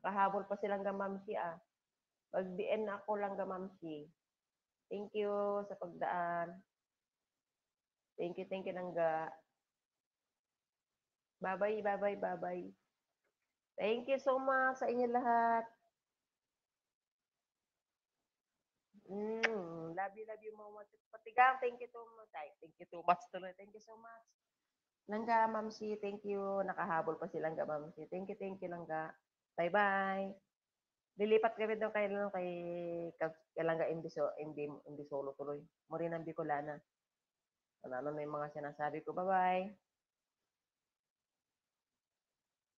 Nakahabol pa silang ga, Ma'am Si ah. Mag-BN na ako lang ga, Ma'am Si. Thank you sa pagdaan. Thank you, thank you, Langga. Bye-bye, bye-bye, bye-bye. Thank you so much sa inyo lahat. Mm, love you, love you, Mama. Patigang, thank you too much. Ay, thank you too much tuloy. Thank you so much. Langga, Mamsi, thank you. Nakahabol pa si Langga, Mamsi. Thank you, thank you, Langga. Bye-bye. Lilipat kami daw kay, ano, kay, Langga Imbiso, Imbi, Imbisolo tuloy. Morinang Bicolana. Ano, ano na yung mga sinasabi ko. Bye-bye.